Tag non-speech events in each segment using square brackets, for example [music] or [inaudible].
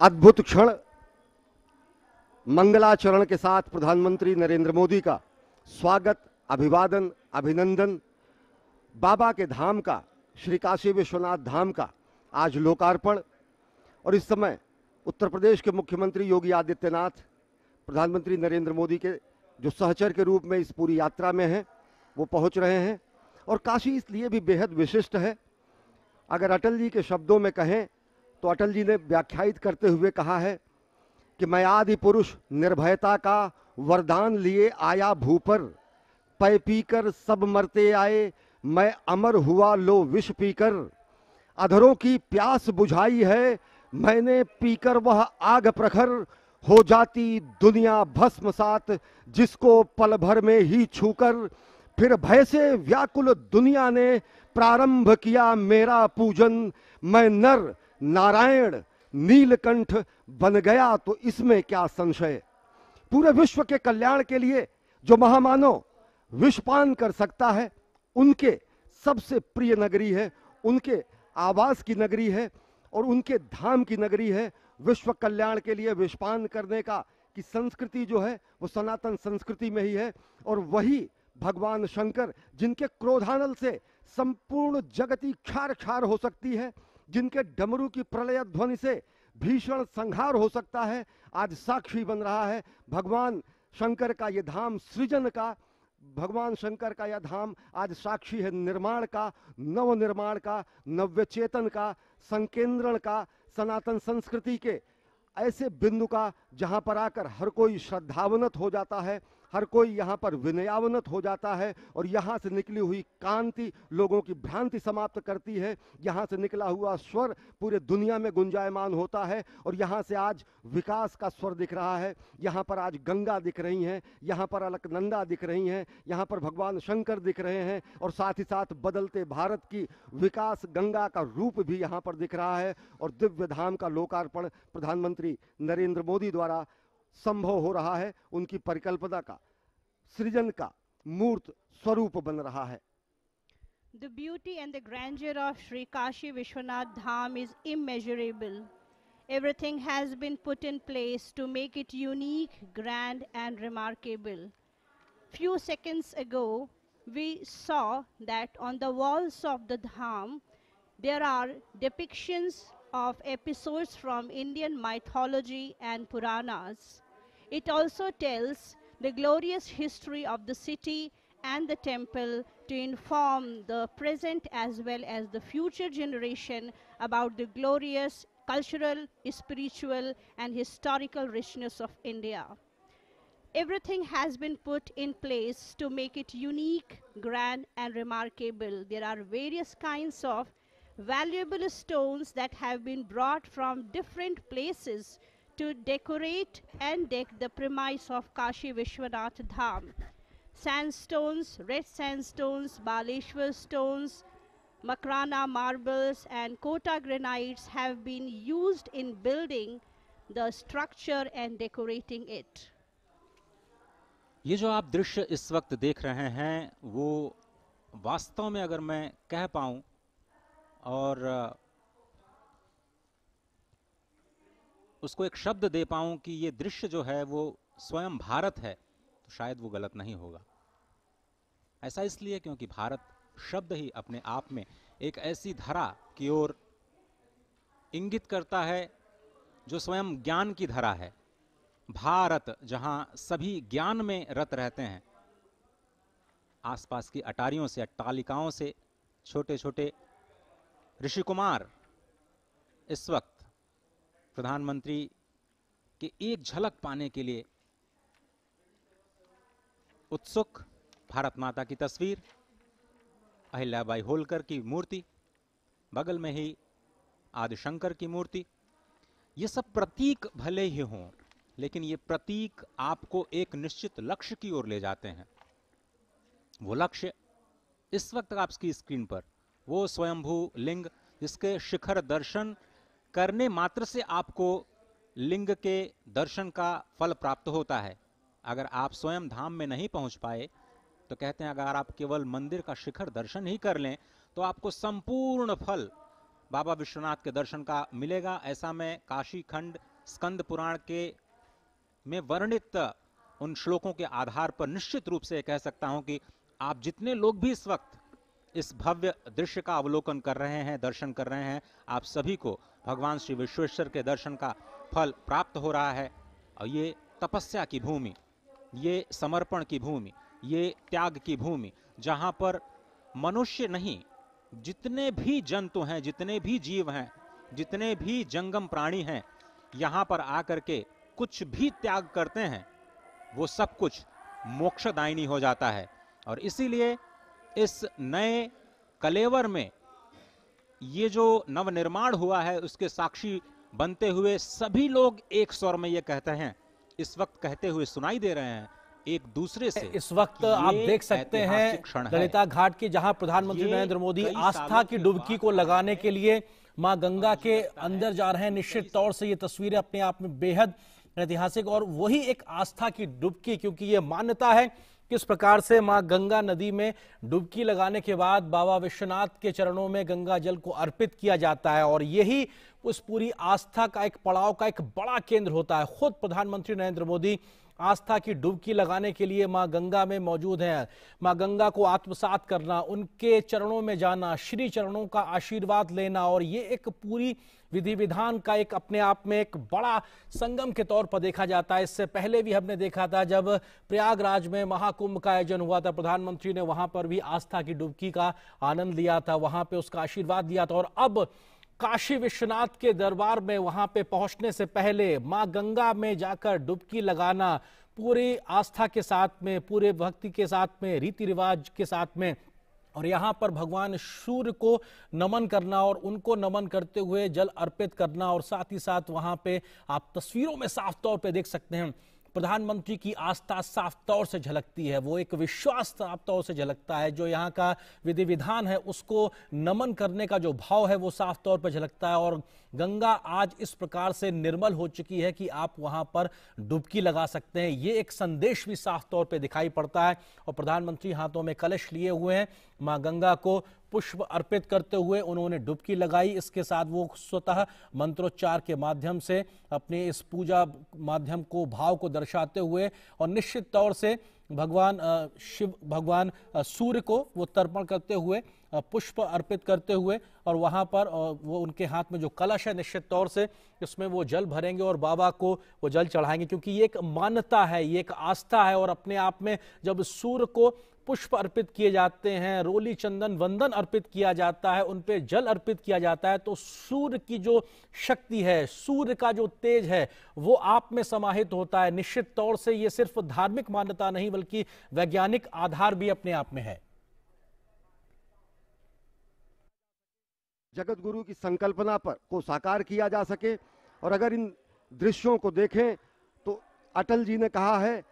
अद्भुत क्षण मंगलाचरण के साथ प्रधानमंत्री नरेंद्र मोदी का स्वागत, अभिवादन, अभिनंदन। बाबा के धाम का, श्री काशी विश्वनाथ धाम का आज लोकार्पण। और इस समय उत्तर प्रदेश के मुख्यमंत्री योगी आदित्यनाथ, प्रधानमंत्री नरेंद्र मोदी के जो सहचर के रूप में इस पूरी यात्रा में हैं, वो पहुँच रहे हैं। और काशी इसलिए भी बेहद विशिष्ट है। अगर अटल जी के शब्दों में कहें तो अटल जी ने व्याख्यायित करते हुए कहा है कि मैं आदि पुरुष निर्भयता का वरदान लिए आया भू पर पै पीकर सब मरते आए, मैं अमर हुआ लो विष पीकर। अधरों की प्यास बुझाई है, मैंने पीकर वह आग प्रखर। हो जाती दुनिया भस्म सात, जिसको पल भर में ही छूकर। फिर भय से व्याकुल दुनिया ने प्रारंभ किया मेरा पूजन, मैं नर नारायण नीलकंठ बन गया तो इसमें क्या संशय? पूरे विश्व के कल्याण के लिए जो महामानव विषपान कर सकता है, उनके सबसे प्रिय नगरी है, उनके आवास की नगरी है और उनके धाम की नगरी है, विश्व कल्याण के लिए विषपान करने का की संस्कृति जो है, वो सनातन संस्कृति में ही है और वही भगवान शंकर जिनके क्रोधानल से संपूर्ण जगती क्षार क्षार हो सकती है जिनके डमरू की प्रलय ध्वनि से भीषण संहार हो सकता है, आज साक्षी बन रहा है भगवान शंकर का ये धाम सृजन का। भगवान शंकर का यह धाम आज साक्षी है निर्माण का नव निर्माण का नव्य चेतन का, संकेंद्रण का, सनातन संस्कृति के। ऐसे बिंदु का जहाँ पर आकर हर कोई श्रद्धावनत हो जाता है हर कोई यहाँ पर विनयावनत हो जाता है और यहाँ से निकली हुई कांति लोगों की भ्रांति समाप्त करती है। यहाँ से निकला हुआ स्वर पूरे दुनिया में गुंजायमान होता है और यहाँ से आज विकास का स्वर दिख रहा है। यहाँ पर आज गंगा दिख रही हैं, यहाँ पर अलकनंदा दिख रही हैं, यहाँ पर भगवान शंकर दिख रहे हैं और साथ ही साथ बदलते भारत की विकास गंगा का रूप भी यहाँ पर दिख रहा है और दिव्य धाम का लोकार्पण प्रधानमंत्री नरेंद्र मोदी द्वारा संभव हो रहा है उनकी परिकल्पना का, सृजन का मूर्त स्वरूप बन रहा है। The beauty and the grandeur of Shri Kashi Vishwanath Dham is imaginable everything has been put in place to make it unique grand and remarkable few seconds ago we saw that on the walls of the Dham there are depictions of episodes from Indian mythology and Puranas It also tells the glorious history of the city and the temple to inform the present as well as the future generation about the glorious cultural, spiritual, and historical richness of India. Everything has been put in place to make it unique, grand, and remarkable. There are various kinds of valuable stones that have been brought from different places to decorate and deck the premise of Kashi Vishwanath Dham. Sandstones, red sandstones, Baleshwar stones, Makrana marbles, and Kota granites have been used in building the structure and decorating it. ये जो आप दृश्य इस वक्त देख रहे हैं वो वास्तव में अगर मैं कह पाऊं और उसको एक शब्द दे पाऊँ कि ये दृश्य जो है वो स्वयं भारत है तो शायद वो गलत नहीं होगा। ऐसा इसलिए क्योंकि भारत शब्द ही अपने आप में एक ऐसी धरा की ओर इंगित करता है जो स्वयं ज्ञान की धरा है। भारत, जहाँ सभी ज्ञान में रत रहते हैं, आसपास की अटारियों से, अट्टालिकाओं से छोटे छोटे ऋषि कुमार इस वक्त प्रधानमंत्री के एक झलक पाने के लिए उत्सुक भारत माता की तस्वीर, अहिल्याबाई होलकर की मूर्ति, बगल में ही आदिशंकर की मूर्ति। ये सब प्रतीक भले ही हों, लेकिन ये प्रतीक आपको एक निश्चित लक्ष्य की ओर ले जाते हैं। वो लक्ष्य इस वक्त आपकी स्क्रीन पर, वो स्वयंभू लिंग जिसके शिखर दर्शन करने मात्र से आपको लिंग के दर्शन का फल प्राप्त होता है। अगर आप स्वयं धाम में नहीं पहुँच पाए तो कहते हैं अगर आप केवल मंदिर का शिखर दर्शन ही कर लें तो आपको संपूर्ण फल बाबा विश्वनाथ के दर्शन का मिलेगा। ऐसा मैं काशी खंड स्कंद पुराण के में वर्णित उन श्लोकों के आधार पर निश्चित रूप से कह सकता हूँ कि आप जितने लोग भी इस वक्त इस भव्य दृश्य का अवलोकन कर रहे हैं, दर्शन कर रहे हैं, आप सभी को भगवान श्री विश्वेश्वर के दर्शन का फल प्राप्त हो रहा है। और ये तपस्या की भूमि, ये समर्पण की भूमि, ये त्याग की भूमि, जहाँ पर मनुष्य नहीं, जितने भी जंतु हैं, जितने भी जीव हैं, जितने भी जंगम प्राणी हैं, यहाँ पर आकर के कुछ भी त्याग करते हैं, वो सब कुछ मोक्षदायिनी हो जाता है। और इसीलिए इस नए कलेवर में ये जो नवनिर्माण हुआ है उसके साक्षी बनते हुए सभी लोग एक स्वर में ये कहते हैं। इस वक्त कहते हुए सुनाई दे रहे हैं एक दूसरे से इस वक्त आप देख सकते हैं क्षण है। ललिता घाट की जहाँ प्रधानमंत्री नरेंद्र मोदी आस्था की डुबकी को लगाने के लिए माँ गंगा के अंदर जा रहे हैं। निश्चित तौर से ये तस्वीरें अपने आप में बेहद ऐतिहासिक और वही एक आस्था की डुबकी क्योंकि ये मान्यता है किस प्रकार से माँ गंगा नदी में डुबकी लगाने के बाद बाबा विश्वनाथ के चरणों में गंगा जल को अर्पित किया जाता है? और यही उस पूरी आस्था का एक पड़ाव का एक बड़ा केंद्र होता है। खुद प्रधानमंत्री नरेंद्र मोदी आस्था की डुबकी लगाने के लिए माँ गंगा में मौजूद हैं। माँ गंगा को आत्मसात करना, उनके चरणों में जाना, श्री चरणों का आशीर्वाद लेना और ये एक पूरी विधि विधान का एक अपने आप में एक बड़ा संगम के तौर पर देखा जाता है। इससे पहले भी हमने देखा था जब प्रयागराज में महाकुंभ का आयोजन हुआ था, प्रधानमंत्री ने वहाँ पर भी आस्था की डुबकी का आनंद लिया था, वहाँ पे उसका आशीर्वाद दिया था और अब काशी विश्वनाथ के दरबार में वहाँ पे पहुँचने से पहले माँ गंगा में जाकर डुबकी लगाना, पूरी आस्था के साथ में, पूरे भक्ति के साथ में रीति रिवाज के साथ में, और यहाँ पर भगवान सूर्य को नमन करना और उनको नमन करते हुए जल अर्पित करना और साथ ही साथ वहाँ पे आप तस्वीरों में साफ़ तौर पे देख सकते हैं। प्रधानमंत्री की आस्था साफ़ तौर से झलकती है, वो एक विश्वास साफ़ तौर से झलकता है, जो यहाँ का विधि विधान है, उसको नमन करने का जो भाव है, वो साफ़ तौर पर झलकता है। और गंगा आज इस प्रकार से निर्मल हो चुकी है कि आप वहाँ पर डुबकी लगा सकते हैं। ये एक संदेश भी साफ़ तौर पर दिखाई पड़ता है और प्रधानमंत्री हाथों में कलश लिए हुए हैं। माँ गंगा को पुष्प अर्पित करते हुए उन्होंने डुबकी लगाई। इसके साथ वो स्वतः मंत्रोच्चार के माध्यम से अपने इस पूजा माध्यम को, भाव को दर्शाते हुए और निश्चित तौर से भगवान शिव, भगवान सूर्य को वो तर्पण करते हुए पुष्प अर्पित करते हुए और वहाँ पर वो उनके हाथ में जो कलश है निश्चित तौर से इसमें वो जल भरेंगे और बाबा को वो जल चढ़ाएँगे। क्योंकि ये एक मान्यता है, ये एक आस्था है और अपने आप में जब सूर्य को पुष्प अर्पित किए जाते हैं, रोली चंदन वंदन अर्पित किया जाता है उन पे जल अर्पित किया जाता है तो सूर्य की जो शक्ति है, सूर्य का जो तेज है, वो आप में समाहित होता है। निश्चित तौर से ये सिर्फ़ धार्मिक मान्यता नहीं, बल्कि वैज्ञानिक आधार भी अपने आप में है। जगत गुरु की संकल्पना पर को साकार किया जा सके, और अगर इन दृश्यों को देखें तो अटल जी ने कहा है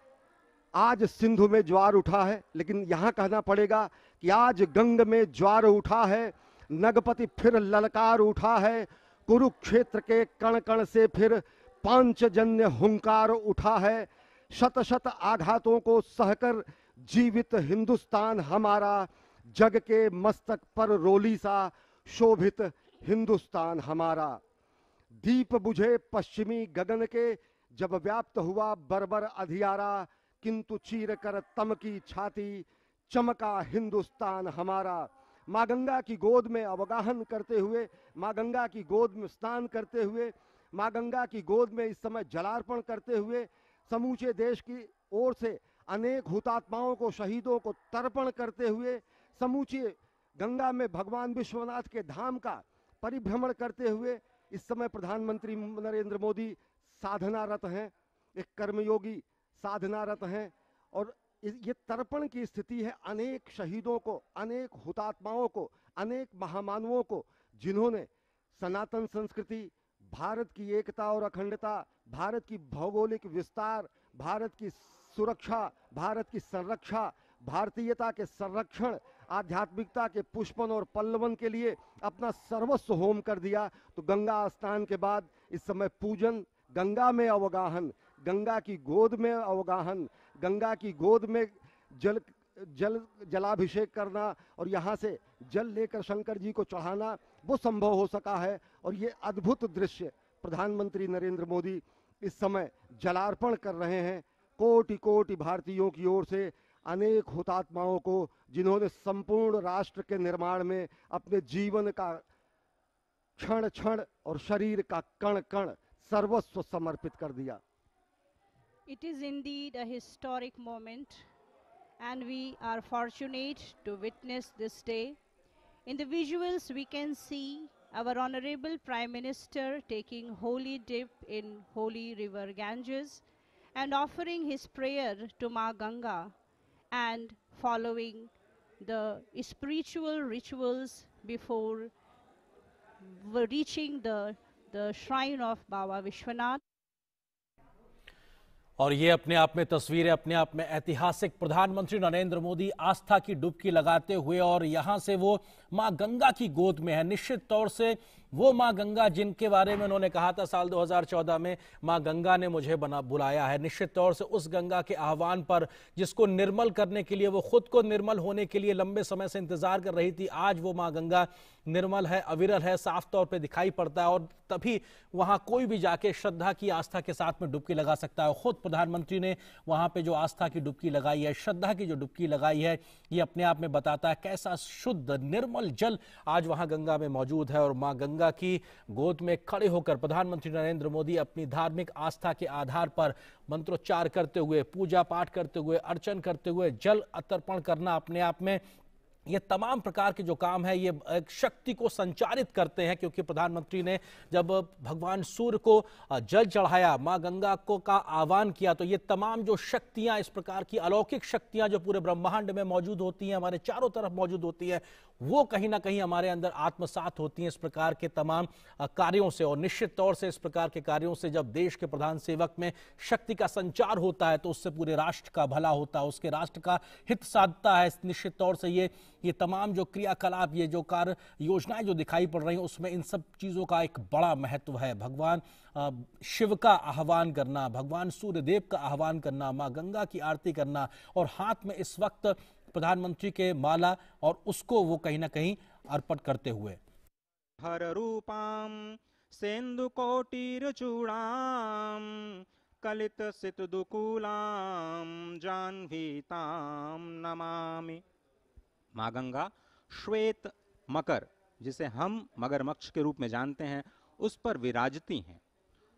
आज सिंधु में ज्वार उठा है, लेकिन यहाँ कहना पड़ेगा कि आज गंग में ज्वार उठा है, नगपति फिर ललकार उठा है, कुरुक्षेत्र के कण कण से फिर पांचजन्य हुंकार उठा है शत शत आघातों को सहकर जीवित हिंदुस्तान हमारा, जग के मस्तक पर रोली सा शोभित हिंदुस्तान हमारा। दीप बुझे पश्चिमी गगन के, जब व्याप्त हुआ बर्बर अधियारा किंतु चीर कर तम की छाती, चमका हिंदुस्तान हमारा। माँ गंगा की गोद में अवगाहन करते हुए, माँ गंगा की गोद में स्नान करते हुए, माँ गंगा की गोद में इस समय जलार्पण करते हुए, समूचे देश की ओर से अनेक हुतात्माओं को, शहीदों को तर्पण करते हुए, समूचे गंगा में भगवान विश्वनाथ के धाम का परिभ्रमण करते हुए, इस समय प्रधानमंत्री नरेंद्र मोदी साधनारत हैं। एक कर्मयोगी साधनारत हैं। और ये तर्पण की स्थिति है अनेक शहीदों को, अनेक हुतात्माओं को, अनेक महामानवों को, जिन्होंने सनातन संस्कृति, भारत की एकता और अखंडता, भारत की भौगोलिक विस्तार, भारत की सुरक्षा, भारत की संरक्षा, भारतीयता के संरक्षण, आध्यात्मिकता के पुष्पन और पल्लवन के लिए अपना सर्वस्व होम कर दिया। तो गंगा स्नान के बाद इस समय पूजन, गंगा में अवगाहन गंगा की गोद में अवगाहन, गंगा की गोद में जल जल, जलाभिषेक करना और यहाँ से जल लेकर शंकर जी को चढ़ाना, वो संभव हो सका है। और ये अद्भुत दृश्य प्रधानमंत्री नरेंद्र मोदी इस समय जलार्पण कर रहे हैं। कोटि कोटि भारतीयों की ओर से अनेक हुतात्माओं को, जिन्होंने संपूर्ण राष्ट्र के निर्माण में अपने जीवन का क्षण क्षण और शरीर का कण कण सर्वस्व समर्पित कर दिया। It is indeed a historic moment, and we are fortunate to witness this day. In the visuals, we can see our Honorable Prime Minister taking holy dip in holy river Ganges and offering his prayer to Ma Ganga and following the spiritual rituals before reaching the, the shrine of Baba Vishwanath. और ये अपने आप में तस्वीरें, अपने आप में ऐतिहासिक प्रधानमंत्री नरेंद्र मोदी आस्था की डुबकी लगाते हुए और यहाँ से वो माँ गंगा की गोद में है। निश्चित तौर से वो माँ गंगा जिनके बारे में उन्होंने कहा था साल 2014 में, माँ गंगा ने मुझे बना, बुलाया है। निश्चित तौर से उस गंगा के आह्वान पर, जिसको निर्मल करने के लिए, वो खुद को निर्मल होने के लिए लंबे समय से इंतज़ार कर रही थी, आज वो माँ गंगा निर्मल है, अविरल है, साफ़ तौर पे दिखाई पड़ता है और तभी वहाँ कोई भी जाके श्रद्धा की आस्था के साथ में डुबकी लगा सकता है। खुद प्रधानमंत्री ने वहाँ पर जो आस्था की डुबकी लगाई है, श्रद्धा की जो डुबकी लगाई है, ये अपने आप में बताता है कैसा शुद्ध, निर्मल जल आज वहाँ गंगा में मौजूद है और माँ गंगा की गोद में खड़े होकर प्रधानमंत्री नरेंद्र मोदी अपनी धार्मिक आस्था के आधार पर मंत्रोच्चार करते हुए, पूजा पाठ करते हुए, अर्चन करते हुए जल अतर्पण करना अपने आप में ये तमाम प्रकार के जो काम है, ये एक शक्ति को संचारित करते हैं क्योंकि प्रधानमंत्री ने जब भगवान सूर्य को जल चढ़ाया, माँ गंगा को का आह्वान किया तो ये तमाम जो शक्तियाँ, इस प्रकार की अलौकिक शक्तियाँ जो पूरे ब्रह्मांड में मौजूद होती हैं, हमारे चारों तरफ़ मौजूद होती है, वो कहीं ना कहीं हमारे अंदर आत्मसात होती हैं इस प्रकार के तमाम कार्यों से और निश्चित तौर से इस प्रकार के कार्यों से जब देश के प्रधान सेवक में शक्ति का संचार होता है तो उससे पूरे राष्ट्र का भला होता है, उसके राष्ट्र का हित साधता है निश्चित तौर से ये ये तमाम जो क्रियाकलाप, ये जो कार्य योजनाएँ जो दिखाई पड़ रही हैं, उसमें इन सब चीज़ों का एक बड़ा महत्व है। भगवान शिव का आह्वान करना, भगवान सूर्यदेव का आह्वान करना, माँ गंगा की आरती करना और हाथ में इस वक्त प्रधानमंत्री के माला और उसको वो कहीं ना कहीं अर्पण करते हुए। हर रूपाम सेन्दुकोटिरचूडां कलितसितदुकूलां जाह्नवीतां नमामि। माँ गंगा श्वेत मकर, जिसे हम मगरमच्छ के रूप में जानते हैं, उस पर विराजती हैं।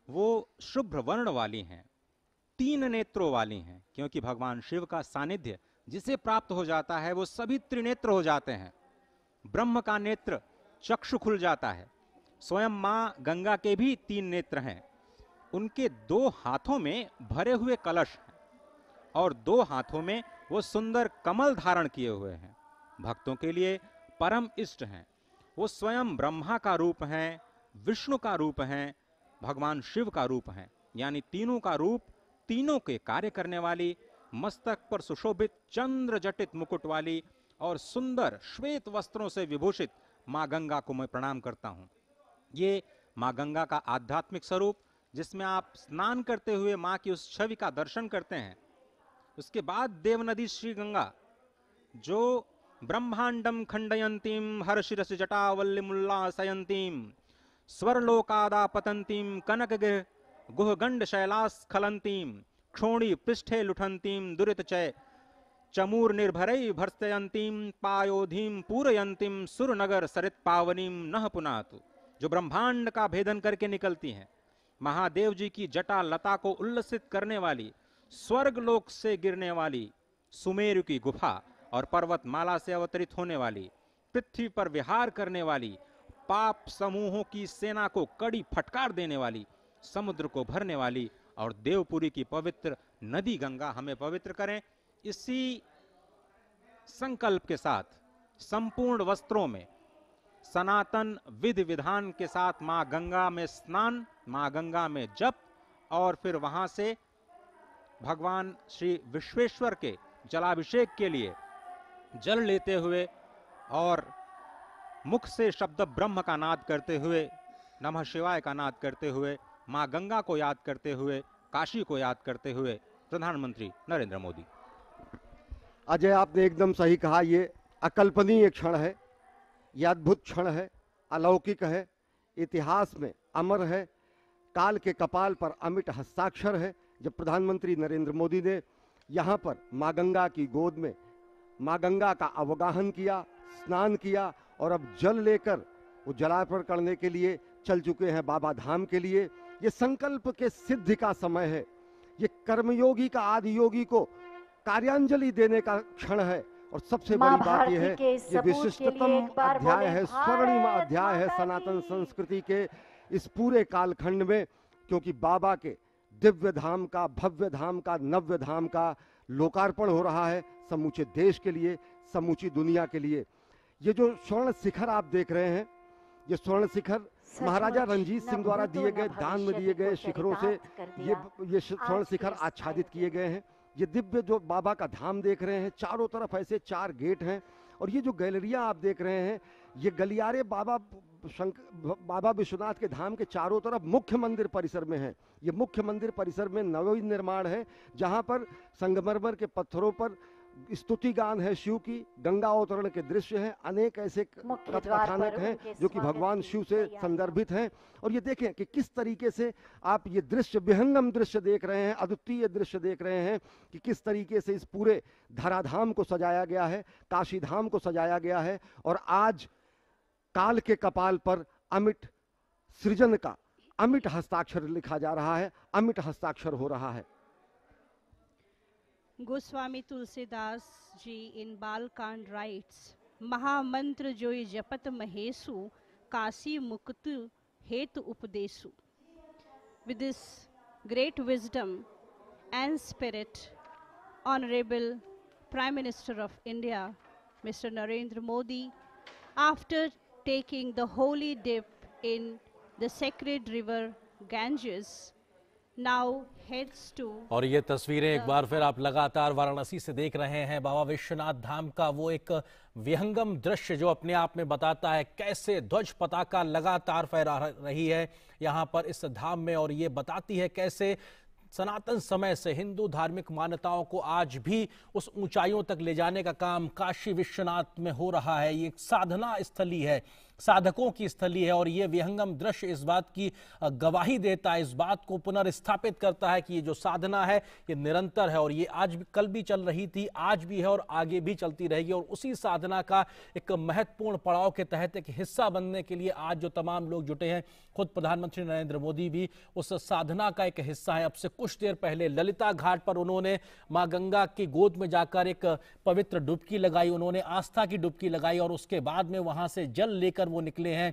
वो शुभ्र वर्ण वाली हैं, तीन नेत्रों वाली हैं, क्योंकि भगवान शिव का सानिध्य जिसे प्राप्त हो जाता है, वो सभी त्रिनेत्र हो जाते हैं। ब्रह्म का नेत्र चक्षु खुल जाता है। स्वयं माँ गंगा के भी तीन नेत्र हैं। उनके दो हाथों में भरे हुए कलश हैं, और दो हाथों में वो सुंदर कमल धारण किए हुए हैं। भक्तों के लिए परम इष्ट हैं। वो स्वयं ब्रह्मा का रूप हैं, विष्णु का रूप हैं, भगवान शिव का रूप हैं। यानी तीनों का रूप, तीनों के कार्य करने वाली, मस्तक पर सुशोभित चंद्र जटित मुकुट वाली और सुंदर श्वेत वस्त्रों से विभूषित माँ गंगा को मैं प्रणाम करता हूँ। ये माँ गंगा का आध्यात्मिक स्वरूप, जिसमें आप स्नान करते हुए माँ की उस छवि का दर्शन करते हैं। उसके बाद देव नदी श्री गंगा, जो ब्रह्मांडम खंडयंतीम हर्षिरस जटावल्लिमुल्लासयंतीम स्वरलोकादापतंतीम कनक गुहगंड शैलास्खलंतीम क्षोणी पृष्ठे लुठंतीम दुरित चय चमूर निर्भरई भर्सयंतीम पायोधीम पूरयंतीम सुरनगर सरित पावनीम नह पुनातु। जो ब्रह्मांड का भेदन करके निकलती हैं महादेव जी की जटा लता को उल्लसित करने वाली स्वर्ग लोक से गिरने वाली सुमेरु की गुफा और पर्वतमाला से अवतरित होने वाली, पृथ्वी पर विहार करने वाली, पाप समूहों की सेना को कड़ी फटकार देने वाली, समुद्र को भरने वाली और देवपुरी की पवित्र नदी गंगा हमें पवित्र करें। इसी संकल्प के साथ, संपूर्ण वस्त्रों में, सनातन विधि विधान के साथ माँ गंगा में स्नान, माँ गंगा में जप और फिर वहाँ से भगवान श्री विश्वेश्वर के जलाभिषेक के लिए जल लेते हुए और मुख से शब्द ब्रह्म का नाद करते हुए, नमः शिवाय का नाद करते हुए, माँ गंगा को याद करते हुए, काशी को याद करते हुए, प्रधानमंत्री नरेंद्र मोदी। अजय, आपने एकदम सही कहा, ये अकल्पनीय क्षण है, ये अद्भुत क्षण है, अलौकिक है, इतिहास में अमर है, काल के कपाल पर अमिट हस्ताक्षर है। जब प्रधानमंत्री नरेंद्र मोदी ने यहाँ पर माँ गंगा की गोद में माँ गंगा का अवगाहन किया स्नान किया और अब जल लेकर वो जलार्पण करने के लिए चल चुके हैं बाबा धाम के लिए। ये संकल्प के सिद्धि का समय है। ये कर्मयोगी का आदि योगी को कार्यांजलि देने का क्षण है। और सबसे बड़ी बात यह है ये विशिष्टतम अध्याय है स्वर्णिम अध्याय है सनातन संस्कृति के इस पूरे कालखंड में क्योंकि बाबा के दिव्य धाम का भव्य धाम का नव्य धाम का लोकार्पण हो रहा है समूचे देश के लिए समूची दुनिया के लिए। ये जो स्वर्ण शिखर आप देख रहे हैं ये स्वर्ण शिखर महाराजा रंजीत सिंह द्वारा दिए गए दान में दिए गए शिखरों से ये ये स्वर्ण शिखर आच्छादित किए गए हैं। ये दिव्य जो बाबा का धाम देख रहे हैं चारों तरफ़ ऐसे चार गेट हैं और ये जो गैलरियाँ आप देख रहे हैं ये गलियारे बाबा शंकर बाबा विश्वनाथ के धाम के चारों तरफ़ मुख्य मंदिर परिसर में है। ये मुख्य मंदिर परिसर में नव निर्माण है जहाँ पर संगमरमर के पत्थरों पर स्तुति गान है शिव की गंगा अवतरण के दृश्य हैं अनेक ऐसे कथानक हैं जो कि भगवान शिव से संदर्भित हैं। और ये देखें कि किस तरीके से आप ये दृश्य विहंगम दृश्य देख रहे हैं अद्वितीय दृश्य देख रहे हैं कि किस तरीके से इस पूरे धराधाम को सजाया गया है काशी धाम को सजाया गया है। और आज काल के कपाल पर अमिट सृजन का, अमिट हस्ताक्षर लिखा जा रहा है, अमिट हस्ताक्षर हो रहा है। गोस्वामी तुलसीदास जी इन बाल कांड राइट्स महामंत्र जोई जपत महेशु, काशी मुक्त हेतु उपदेशु। With great wisdom and spirit honourable prime minister of India Mister Narendra Modi after taking the holy dip in the sacred river Ganges, now heads to और ये तस्वीरें एक बार फिर आप लगातार वाराणसी से देख रहे हैं। बाबा विश्वनाथ धाम का वो एक विहंगम दृश्य जो अपने आप में बताता है कैसे ध्वज पताका लगातार फहरा रही है यहाँ पर इस धाम में और ये बताती है कैसे सनातन समय से हिंदू धार्मिक मान्यताओं को आज भी उस ऊंचाइयों तक ले जाने का काम काशी विश्वनाथ में हो रहा है। ये एक साधना स्थली है, साधकों की स्थली है और ये विहंगम दृश्य इस बात की गवाही देता है, इस बात को पुनर्स्थापित करता है कि ये जो साधना है, ये निरंतर है और ये आज भी, कल भी चल रही थी, आज भी है और आगे भी चलती रहेगी और उसी साधना का एक महत्वपूर्ण पड़ाव के तहत एक हिस्सा बनने के लिए आज जो तमाम लोग जुटे हैं खुद प्रधानमंत्री नरेंद्र मोदी भी उस साधना का एक हिस्सा है। अब से कुछ देर पहले ललिता घाट पर उन्होंने माँ गंगा की गोद में जाकर एक पवित्र डुबकी लगाई, उन्होंने आस्था की डुबकी लगाई और उसके बाद में वहाँ से जल लेकर वो निकले हैं।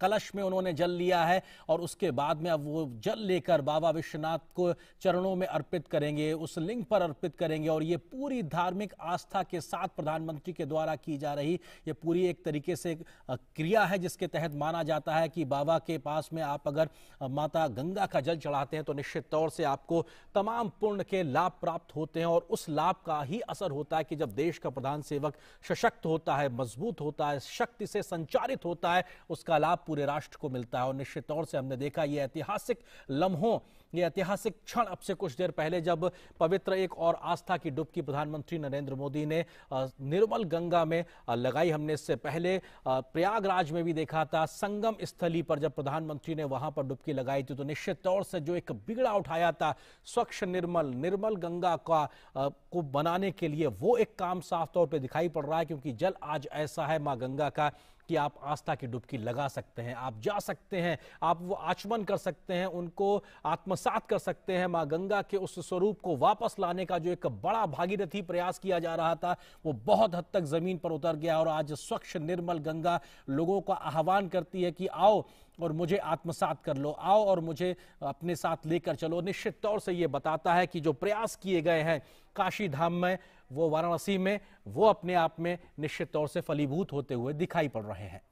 कलश में उन्होंने जल लिया है और उसके बाद में अब वो जल लेकर बाबा विश्वनाथ को चरणों में अर्पित करेंगे, उस लिंग पर अर्पित करेंगे और ये पूरी धार्मिक आस्था के साथ प्रधानमंत्री के द्वारा की जा रही ये पूरी एक तरीके से क्रिया है जिसके तहत माना जाता है कि बाबा के पास में आप अगर माता गंगा का जल चढ़ाते हैं तो निश्चित तौर से आपको तमाम पुण्य के लाभ प्राप्त होते हैं और उस लाभ का ही असर होता है कि जब देश का प्रधान सेवक सशक्त होता है, मज़बूत होता है, शक्ति से संचारित होता है, उसका लाभ पूरे राष्ट्र को मिलता है और निश्चित तौर से हमने देखा ये ऐतिहासिक लम्हों, ये ऐतिहासिक क्षण अब से कुछ देर पहले जब पवित्र एक और आस्था की डुबकी प्रधानमंत्री नरेंद्र मोदी ने निर्मल गंगा में लगाई हमने इससे पहले प्रयागराज में भी देखा था। संगम स्थली पर जब प्रधानमंत्री ने वहाँ पर डुबकी लगाई थी तो निश्चित तौर से जो एक बिगड़ा उठाया था स्वच्छ निर्मल निर्मल गंगा का को बनाने के लिए वो एक काम साफ़ तौर पर दिखाई पड़ रहा है क्योंकि जल आज ऐसा है माँ गंगा का कि आप आस्था की डुबकी लगा सकते हैं, आप जा सकते हैं, आप वो आचमन कर सकते हैं, उनको आत्मसात कर सकते हैं। माँ गंगा के उस स्वरूप को वापस लाने का जो एक बड़ा भागीरथी प्रयास किया जा रहा था, वो बहुत हद तक ज़मीन पर उतर गया और आज स्वच्छ, निर्मल गंगा लोगों का आह्वान करती है कि आओ और मुझे आत्मसात कर लो, आओ और मुझे अपने साथ लेकर चलो। निश्चित तौर से ये बताता है कि जो प्रयास किए गए हैं काशी धाम में वो वाराणसी में, वो अपने आप में निश्चित तौर से फलीभूत होते हुए दिखाई पड़ रहे हैं।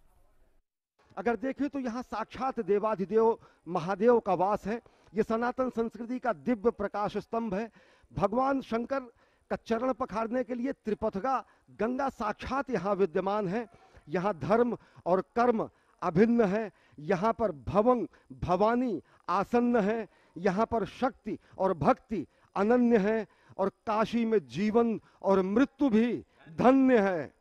अगर देखें तो यहाँ साक्षात देवाधिदेव, महादेव का वास है। ये सनातन संस्कृति का दिव्य प्रकाश स्तंभ है। भगवान शंकर का चरण पखारने के लिए त्रिपथगा गंगा साक्षात यहाँ विद्यमान है। यहाँ धर्म और कर्म अभिन्न है। यहाँ पर भवंग, भवानी आसन्न है। यहाँ पर शक्ति और भक्ति अनन्य है। और काशी में जीवन और मृत्यु भी धन्य है।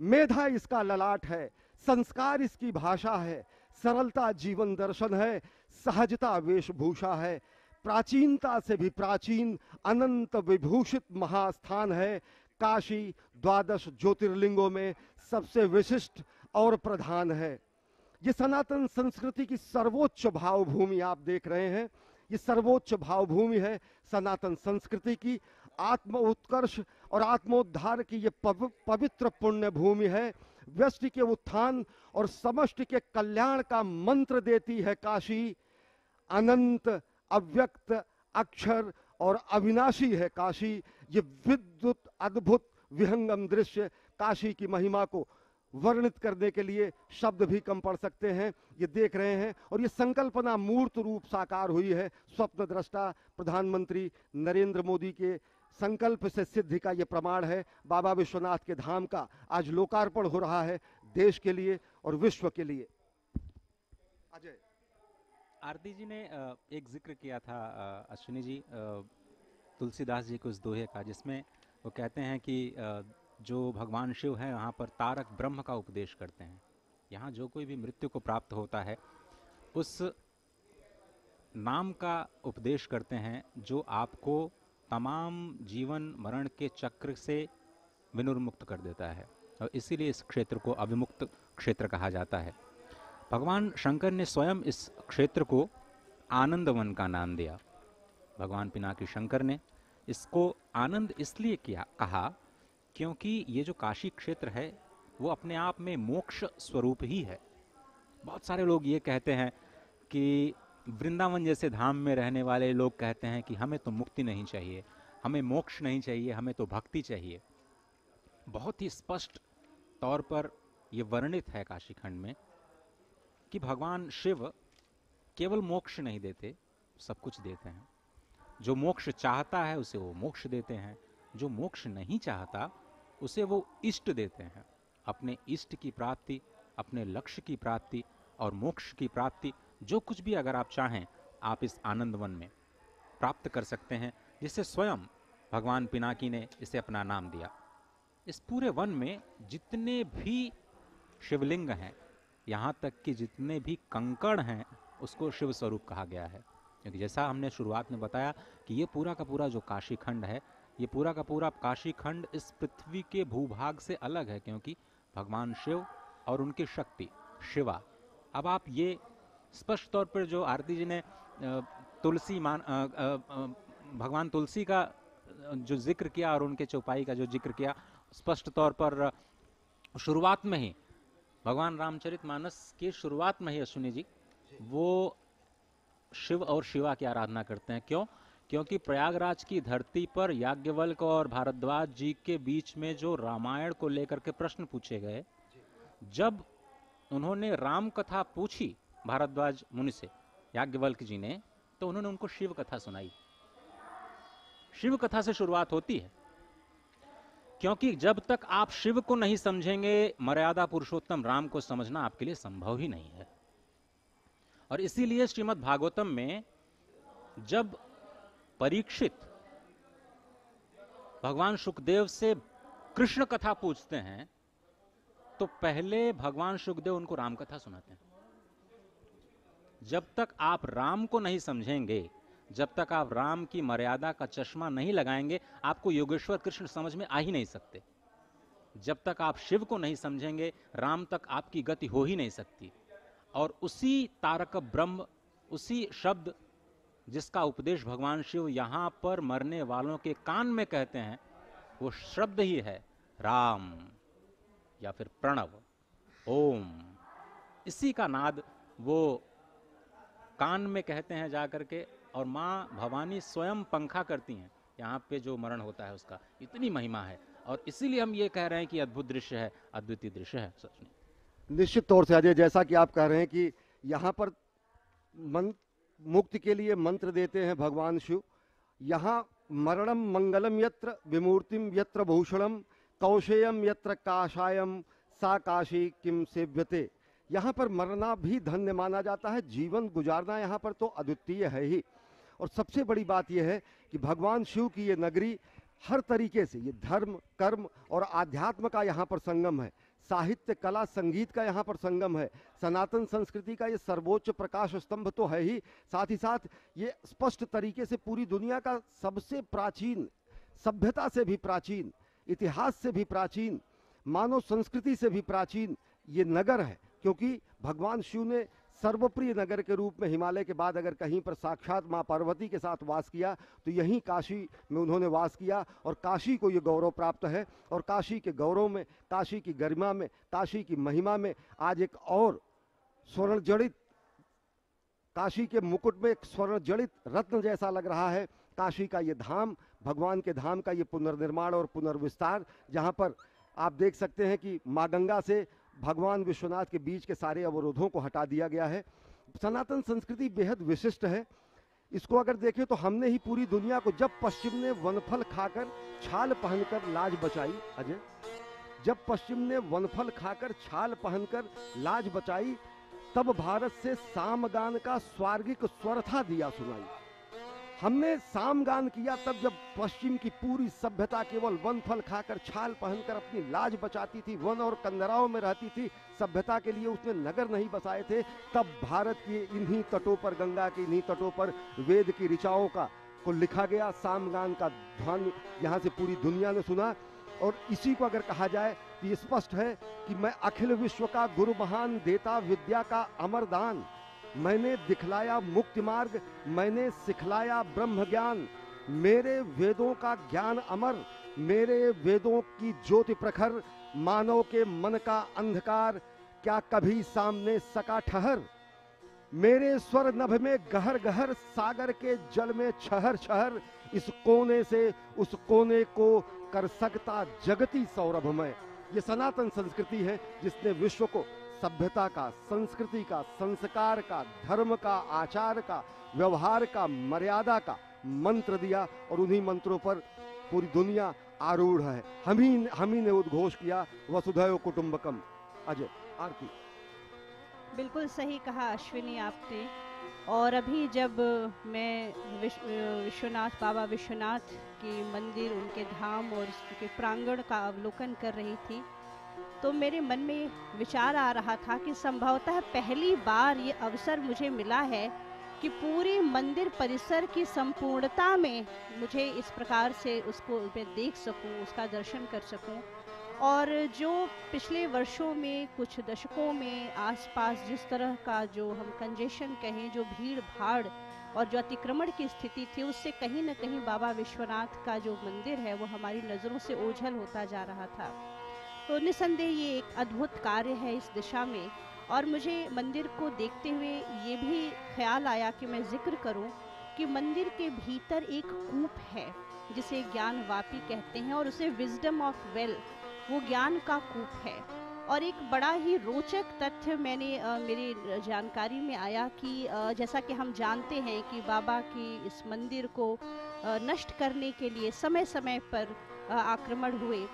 मेधा इसका ललाट है, संस्कार इसकी भाषा है, सरलता जीवन दर्शन है, सहजता वेशभूषा है, प्राचीनता से भी प्राचीन, अनंत विभूषित महास्थान है। काशी द्वादश ज्योतिर्लिंगों में सबसे विशिष्ट और प्रधान है। ये सनातन संस्कृति की सर्वोच्च भावभूमि आप देख रहे हैं। ये सर्वोच्च भावभूमि है सनातन संस्कृति की आत्म उत्कर्ष और आत्मोद्धार की ये पव, पवित्र पुण्य भूमि है। व्यष्टि के उत्थान और समष्टि के कल्याण का मंत्र देती है काशी। अनंत अव्यक्त अक्षर और अविनाशी है काशी। ये विद्युत अद्भुत विहंगम दृश्य काशी की महिमा को वर्णित करने के लिए शब्द भी कम पड़ सकते हैं, ये देख रहे हैं, और ये संकल्पना मूर्त रूप साकार हुई है। स्वप्न दृष्टा, प्रधानमंत्री नरेंद्र मोदी के संकल्प से सिद्धि का ये प्रमाण है। बाबा विश्वनाथ के धाम का आज लोकार्पण हो रहा है देश के लिए और विश्व के लिए। अजय। आरती जी ने एक ज़िक्र किया था अश्विनी जी तुलसीदास जी के उस दोहे का, जिसमें वो कहते हैं कि जो भगवान शिव हैं, वहाँ पर तारक ब्रह्म का उपदेश करते हैं। यहाँ जो कोई भी मृत्यु को प्राप्त होता है, उस नाम का उपदेश करते हैं, जो आपको तमाम जीवन मरण के चक्र से विनुर्मुक्त कर देता है। और इसीलिए इस क्षेत्र को अभिमुक्त क्षेत्र कहा जाता है। भगवान शंकर ने स्वयं इस क्षेत्र को आनंदवन का नाम दिया। भगवान पिनाकी शंकर ने इसको आनंद इसलिए किया, कहा क्योंकि ये जो काशी क्षेत्र है, वो अपने आप में मोक्ष स्वरूप ही है। बहुत सारे लोग ये कहते हैं कि वृंदावन जैसे धाम में रहने वाले लोग कहते हैं कि हमें तो मुक्ति नहीं चाहिए, हमें मोक्ष नहीं चाहिए, हमें तो भक्ति चाहिए। बहुत ही स्पष्ट तौर पर ये वर्णित है काशी खंड में कि भगवान शिव केवल मोक्ष नहीं देते, सब कुछ देते हैं। जो मोक्ष चाहता है, उसे वो मोक्ष देते हैं। जो मोक्ष नहीं चाहता उसे वो इष्ट देते हैं। अपने इष्ट की प्राप्ति, अपने लक्ष्य की प्राप्ति और मोक्ष की प्राप्ति, जो कुछ भी अगर आप चाहें, आप इस आनंद वन में प्राप्त कर सकते हैं, जिसे स्वयं भगवान पिनाकी ने इसे अपना नाम दिया। इस पूरे वन में जितने भी शिवलिंग हैं, यहाँ तक कि जितने भी कंकड़ हैं, उसको शिव स्वरूप कहा गया है। क्योंकि जैसा हमने शुरुआत में बताया कि ये पूरा का पूरा जो काशी खंड है ये पूरा का पूरा काशी खंड इस पृथ्वी के भूभाग से अलग है क्योंकि भगवान शिव और उनकी शक्ति शिवा। अब आप ये स्पष्ट तौर पर जो आरती जी ने तुलसी मान अ, अ, अ, भगवान तुलसी का जो ज़िक्र किया और उनके चौपाई का जो ज़िक्र किया स्पष्ट तौर पर शुरुआत में ही भगवान रामचरित मानस की शुरुआत में ही अश्विनी जी वो शिव और शिवा की आराधना करते हैं। क्यों? क्योंकि प्रयागराज की धरती पर याज्ञवल्क और भारद्वाज जी के बीच में जो रामायण को लेकर के प्रश्न पूछे गए, जब उन्होंने राम कथा पूछी भारद्वाज मुनि से, याज्ञवल्क जी ने तो उन्होंने उनको शिव कथा सुनाई। शिव कथा से शुरुआत होती है, क्योंकि जब तक आप शिव को नहीं समझेंगे, मर्यादा पुरुषोत्तम राम को समझना आपके लिए संभव ही नहीं है। और इसीलिए श्रीमद् भागवतम में, जब परीक्षित। भगवान सुखदेव से कृष्ण कथा पूछते हैं तो पहले भगवान सुखदेव उनको राम कथा सुनाते हैं। जब तक आप राम को नहीं समझेंगे, जब तक आप राम की मर्यादा का चश्मा नहीं लगाएँगे, आपको योगेश्वर कृष्ण समझ में आ ही नहीं सकते। जब तक आप शिव को नहीं समझेंगे, राम तक आपकी गति हो ही नहीं सकती। और उसी तारक ब्रह्म, उसी शब्द जिसका उपदेश भगवान शिव यहाँ पर मरने वालों के कान में कहते हैं, वो शब्द ही है राम या फिर प्रणव, ओम। इसी का नाद वो कान में कहते हैं जा करके और माँ भवानी स्वयं पंखा करती हैं। यहाँ पे जो मरण होता है उसका इतनी महिमा है और इसीलिए हम ये कह रहे हैं कि अद्भुत दृश्य है, अद्वितीय दृश्य है, सच में निश्चित तौर से अजय जैसा कि आप कह रहे हैं कि यहाँ पर मन मुक्ति के लिए मंत्र देते हैं भगवान शिव। यहाँ मरणम मंगलम यत्र विमूर्तिम यत्र भूषणम कौशेयम यत्र काशायम सा काशी किम सेव्यते। यहाँ पर मरना भी धन्य माना जाता है, जीवन गुजारना यहाँ पर तो अद्वितीय है ही। और सबसे बड़ी बात यह है कि भगवान शिव की ये नगरी हर तरीके से, ये धर्म, कर्म और आध्यात्म का यहाँ पर संगम है। साहित्य, कला, संगीत का यहाँ पर संगम है। सनातन संस्कृति का ये सर्वोच्च प्रकाश स्तंभ तो है ही। साथ ही साथ ये स्पष्ट तरीके से पूरी दुनिया का सबसे प्राचीन, सभ्यता से भी प्राचीन, इतिहास से भी प्राचीन, मानव संस्कृति से भी प्राचीन ये नगर है। क्योंकि भगवान शिव ने सर्वप्रिय नगर के रूप में हिमालय के बाद अगर कहीं पर साक्षात माँ पार्वती के साथ वास किया तो यहीं काशी में उन्होंने वास किया और काशी को ये गौरव प्राप्त है। और काशी के गौरव में, काशी की गरिमा में, काशी की महिमा में आज एक और स्वर्ण जड़ित काशी के मुकुट में एक स्वर्ण जड़ित रत्न जैसा लग रहा है। काशी का ये धाम, भगवान के धाम का ये पुनर्निर्माण और पुनर्विस्तार, जहाँ पर आप देख सकते हैं कि माँ गंगा से भगवान विश्वनाथ के बीच के सारे अवरोधों को हटा दिया गया है। सनातन संस्कृति बेहद विशिष्ट है। इसको अगर देखें तो हमने ही पूरी दुनिया को जब पश्चिम ने वनफल खाकर छाल पहनकर लाज बचाई, अजय। जब पश्चिम ने वनफल खाकर छाल पहनकर लाज बचाई, तब भारत से सामगान का स्वार्गिक स्वर था दिया सुनाई। हमने सामगान किया तब जब पश्चिम की पूरी सभ्यता केवल वन फल खाकर छाल पहनकर अपनी लाज बचाती थी, वन और कंदराओं में रहती थी, सभ्यता के लिए उसने नगर नहीं बसाए थे, तब भारत के इन्हीं तटों पर, गंगा के इन्हीं तटों पर वेद की ऋचाओं का, को लिखा गया सामगान का ध्वन यहाँ से पूरी दुनिया ने सुना। और इसी को अगर कहा जाए तो स्पष्ट है कि मैं अखिल विश्व का गुरु महान देता विद्या का अमरदान। मैंने दिखलाया मुक्ति मार्ग, मैंने सिखलाया ब्रह्म ज्ञान। मेरे वेदों का ज्ञान अमर, मेरे वेदों की ज्योति प्रखर। मानव के मन का अंधकार क्या कभी सामने सका ठहर? मेरे स्वर नभ में गहर गहर, सागर के जल में छहर छहर। इस कोने से, उस कोने को कर सकता जगती सौरभ में। ये सनातन संस्कृति है जिसने विश्व को सभ्यता का संस्कृति का संस्कार का धर्म का आचार का व्यवहार का मर्यादा का मंत्र दिया और उन्हीं मंत्रों पर पूरी दुनिया आरूढ़ है। हम ही हम ही ने उद्घोष किया वसुधैव कुटुंबकम। अजय आरती। बिल्कुल सही कहा अश्विनी आपने। और अभी जब मैं विश्व, विश्वनाथ बाबा विश्वनाथ की मंदिर उनके धाम और उनके प्रांगण का अवलोकन कर रही थी तो मेरे मन में विचार आ रहा था कि संभवतः पहली बार ये अवसर मुझे मिला है कि पूरे मंदिर परिसर की संपूर्णता में मुझे इस प्रकार से उसको मैं देख सकूँ, उसका दर्शन कर सकूँ। और जो पिछले वर्षों में कुछ दशकों में आसपास जिस तरह का जो हम कंजेशन कहें जो भीड़ भाड़ और जो अतिक्रमण की स्थिति थी उससे कहीं ना कहीं बाबा विश्वनाथ का जो मंदिर है वो हमारी नज़रों से ओझल होता जा रहा था। तो निसंदेह ये एक अद्भुत कार्य है इस दिशा में। और मुझे मंदिर को देखते हुए ये भी ख्याल आया कि मैं ज़िक्र करूँ कि मंदिर के भीतर एक कूप है जिसे ज्ञान वापी कहते हैं और उसे विजडम ऑफ़ वेल वो ज्ञान का कूप है। और एक बड़ा ही रोचक तथ्य मैंने आ, मेरी जानकारी में आया कि आ, जैसा कि हम जानते हैं कि बाबा की इस मंदिर को नष्ट करने के लिए समय समय पर आक्रमण हुए।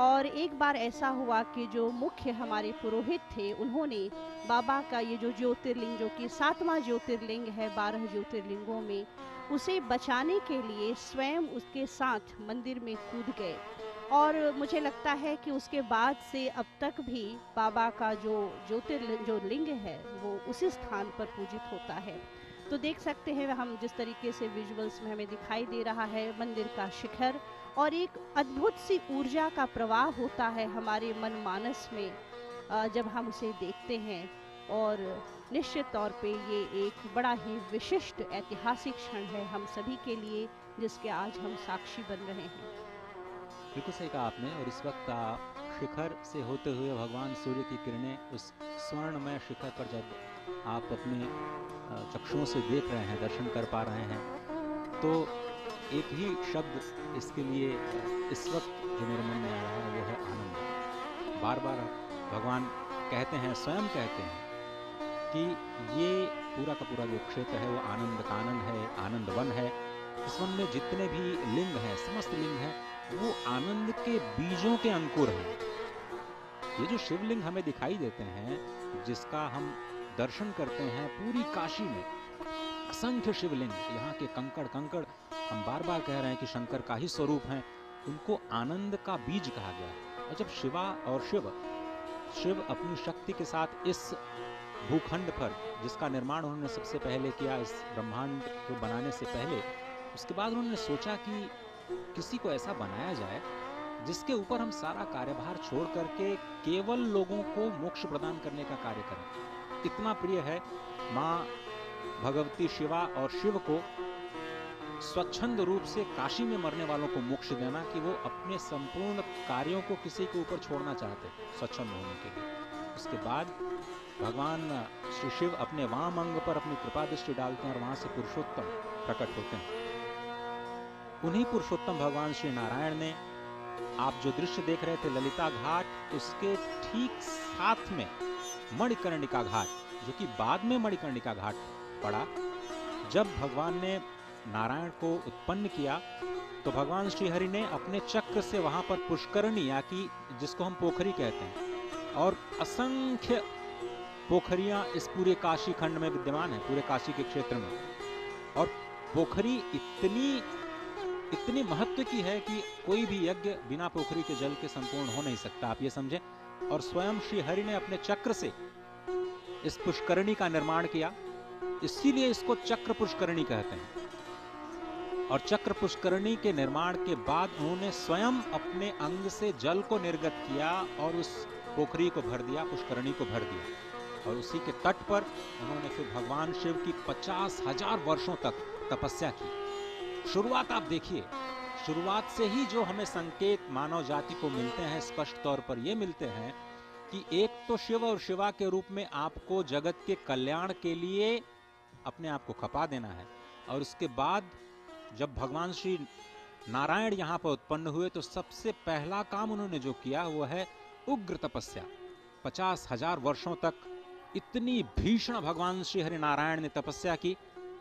और एक बार ऐसा हुआ कि जो मुख्य हमारे पुरोहित थे, उन्होंने बाबा का ये जो ज्योतिर्लिंग, जो कि सातवां ज्योतिर्लिंग है, बारह ज्योतिर्लिंगों में, उसे बचाने के लिए स्वयं उसके साथ मंदिर में कूद गए। और मुझे लगता है कि उसके बाद से अब तक भी बाबा का जो ज्योतिर्लिंग जो लिंग है, वो उसी स्थान पर पूजित होता है। तो देख सकते हैं, हम जिस तरीके से विजुअल्स में हमें दिखाई दे रहा है, मंदिर का शिखर और एक अद्भुत सी ऊर्जा का प्रवाह होता है हमारे मन मानस में जब हम उसे देखते हैं। और निश्चित तौर पे ये एक बड़ा ही विशिष्ट ऐतिहासिक क्षण है हम सभी के लिए, जिसके आज हम साक्षी बन रहे हैं। बिल्कुल सही कहा आपने, और इस वक्त शिखर से होते हुए भगवान सूर्य की किरणें उस स्वर्णमय शिखर पर जब आप अपने चक्षुओं से देख रहे हैं, दर्शन कर पा रहे हैं तो एक ही शब्द इसके लिए, इस वक्त जो मेरे मन में आ रहा है, वो है आनंद। बार बार भगवान कहते हैं, स्वयं कहते हैं कि ये पूरा का पूरा जो क्षेत्र है, वो आनंद का आनंद है आनंद वन है। इस वन में जितने भी लिंग हैं, समस्त लिंग हैं, वो आनंद के बीजों के अंकुर हैं। ये जो शिवलिंग हमें दिखाई देते हैं, जिसका हम दर्शन करते हैं पूरी काशी में असंख्य शिवलिंग, यहाँ के कंकड़ कंकड़। हम बार बार कह रहे हैं कि शंकर का ही स्वरूप है। उनको आनंद का बीज कहा गया और जब शिवा और शिव शिव अपनी शक्ति के साथ इस भूखंड पर, जिसका निर्माण उन्होंने सबसे पहले किया, इस ब्रह्मांड को बनाने से पहले, उसके बाद उन्होंने सोचा कि किसी को ऐसा बनाया जाए, जिसके ऊपर हम सारा कार्यभार छोड़ करके केवल लोगों को मोक्ष प्रदान करने का कार्य करें। इतना प्रिय है माँ भगवती शिवा और शिव को स्वच्छंद रूप से काशी में मरने वालों को मोक्ष देना कि वो अपने संपूर्ण कार्यों को किसी के ऊपर छोड़ना चाहते स्वच्छंद होने के लिए। उसके बाद भगवान श्री शिव अपने वाम अंग पर अपनी कृपा दृष्टि डालते हैं और वहाँ से पुरुषोत्तम प्रकट होते हैं। उन्हीं पुरुषोत्तम भगवान श्री नारायण ने, आप जो दृश्य देख रहे थे, ललिता घाट, उसके ठीक साथ में मणिकर्णिका घाट, जो कि बाद में मणिकर्णिका घाट पड़ा। जब भगवान ने नारायण को उत्पन्न किया तो भगवान श्रीहरि ने अपने चक्र से वहाँ पर पुष्करणी या कि जिसको हम पोखरी कहते हैं। और असंख्य पोखरियाँ इस पूरे काशी खंड में विद्यमान है, पूरे काशी के क्षेत्र में। और पोखरी इतनी इतनी महत्व की है कि कोई भी यज्ञ बिना पोखरी के जल के संपूर्ण हो नहीं सकता, आप ये समझे। और स्वयं श्री हरि ने अपने चक्र से इस पुष्करणी का निर्माण किया। इसीलिए इसको चक्र पुष्करणी कहते हैं। और चक्र पुष्करणी के निर्माण के बाद उन्होंने स्वयं अपने अंग से जल को निर्गत किया और उस पोखरी को भर दिया, पुष्करणी को भर दिया। और उसी के तट पर उन्होंने फिर भगवान शिव की पचास हज़ार वर्षों तक तपस्या की। शुरुआत आप देखिए। शुरुआत से ही जो हमें संकेत मानव जाति को मिलते हैं, स्पष्ट तौर पर ये मिलते हैं कि एक तो शिव और शिवा के रूप में आपको जगत के कल्याण के लिए अपने आप को खपा देना है। और उसके बाद जब भगवान श्री नारायण यहाँ पर उत्पन्न हुए तो सबसे पहला काम उन्होंने जो किया, वो है उग्र तपस्या। पचास हज़ार वर्षों तक इतनी भीषण भगवान श्री हरि नारायण ने तपस्या की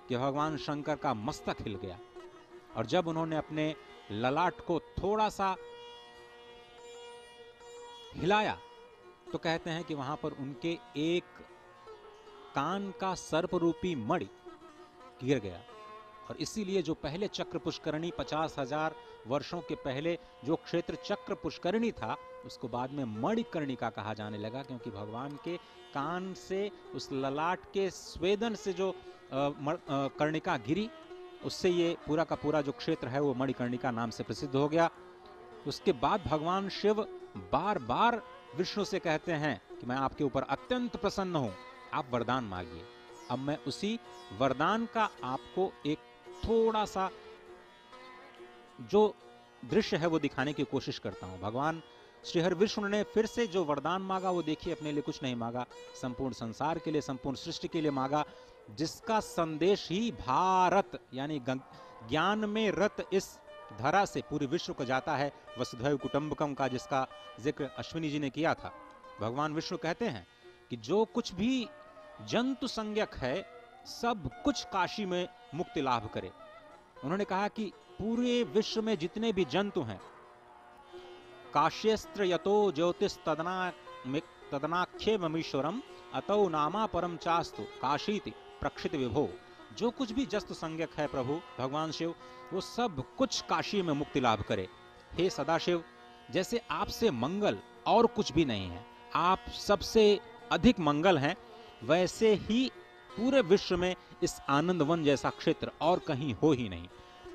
कि भगवान शंकर का मस्तक हिल गया। और जब उन्होंने अपने ललाट को थोड़ा सा हिलाया तो कहते हैं कि वहाँ पर उनके एक कान का सर्प रूपी मणि गिर गया और इसीलिए जो पहले चक्र पुष्करणी पचास हज़ार वर्षों के पहले जो क्षेत्र चक्र पुष्करणी था, उसको बाद में मणिकर्णिका कहा जाने लगा क्योंकि भगवान के कान से, उस ललाट के स्वेदन से जो कर्णिका गिरी, उससे ये पूरा का पूरा जो क्षेत्र है वो मणिकर्णिका नाम से प्रसिद्ध हो गया। उसके बाद भगवान शिव बार बार विष्णु से कहते हैं कि मैं आपके ऊपर अत्यंत प्रसन्न हूँ। आप वरदान मांगिए। अब मैं उसी वरदान का आपको एक थोड़ा सा जो दृश्य है वो दिखाने की कोशिश करता हूँ। भगवान श्रीहर विष्णु ने फिर से जो वरदान मांगा वो देखिए, अपने लिए कुछ नहीं मांगा। संपूर्ण संसार के लिए, संपूर्ण सृष्टि के लिए मांगा, जिसका संदेश ही भारत, यानी ज्ञान में रत इस धरा से पूरे विश्व को जाता है, वसुधैव कुटुंबकम का जिसका ज़िक्र अश्विनी जी ने किया था। भगवान विष्णु कहते हैं कि जो कुछ भी जंतु संज्ञक है, सब कुछ काशी में मुक्ति लाभ करे। उन्होंने कहा कि पूरे विश्व में जितने भी जंतु हैं, काश्यस्त्र यतो ज्योतिष तदना तदनाख्ये ममीश्वरम अतो नामा परम चास्तु, काशीति प्रक्षित विभो। जो कुछ भी जस्त संज्ञक है प्रभु, भगवान शिव, वो सब कुछ काशी में मुक्ति लाभ करे। हे सदाशिव, जैसे आपसे मंगल और कुछ भी नहीं है, आप सबसे अधिक मंगल हैं वैसे ही पूरे विश्व में इस आनंद वन जैसा क्षेत्र और कहीं हो ही नहीं।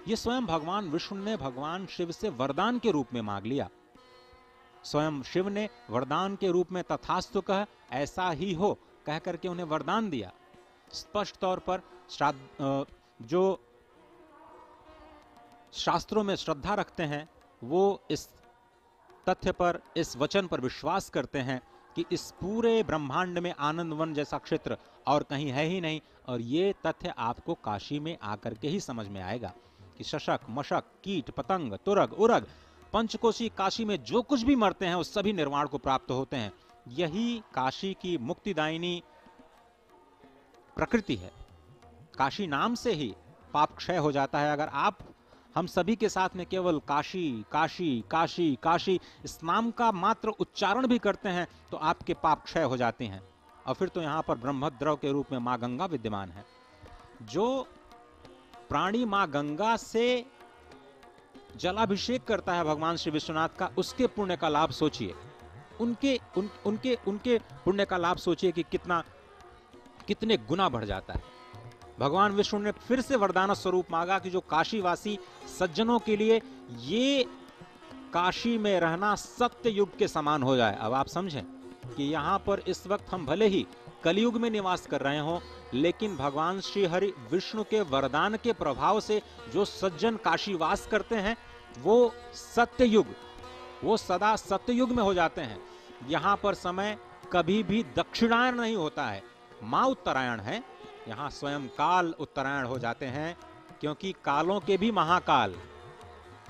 ये स्वयं भगवान विष्णु ने भगवान शिव से वरदान के रूप में मांग लिया। स्वयं शिव ने वरदान के रूप में तथास्तु कह, ऐसा ही हो, कह करके उन्हें वरदान दिया। स्पष्ट तौर पर जो शास्त्रों में श्रद्धा रखते हैं, वो इस तथ्य पर, इस वचन पर विश्वास करते हैं कि इस पूरे ब्रह्मांड में आनंद वन जैसा क्षेत्र और कहीं है ही नहीं, और ये तथ्य आपको काशी में आकर के ही समझ में आएगा कि शशक, मशक, कीट, पतंग, तुरग, उरग, पंचकोशी, काशी में जो कुछ भी मरते हैं, उस सभी निर्वाण को प्राप्त होते हैं। यही काशी की मुक्तिदायिनी प्रकृति है। काशी नाम से ही पाप क्षय हो जाता है। अगर आप हम सभी के साथ में केवल काशी काशी काशी काशी इस नाम का मात्र उच्चारण भी करते हैं तो आपके पाप क्षय हो जाते हैं। और फिर तो यहाँ पर ब्रह्मद्रव के रूप में माँ गंगा विद्यमान है। जो प्राणी माँ गंगा से जलाभिषेक करता है भगवान श्री विश्वनाथ का उसके पुण्य का लाभ सोचिए। उनके उन, उनके उनके पुण्य का लाभ सोचिए कि कितना कितने गुना बढ़ जाता है। भगवान विष्णु ने फिर से वरदान स्वरूप मांगा कि जो काशीवासी सज्जनों के लिए ये काशी में रहना सत्य युग के समान हो जाए। अब आप समझें कि यहाँ पर इस वक्त हम भले ही कलयुग में निवास कर रहे हों, लेकिन भगवान श्री हरि विष्णु के वरदान के प्रभाव से जो सज्जन काशीवास करते हैं, वो सत्य युग वो सदा सत्ययुग में हो जाते हैं। यहाँ पर समय कभी भी दक्षिणायन नहीं होता है, माँ उत्तरायण है। यहाँ स्वयं काल उत्तरायण हो जाते हैं, क्योंकि कालों के भी महाकाल।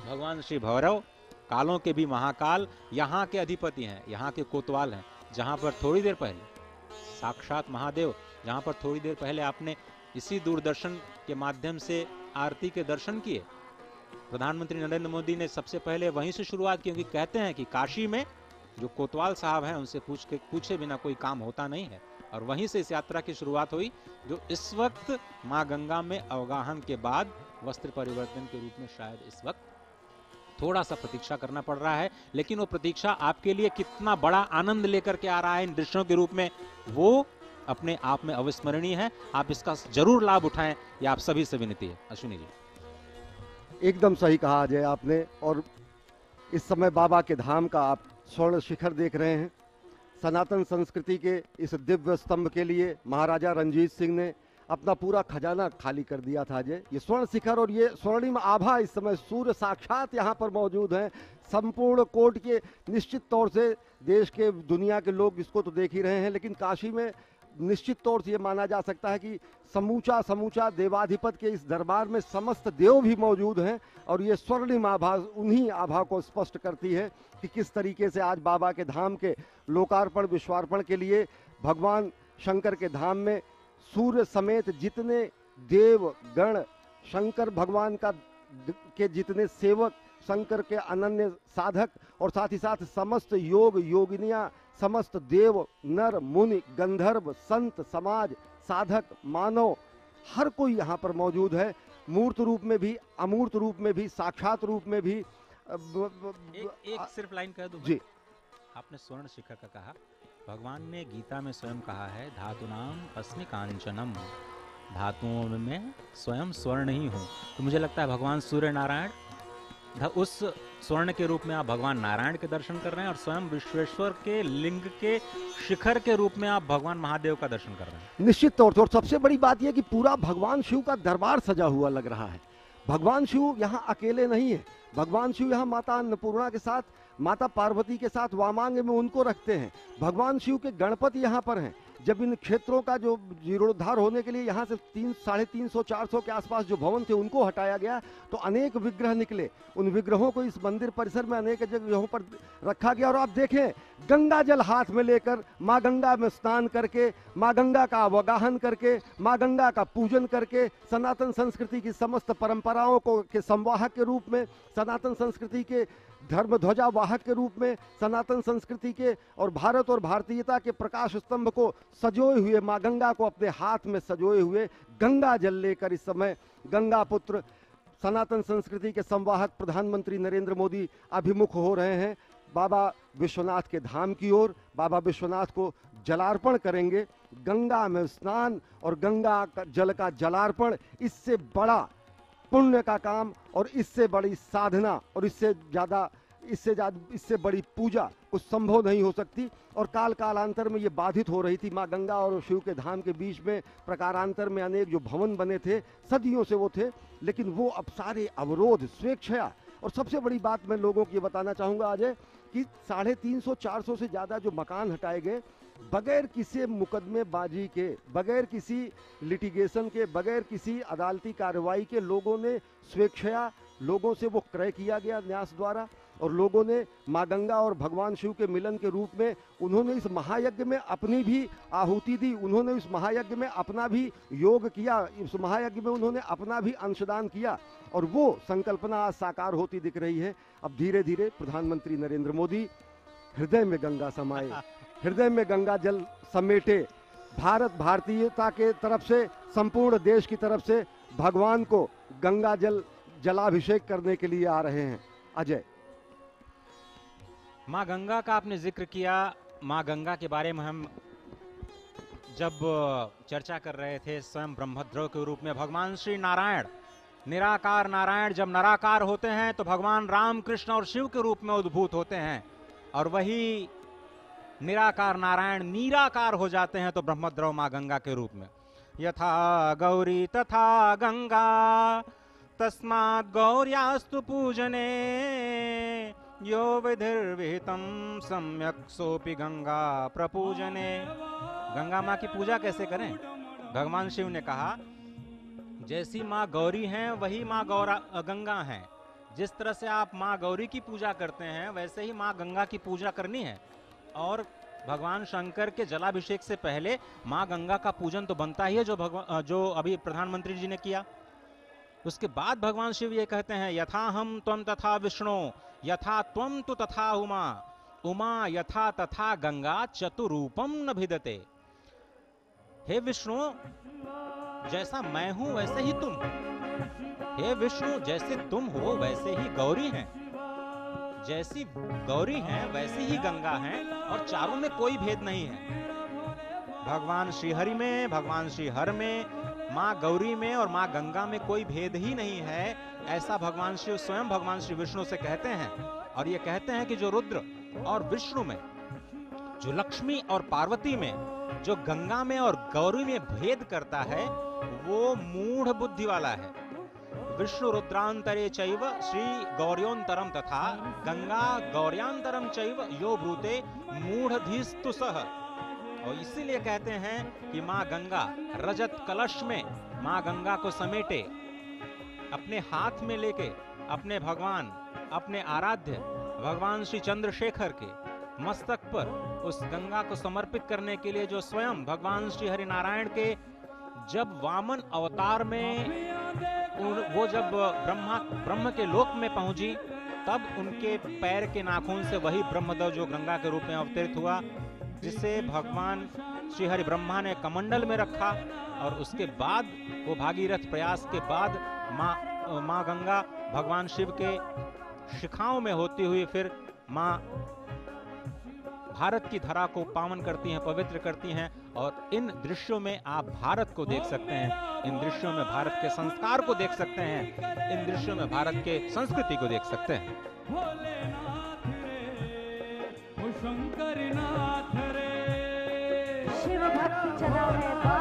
भगवान श्री भैरव, कालों के भी महाकाल यहाँ के अधिपति हैं, यहाँ के कोतवाल हैं, जहाँ पर थोड़ी देर पहले, साक्षात महादेव, जहाँ पर थोड़ी देर पहले आपने इसी दूरदर्शन के माध्यम से आरती के दर्शन किए। प्रधानमंत्री नरेंद्र मोदी ने सबसे पहले वहीं से शुरुआत की, क्योंकि कहते हैं कि काशी में जो कोतवाल साहब हैं, उनसे पूछ के, पूछे बिना कोई काम होता नहीं है। और वहीं से इस यात्रा की शुरुआत हुई, जो इस वक्त माँ गंगा में अवगाहन के बाद वस्त्र परिवर्तन के रूप में शायद इस वक्त थोड़ा सा प्रतीक्षा करना पड़ रहा है। लेकिन वो प्रतीक्षा आपके लिए कितना बड़ा आनंद लेकर के आ रहा है इन दृश्यों के रूप में, वो अपने आप में अविस्मरणीय है। आप इसका ज़रूर लाभ उठाएँ, ये आप सभी से विनती है। अश्विनी जी। एकदम सही कहा, अजय, आपने। और इस समय बाबा के धाम का आप स्वर्ण शिखर देख रहे हैं। सनातन संस्कृति के इस दिव्य स्तंभ के लिए महाराजा रंजीत सिंह ने अपना पूरा खजाना खाली कर दिया था जे ये स्वर्ण शिखर और ये स्वर्णिम आभा इस समय सूर्य साक्षात यहाँ पर मौजूद हैं। संपूर्ण कोट के निश्चित तौर से देश के, दुनिया के लोग इसको तो देख ही रहे हैं, लेकिन काशी में निश्चित तौर से ये माना जा सकता है कि समूचा समूचा देवाधिपत के इस दरबार में समस्त देव भी मौजूद हैं और ये स्वर्णिम आभा उन्हीं आभा को स्पष्ट करती है कि किस तरीके से आज बाबा के धाम के लोकार्पण, विश्वार्पण के लिए भगवान शंकर के धाम में सूर्य समेत जितने देव, गण, शंकर भगवान का के जितने सेवक, शंकर के अनन्य साधक और साथ ही साथ समस्त योग योगिनियाँ समस्त देव नर मुनि गंधर्व संत समाज साधक मानव हर कोई यहाँ पर मौजूद है। मूर्त रूप में भी अमूर्त रूप में भी साक्षात रूप में भी अ, ब- ब- एक, एक सिर्फ़ लाइन कह दूँ जी। आपने स्वर्ण शिखर का कहा। भगवान ने गीता में स्वयं कहा है धातु नाम अस्मि कांचनम। धातुओं में स्वयं स्वर्ण ही हूँ। तो मुझे लगता है भगवान सूर्य नारायण उस स्वर्ण के रूप में आप भगवान नारायण के दर्शन कर रहे हैं और स्वयं विश्वेश्वर के लिंग के शिखर के रूप में आप भगवान महादेव का दर्शन कर रहे हैं। निश्चित तौर और सबसे बड़ी बात यह कि पूरा भगवान शिव का दरबार सजा हुआ लग रहा है। भगवान शिव यहाँ अकेले नहीं है। भगवान शिव यहाँ माता अन्नपूर्णा के साथ, माता पार्वती के साथ वामांग में उनको रखते हैं। भगवान शिव के गणपति यहाँ पर हैं। जब इन क्षेत्रों का जो जीर्णोद्धार होने के लिए यहाँ से तीन, साढ़े तीन सौ, चार सौ के आसपास जो भवन थे, उनको हटाया गया तो अनेक विग्रह निकले। उन विग्रहों को इस मंदिर परिसर में अनेक जगहों पर रखा गया और आप देखें, गंगा जल हाथ में लेकर, माँ गंगा में स्नान करके, माँ गंगा का अवगाहन करके, माँ गंगा का पूजन करके, सनातन संस्कृति की समस्त परंपराओं को के संवाहक के रूप में, सनातन संस्कृति के धर्म ध्वजा वाहक के रूप में सनातन संस्कृति के और भारत और भारतीयता के प्रकाश स्तंभ को सजोए हुए माँ गंगा को अपने हाथ में सजोए हुए गंगा जल लेकर इस समय गंगा पुत्र सनातन संस्कृति के संवाहक प्रधानमंत्री नरेंद्र मोदी अभिमुख हो रहे हैं। बाबा विश्वनाथ के धाम की ओर, बाबा विश्वनाथ को जलार्पण करेंगे। गंगा में स्नान और गंगा जल का जलार्पण, इससे बड़ा पुण्य का काम और इससे बड़ी साधना और इससे ज़्यादा, इससे ज़्यादा, इससे बड़ी पूजा कुछ संभव नहीं हो सकती। और काल कालांतर में ये बाधित हो रही थी माँ गंगा और शिव के धाम के बीच में प्रकारांतर में अनेक जो भवन बने थे, सदियों से वो थे, लेकिन वो अब सारे अवरोध, स्वेच्छया। और सबसे बड़ी बात मैं लोगों को ये बताना चाहूँगा अजय कि साढ़े तीन सौ, चार सौ से ज़्यादा जो मकान हटाए गए बगैर किसी मुकदमेबाजी के, बगैर किसी लिटिगेशन के, बगैर किसी अदालती कार्रवाई के लोगों ने स्वेच्छया, लोगों से वो क्रय किया गया न्यास द्वारा और लोगों ने माँ गंगा और भगवान शिव के मिलन के रूप में उन्होंने इस महायज्ञ में अपनी भी आहुति दी, उन्होंने इस महायज्ञ में अपना भी योग किया, इस महायज्ञ में उन्होंने अपना भी अंशदान किया और वो संकल्पना आज साकार होती दिख रही है। अब धीरे धीरे प्रधानमंत्री नरेंद्र मोदी, हृदय में गंगा समाये। [laughs] हृदय में गंगा जल समेटे। भारत भारतीयता के तरफ़ से, संपूर्ण देश की तरफ़ से भगवान को गंगा जल, जलाभिषेक करने के लिए आ रहे हैं। अजय। माँ गंगा का आपने ज़िक्र किया। माँ गंगा के बारे में हम जब चर्चा कर रहे थे स्वयं ब्रह्मद्रव के रूप में, भगवान श्री नारायण, निराकार नारायण जब निराकार होते हैं तो भगवान राम कृष्ण और शिव के रूप में उद्भूत होते हैं। और वही निराकार नारायण निराकार हो जाते हैं तो ब्रह्मद्रव माँ गंगा के रूप में। यथा गौरी तथा गंगा, तस्मात् गौर्यास्तु पूजने, यो विधिर्विहितं सम्यक सोपि गंगा प्रपूजने। गंगा माँ की पूजा कैसे करें? भगवान शिव ने कहा, जैसी माँ गौरी हैं, वही माँ गौरा, गंगा हैं। जिस तरह से आप माँ गौरी की पूजा करते हैं, वैसे ही माँ गंगा की पूजा करनी है। और भगवान शंकर के जलाभिषेक से पहले माँ गंगा का पूजन तो बनता ही है जो भगवान जो अभी प्रधानमंत्री जी ने किया। उसके बाद भगवान शिव ये कहते हैं, यथा हम त्वम तथा विष्णु, यथा त्वम तु तथा उमा उमा यथा तथा गंगा चतुरूपम न भिदते। हे विष्णु, जैसा मैं हूँ वैसे ही तुम। हे विष्णु, जैसे तुम हो वैसे ही गौरी हैं। जैसी गौरी हैं, वैसी ही गंगा हैं और चारों में कोई भेद नहीं है। भगवान श्रीहरि में, भगवान श्री हर में, माँ गौरी में और माँ गंगा में कोई भेद ही नहीं है, ऐसा भगवान शिव स्वयं भगवान श्री विष्णु से कहते हैं और ये कहते हैं कि जो रुद्र और विष्णु में, जो लक्ष्मी और पार्वती में, जो गंगा में और गौरी में भेद करता है, वो मूढ़ बुद्धि वाला है। विष्णु रुद्रांतरे चैव श्री गौर्योंतरम तथा गंगा गौर्यांतरम चैव यो ब्रूते मूढ़धिस्तु सह और इसीलिए कहते हैं कि माँ गंगा रजत कलश में माँ गंगा को समेटे, अपने हाथ में लेके, अपने भगवान, अपने आराध्य, भगवान श्री चंद्रशेखर के मस्तक पर उस गंगा को समर्पित करने के लिए जो स्वयं भगवान श्री हरि नारायण के जब वामन अवतार में वो जब ब्रह्मा ब्रह्म के लोक में पहुँची, तब उनके पैर के नाखून से वही ब्रह्मदेव जो गंगा के रूप में अवतरित हुआ, जिसे भगवान श्री हरि ब्रह्मा ने कमंडल में रखा और उसके बाद, वो भागीरथ प्रयास के बाद माँ माँ गंगा भगवान शिव के शिखाओं में होती हुई फिर माँ भारत की धरा को पावन करती हैं पवित्र करती हैं और इन दृश्यों में आप भारत को देख सकते हैं। इन दृश्यों में भारत के संस्कार को देख सकते हैं। इन दृश्यों में भारत के संस्कृति को देख सकते हैं। भोलेनाथ रे ओ शंकर नाथ रे। शिव भक्ति चला है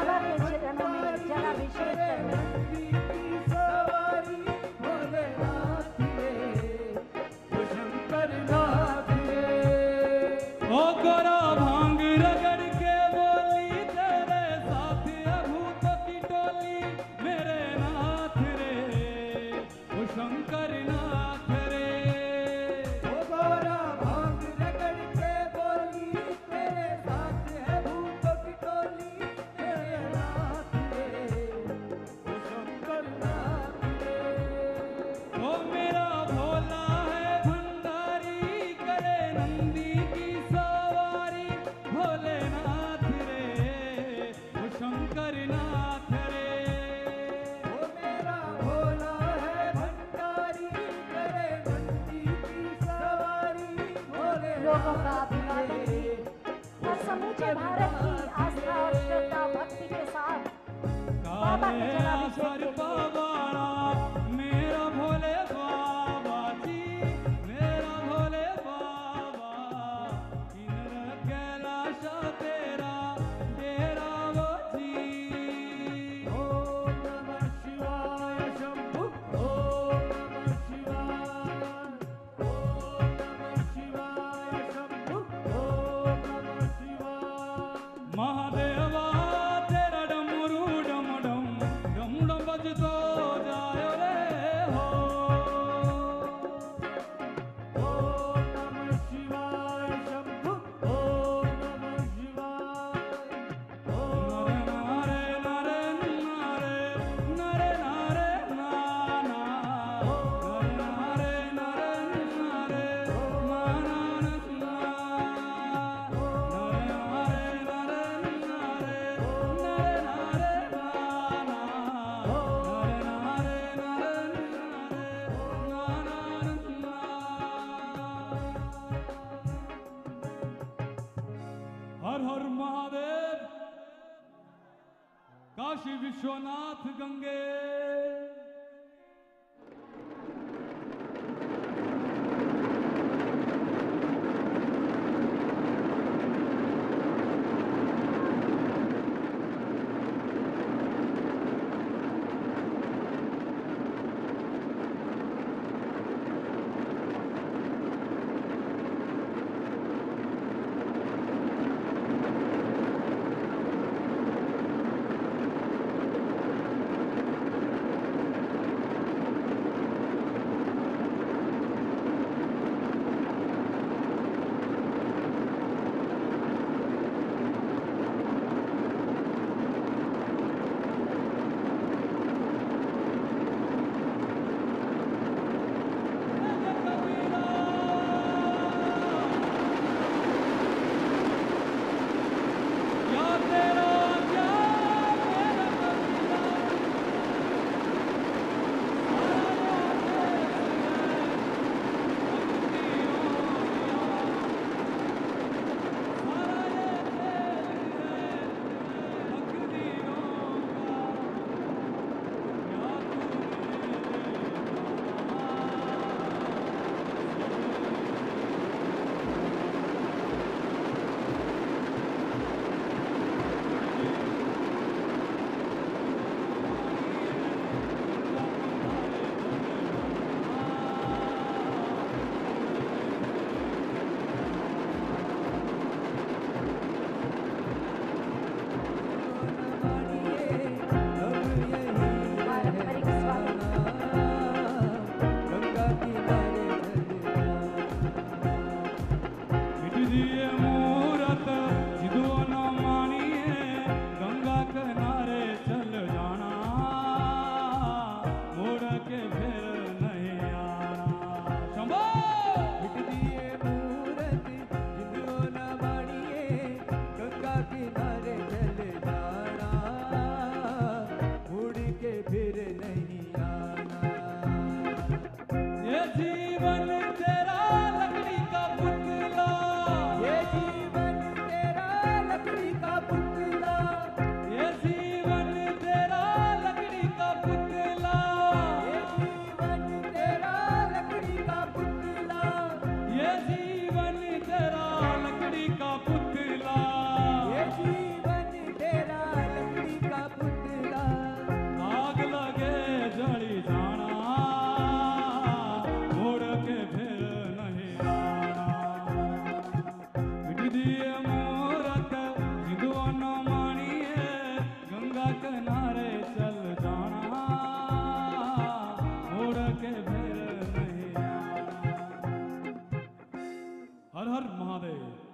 हर हर महादेव।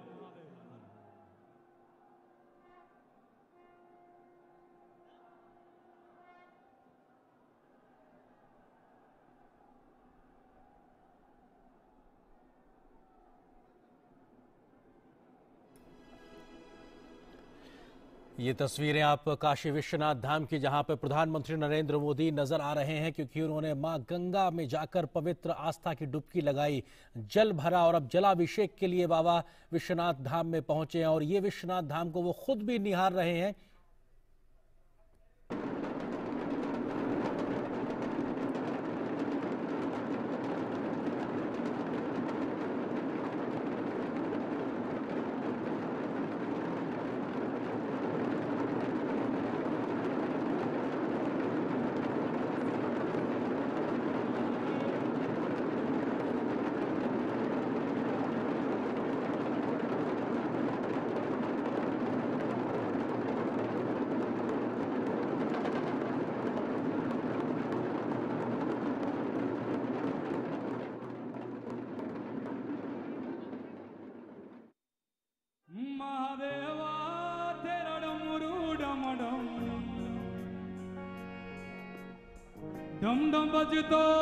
ये तस्वीरें आप काशी विश्वनाथ धाम की, जहाँ पर प्रधानमंत्री नरेंद्र मोदी नज़र आ रहे हैं, क्योंकि उन्होंने माँ गंगा में जाकर पवित्र आस्था की डुबकी लगाई। जल भरा और अब जलाभिषेक के लिए बाबा विश्वनाथ धाम में पहुँचे हैं, और ये विश्वनाथ धाम को वो खुद भी निहार रहे हैं। de dor.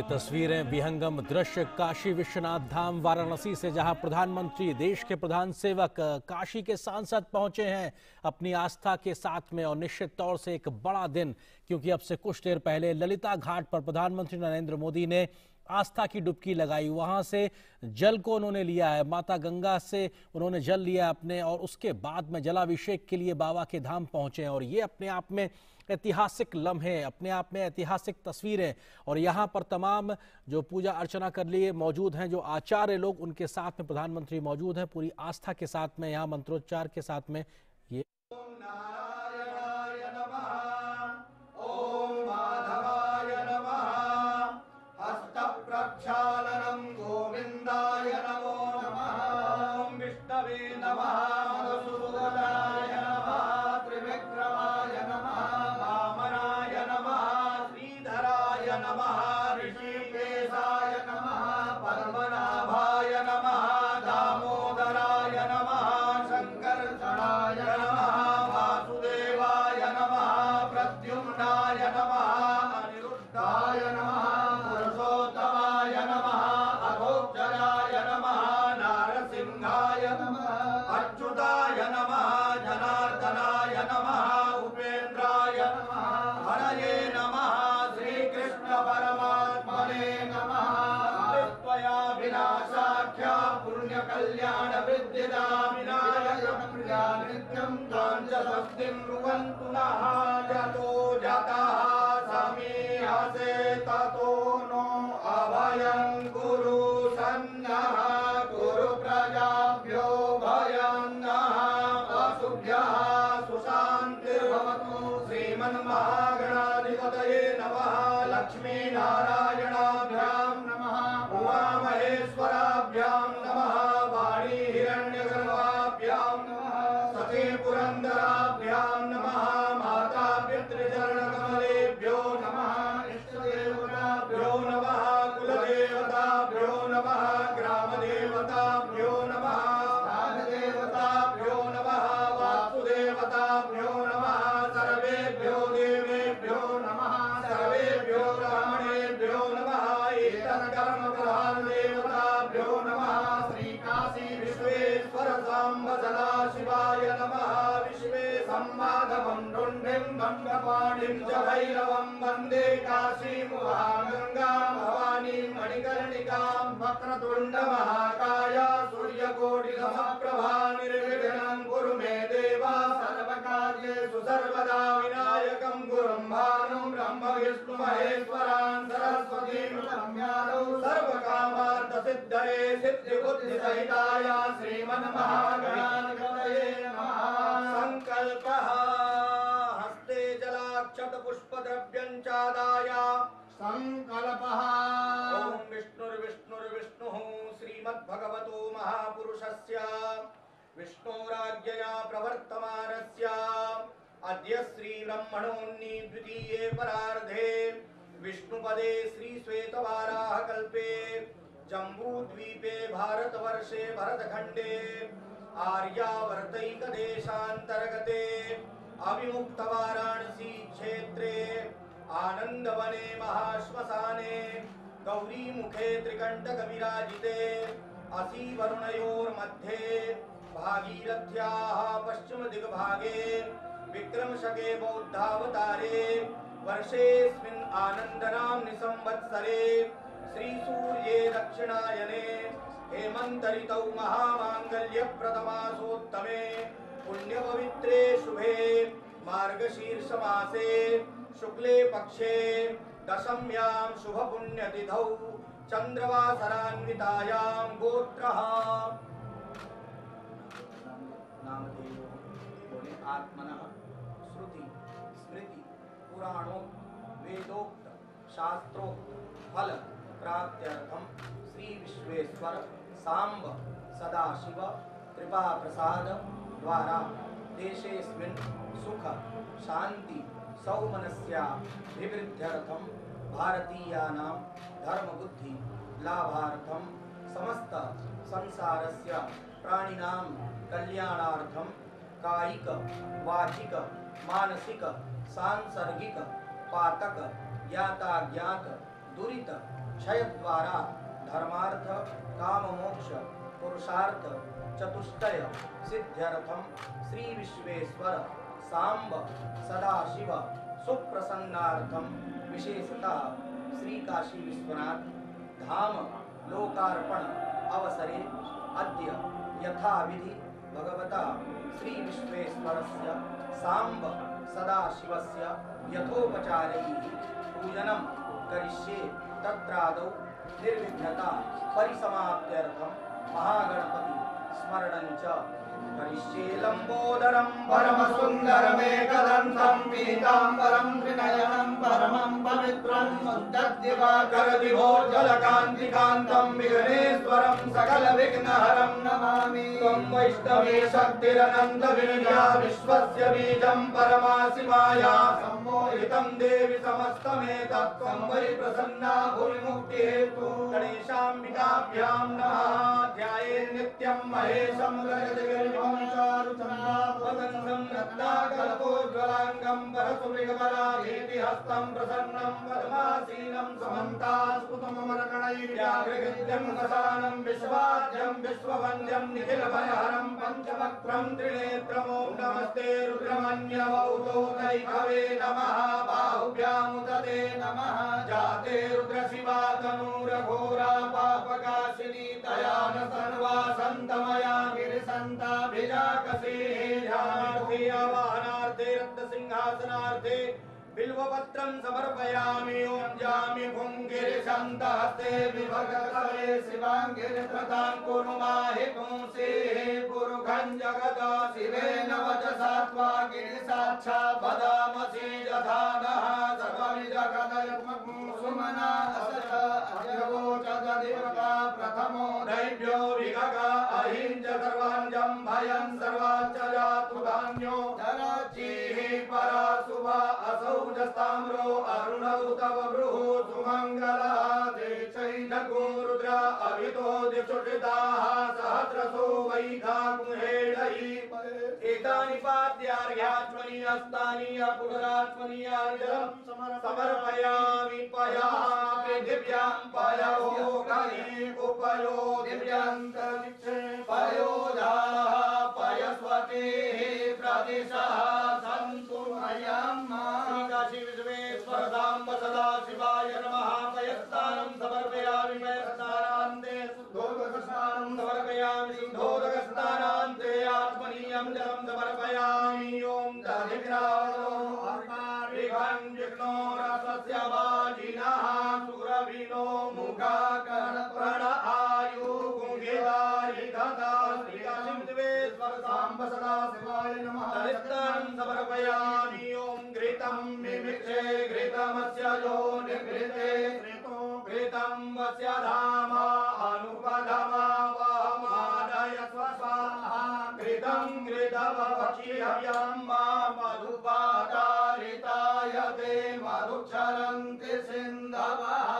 ये तस्वीरें विहंगम दृश्य काशी विश्वनाथ धाम, वाराणसी से, जहाँ प्रधानमंत्री, देश के प्रधान सेवक, काशी के सांसद पहुँचे हैं, अपनी आस्था के साथ में और निश्चित तौर से एक बड़ा दिन, क्योंकि अब से कुछ देर पहले ललिता घाट पर प्रधानमंत्री नरेंद्र मोदी ने आस्था की डुबकी लगाई। वहाँ से जल को उन्होंने लिया है। माता गंगा से उन्होंने जल लिया अपने और उसके बाद में जलाभिषेक के लिए बाबा के धाम पहुँचे और ये अपने आप में ऐतिहासिक लम्हे अपने आप में ऐतिहासिक तस्वीरें। और यहाँ पर तमाम जो पूजा अर्चना कर लिए मौजूद हैं, जो आचार्य लोग, उनके साथ में प्रधानमंत्री मौजूद हैं। पूरी आस्था के साथ में, यहाँ मंत्रोच्चार के साथ में वक्रतुण्डमहाकाय सूर्यकोटिसमप्रभा निर्विघ्नं कुरु मे देवा सर्वकार्येषु सर्वदा विनायकं गुरुं भानुं ब्रह्म विष्णु महेश्वरान् सरस्वतीं संज्ञानौ सर्वकामार्थसिद्धये सिद्धिबुद्धिसहिताय श्रीमन्महागणाधिपतये नमः। सङ्कल्पः। हस्ते जलाक्षतपुष्पद्रव्यं चादाय। सङ्कल्पः। श्रीमद्भगवतो महापुरुषस्य, विष्णोराज्ञया प्रवर्तमानस्य, अद्य श्रीब्रह्मणोन्नी द्वितीये परार्धे, विष्णुपदे श्रीश्वेतवाराहकल्पे, जम्बूद्वीपे भारतवर्षे भरतखण्डे, आर्यावर्तैकदेशान्तर्गते अविमुक्तवाराणसी क्षेत्रे, आनन्दवने महाश्मशाने गौरीमुखे त्रिकण्टकविराजिते, असीवरुणयोर्मध्ये, भागीरथ्याः पश्चिमदिग्भागे, विक्रमशके बौद्धावतारे, वर्षेऽस्मिन् आनन्दनाम्नि संवत्सरे श्रीसूर्ये दक्षिणायने, हेमन्तरितौ महामाङ्गल्यप्रथमासोत्तमे, पुण्यपवित्रे शुभे, मार्गशीर्षमासे, शुक्ले पक्षे दशम्यां शुभपुण्यतिथौ, चन्द्रवासरान्वितायां गोत्रः। नामधेयो बोले आत्मनः, श्रुति, स्मृति पुराणोक्त वेदोक्त, शास्त्रोक्त, फल प्राप्त्यर्थम श्री विश्वेश्वर सांब सदाशिव कृपा प्रसाद द्वारा, देशेऽस्मिन् सुख शांति सौमनस्याभिवृद्ध्यर्थं भारतीयानां धर्मबुद्धि लाभार्थं समस्त संसारस्य प्राणिनां कल्याणार्थं कायिक, वाचिक, मानसिक, सांसर्गिक, पातक याताज्ञात दुरित क्षय द्वारा धर्मार्थ काम मोक्ष पुरुषार्थ, चतुष्टय सिद्ध्यर्थम श्री विश्वेश्वर सांब सदाशिव सुप्रसन्नार्थम विशेषतः श्री काशी विश्वनाथ, धाम लोकार्पण अवसरे अद्य यथाविधि भगवता श्री विश्वेश्वरस्य सांब सदाशिवस्य यथोपचारैः पूजनं करिष्ये। तत्रादौ निर्विघ्नता परिसमाप्त्यर्थं महागणपति स्मरणं च करिष्ये लम्बोदरं परमसुन्दरमेकदन्तं पीताम्बरं त्रिनयनं परमं पवित्रं शुद्धद्दिवाकरदिभोज्जलकान्तिकान्तं विघ्नेश्वरं सकलविघ्नहरं नमामि। त्वं वैष्णवी शक्तिरनन्तवीर्या विश्वस्य बीजं परमासि माया सम्मोहितं देवि समस्तमेतत्। त्वं वै प्रसन्ना भूरिमुक्तिहेतु। गणेशाम्बिकाभ्यां नमः। ध्याये नित्यं महेशं रजतगिरिभं चारुचन्द्रावदन्तं रत्नाकल्पोज्ज्वलाङ्गं परसुमृगबलाभीतिहस्तं प्रसन्नं पद्मासीनं समन्तास्फुटममरकणैर्व्याघ्रगित्यं वसानं विश्वाद्यं त्रिनेत्रमो नमस्ते रुद्रमन्यवौतो नमः बाहुभ्यामुदते नमः जाते रुद्रशिवा पापकाशिनी तया न सर्वा गिरिसन्ताभिजाकसे ध्यानार्थे रत्नसिंहासनार्थे बिल्वपत्रं समर्पयामि ॐ जामि भुङ्गिरिशन्तहस्ते विभगतवे शिवाङ्गिरिप्रतां कुरु, माहि, पुंसेः पुरुखं जगत शिवेन वचसा त्वा गिरिसाक्षा वदामसि यथा नः सर्वविजगदयत्मसुमना असत अजगोचदेवता प्रथमो, दैव्यो, विगग अहिञ्च सर्वाञ्जं भयं सर्वाच्च धान्यो धनचीः परा सुभा असौ जस्ताम्रो अरुणौ तव भ्रुः सुमङ्गलः। चैनगो रुद्र अभितो दिशुषिताः सहस्रसो वैघागुहेडयि एतानि पाद्यार्घ्यात्मनि हस्तानि अपुनरात्मनि जलं समर्पयामि आत्मनीयं जलं समर्पयामि। ॐ दधिग्रावणो अर्कारिघं जिग्नो रसस्य वाजिनः सुरविनो मुखाकर्ण प्रण आयु गुङ्गिदायि गदा श्रीकाशीं दिवेश्वर साम्ब सदा शिवाय नमः। दरिद्रं समर्पयामि। ॐ घृतं मिमिक्षे घृतमस्य यो निघृते घृतो घृतं वस्य धाम घृतवक्षिहव्यं मा मधुपादारिताय ते मधुक्षरन्ति सिन्धवः।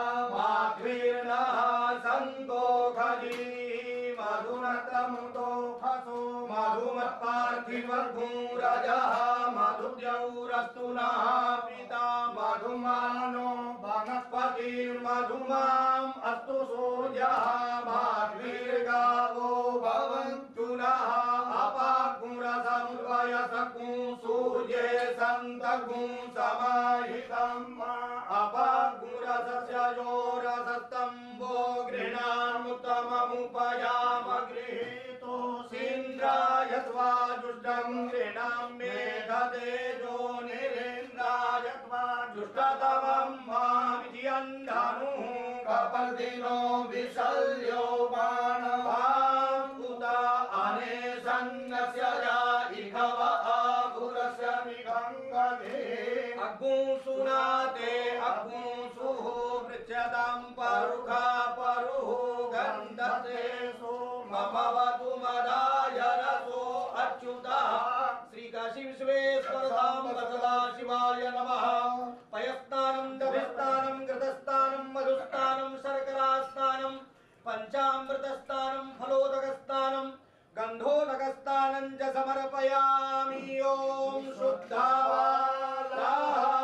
सन्तो खली मधुनतमुतो फसो। मधुमत्पार्थिवर्भूरजः मधुद्यौरस्तु नः पिता मधुमानो वनस्पतिर्मधुमाम् अस्तु सूर्यः न्त समाहितम् अभागुरसो रसस्तम्बो गृणामुत्तममुपयाम गृहीतो सीन्द्रायस्वा जुष्टृणं मेधतेजो निरेन्द्राय दुष्टतमं वानुः कपदिनो विशल्यो मा अग्मुसुः पृच्छतां परुखा परुः गन्धते सो ममवतु मदाय रसो अच्युतः। श्रीकाशी विश्वेश्वर धाम सदा शिवाय नमः। पयस्नानं दभिस्नानं घृतस्नानं मधुस्नानं शर्करास्नानं पञ्चामृतस्नानं फलोदकस्नानं गन्धोदकस्नानं च समर्पयामि। ॐ शुद्धावालाः।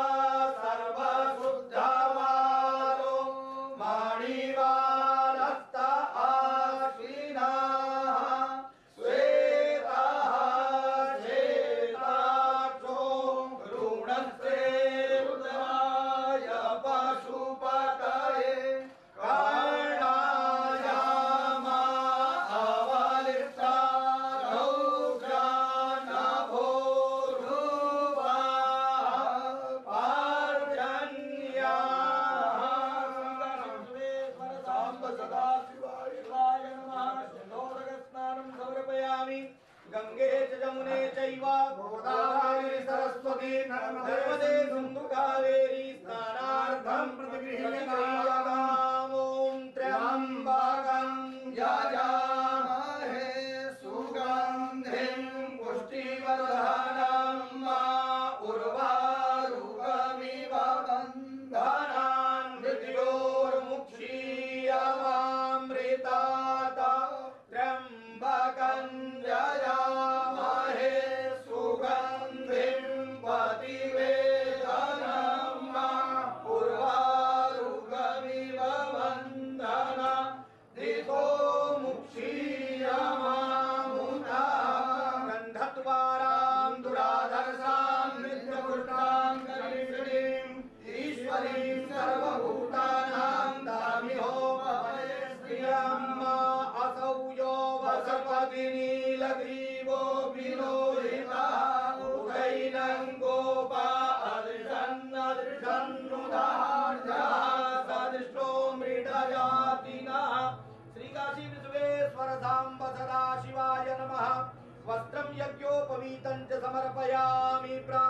समर्पयामि प्रामुञ्च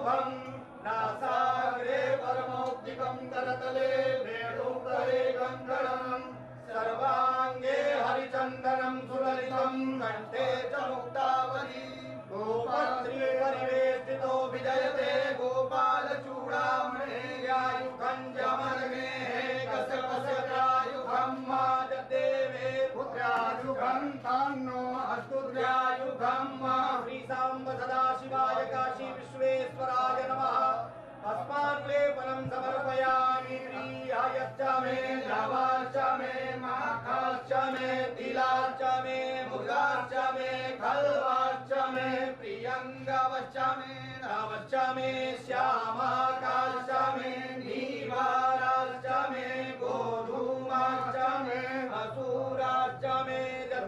कौस्तुभं नासाग्रे परमौक्तिकं करतले वेणुकरे कङ्कणम् सर्वाङ्गे तान्नो अस्तुत्र्यायुखं श्रीसाम्ब सदाशिवाय काशी विश्वेश्वराय नमः। अस्मान्लेपनं समर्पयामि प्रियायश्च मे नवाश्च मे माखाश्च मे तिलाश्च मे मृगाश्च मे खल्वाश्च मे प्रियङ्गवश्च मे नवश्च मे श्यामाकाश्च मे नीवाराश्च मे गोधूमाश्च मे असुराश्च मे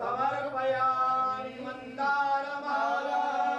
समर्पयामि मन्दारमालां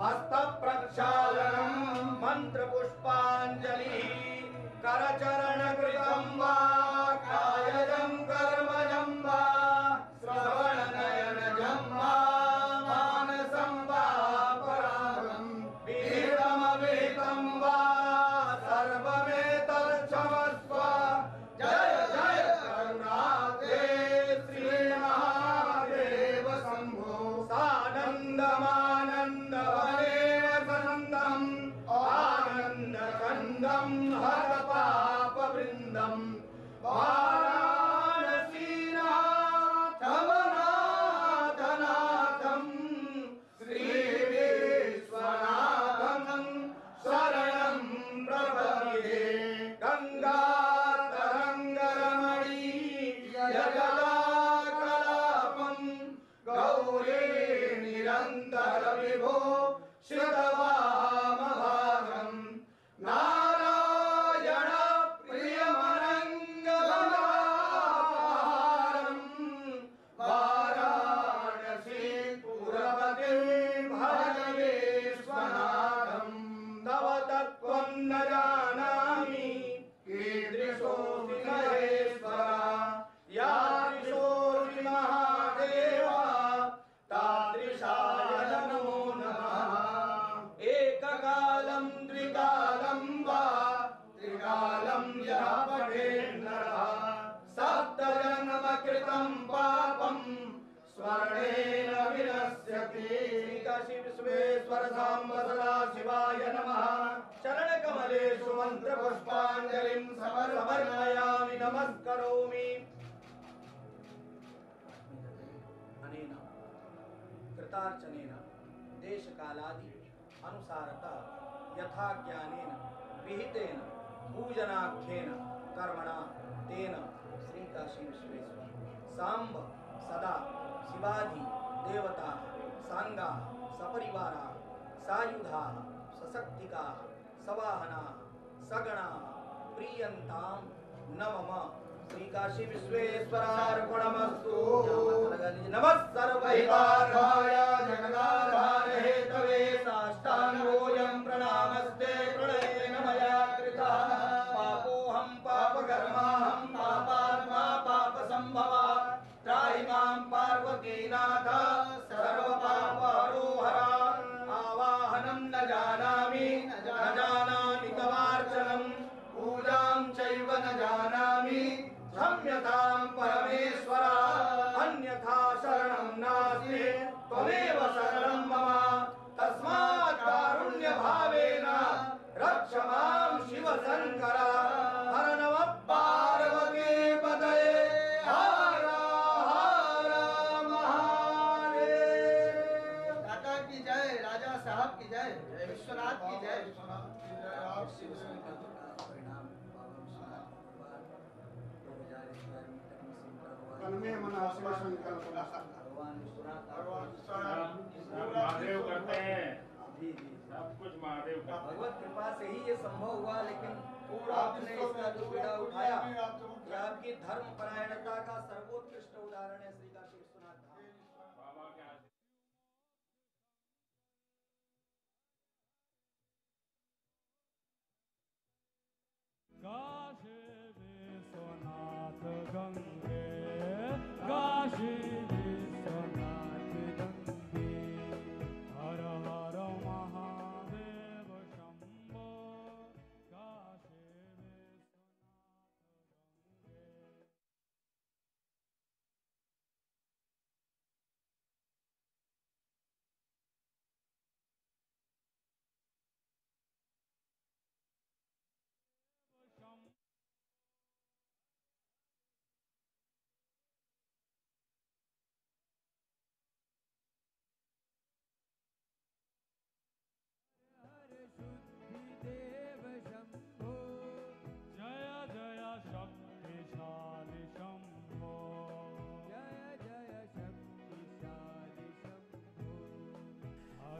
हस्त हस्तप्रक्षालनम् मन्त्रपुष्पाञ्जलिः करचर dum काशी विश्वेश्वरार्पणमस्तु नमः सर्वैवार्हाय शङ्कर हर की जय राजा साहब की जय विश्वनाथ की जय। विश्वनाथ शिव शंकर भगवान विश्वनाथ भगवान महादेव करते हैं। कुछ महादेव भगवत कृपा से ही ये संभव हुआ लेकिन आपने इसका दुविधा उठाया। आपकी धर्म परायणता का सर्वोत्कृष्ट उदाहरण है श्री का बाबा के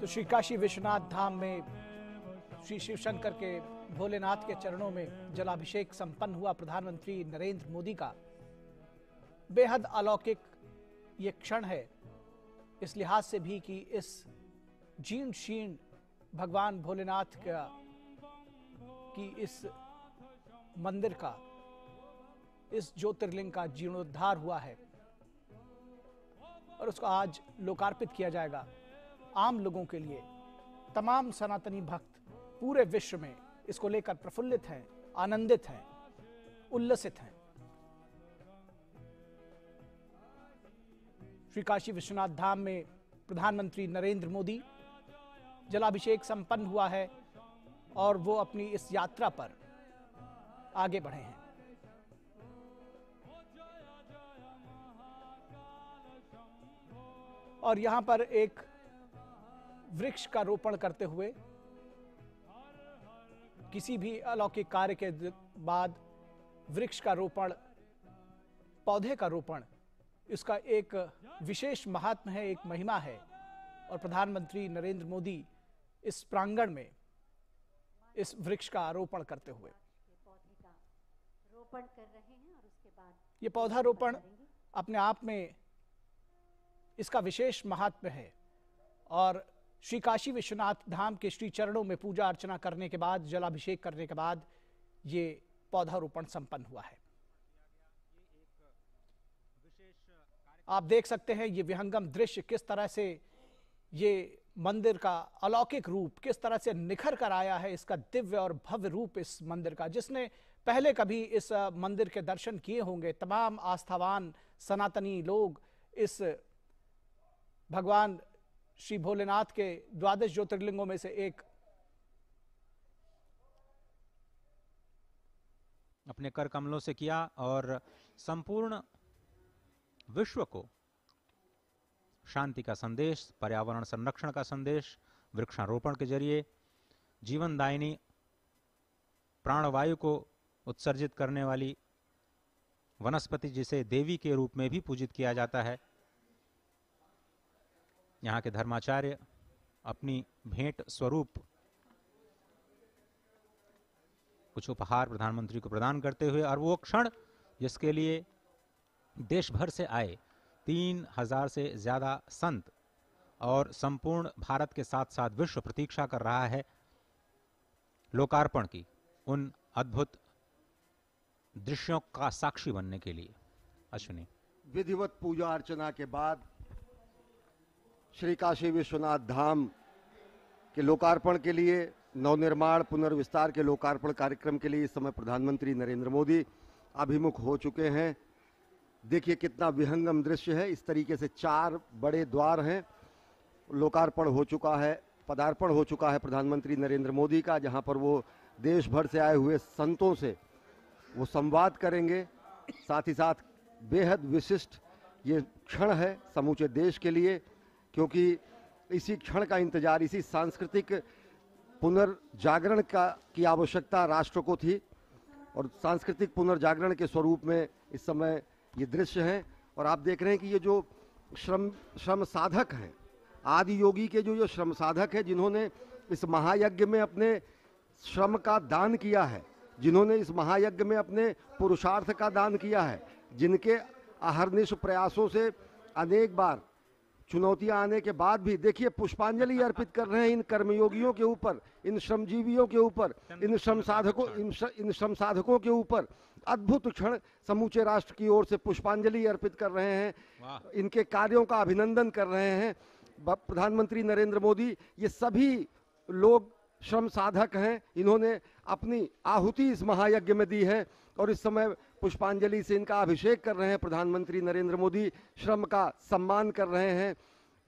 श्री काशी विश्वनाथ धाम में श्री शिव शंकर के भोलेनाथ के चरणों में जलाभिषेक संपन्न हुआ प्रधानमंत्री नरेंद्र मोदी का। बेहद अलौकिक ये क्षण है। इस लिहाज से भी कि इस जीर्ण शीर्ण भगवान भोलेनाथ का कि इस मंदिर का, इस ज्योतिर्लिंग का जीर्णोद्धार हुआ है। और उसको आज लोकार्पित किया जाएगा। आम लोगों के लिए तमाम सनातनी भक्त पूरे विश्व में इसको लेकर प्रफुल्लित हैं, आनंदित हैं, उल्लसित हैं। श्री काशी विश्वनाथ धाम में प्रधानमंत्री नरेंद्र मोदी, जलाभिषेक संपन्न हुआ है और वो अपनी इस यात्रा पर आगे बढ़े हैं। और यहाँ पर एक वृक्ष का रोपण करते हुए किसी भी अलौकिक कार्य के बाद वृक्ष का रोपण पौधे का रोपण इसका एक विशेष महात्म है एक महिमा है। और प्रधानमंत्री नरेंद्र मोदी इस प्रांगण में इस वृक्ष का आरोपण करते हुए। पौधे रोपण कर रहे हैं और उसके बाद ये पौधारोपण अपने आप में इसका विशेष महात्म है। और श्री काशी विश्वनाथ धाम के श्री चरणों में पूजा अर्चना करने के बाद, जलाभिषेक करने के बाद ये पौधारोपण संपन्न हुआ है। आप देख सकते हैं ये विहंगम दृश्य किस तरह से ये मंदिर का अलौकिक रूप, किस तरह से निखर कर आया है इसका दिव्य और भव्य रूप इस मंदिर का। जिसने पहले कभी इस मंदिर के दर्शन किए होंगे, तमाम आस्थावान, सनातनी लोग इस, भगवान श्री भोलेनाथ के द्वादश ज्योतिर्लिंगों में से एक। अपने कर कमलों से किया और संपूर्ण विश्व को शांति का संदेश, पर्यावरण संरक्षण का संदेश, वृक्षारोपण के ज़रिए जीवनदायिनी प्राणवायु को उत्सर्जित करने वाली वनस्पति जिसे देवी के रूप में भी पूजित किया जाता है यहाँ के धर्माचार्य अपनी भेंट स्वरूप कुछ उपहार प्रधानमंत्री को प्रदान करते हुए और वो क्षण जिसके लिए देश भर से आए, तीन हज़ार से ज़्यादा संत और संपूर्ण भारत के साथ साथ विश्व प्रतीक्षा कर रहा है लोकार्पण की उन अद्भुत दृश्यों का साक्षी बनने के लिए। अश्विनी। विधिवत पूजा अर्चना के बाद श्री काशी विश्वनाथ धाम के लोकार्पण के लिए, नवनिर्माण, पुनर्विस्तार के लोकार्पण कार्यक्रम के लिए इस समय प्रधानमंत्री नरेंद्र मोदी अभिमुख हो चुके हैं। देखिए कितना विहंगम दृश्य है। इस तरीके से चार बड़े द्वार हैं। लोकार्पण हो चुका है, पदार्पण हो चुका है प्रधानमंत्री नरेंद्र मोदी का, जहाँ पर वो देश भर से आए हुए संतों से वो संवाद करेंगे। साथ ही साथ बेहद विशिष्ट ये क्षण है समूचे देश के लिए। क्योंकि इसी क्षण का इंतज़ार, इसी सांस्कृतिक पुनर्जागरण का, की आवश्यकता राष्ट्र को थी और सांस्कृतिक पुनर्जागरण के स्वरूप में इस समय ये दृश्य हैं। और आप देख रहे हैं कि ये जो श्रम श्रम साधक हैं, आदि योगी के जो जो श्रम साधक हैं, जिन्होंने इस महायज्ञ में अपने श्रम का दान किया है, जिन्होंने इस महायज्ञ में अपने पुरुषार्थ का दान किया है, जिनके अहरनिश प्रयासों से अनेक बार चुनौतियाँ आने के बाद भी देखिए पुष्पांजलि अर्पित कर रहे हैं इन कर्मयोगियों के ऊपर इन श्रमजीवियों के ऊपर इन श्रम साधकों इन श्रम साधकों के ऊपर अद्भुत क्षण समूचे राष्ट्र की ओर से पुष्पांजलि अर्पित कर रहे हैं। इनके कार्यों का अभिनंदन कर रहे हैं। प्रधानमंत्री नरेंद्र मोदी ये सभी लोग श्रम साधक हैं। इन्होंने अपनी आहुति इस महायज्ञ में दी है और इस समय पुष्पांजलि से इनका अभिषेक कर रहे हैं प्रधानमंत्री नरेंद्र मोदी। श्रम का सम्मान कर रहे हैं।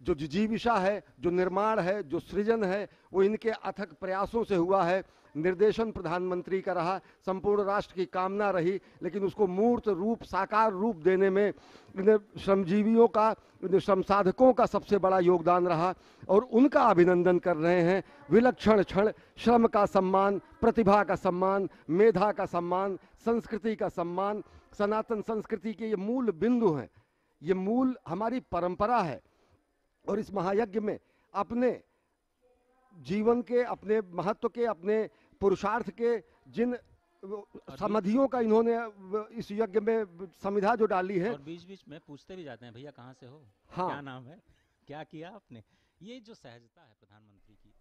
जो जिजीविषा है, जो निर्माण है, जो सृजन है, वो इनके अथक प्रयासों से हुआ है। निर्देशन प्रधानमंत्री का रहा, संपूर्ण राष्ट्र की कामना रही, लेकिन उसको मूर्त रूप, साकार रूप देने में इन श्रमजीवियों का इन श्रम साधकों का सबसे बड़ा योगदान रहा और उनका अभिनंदन कर रहे हैं। विलक्षण क्षण, श्रम का सम्मान, प्रतिभा का सम्मान, मेधा का सम्मान, संस्कृति का सम्मान, सनातन संस्कृति के ये मूल बिंदु हैं। ये मूल हमारी परंपरा है और इस महायज्ञ में अपने जीवन के, अपने महत्व के, अपने पुरुषार्थ के जिन समाधियों का इन्होंने इस यज्ञ में संविधा जो डाली है। और बीच बीच में पूछते भी जाते हैं भैया कहाँ से हो? हाँ। क्या नाम है? क्या किया आपने? ये जो सहजता है प्रधानमंत्री की।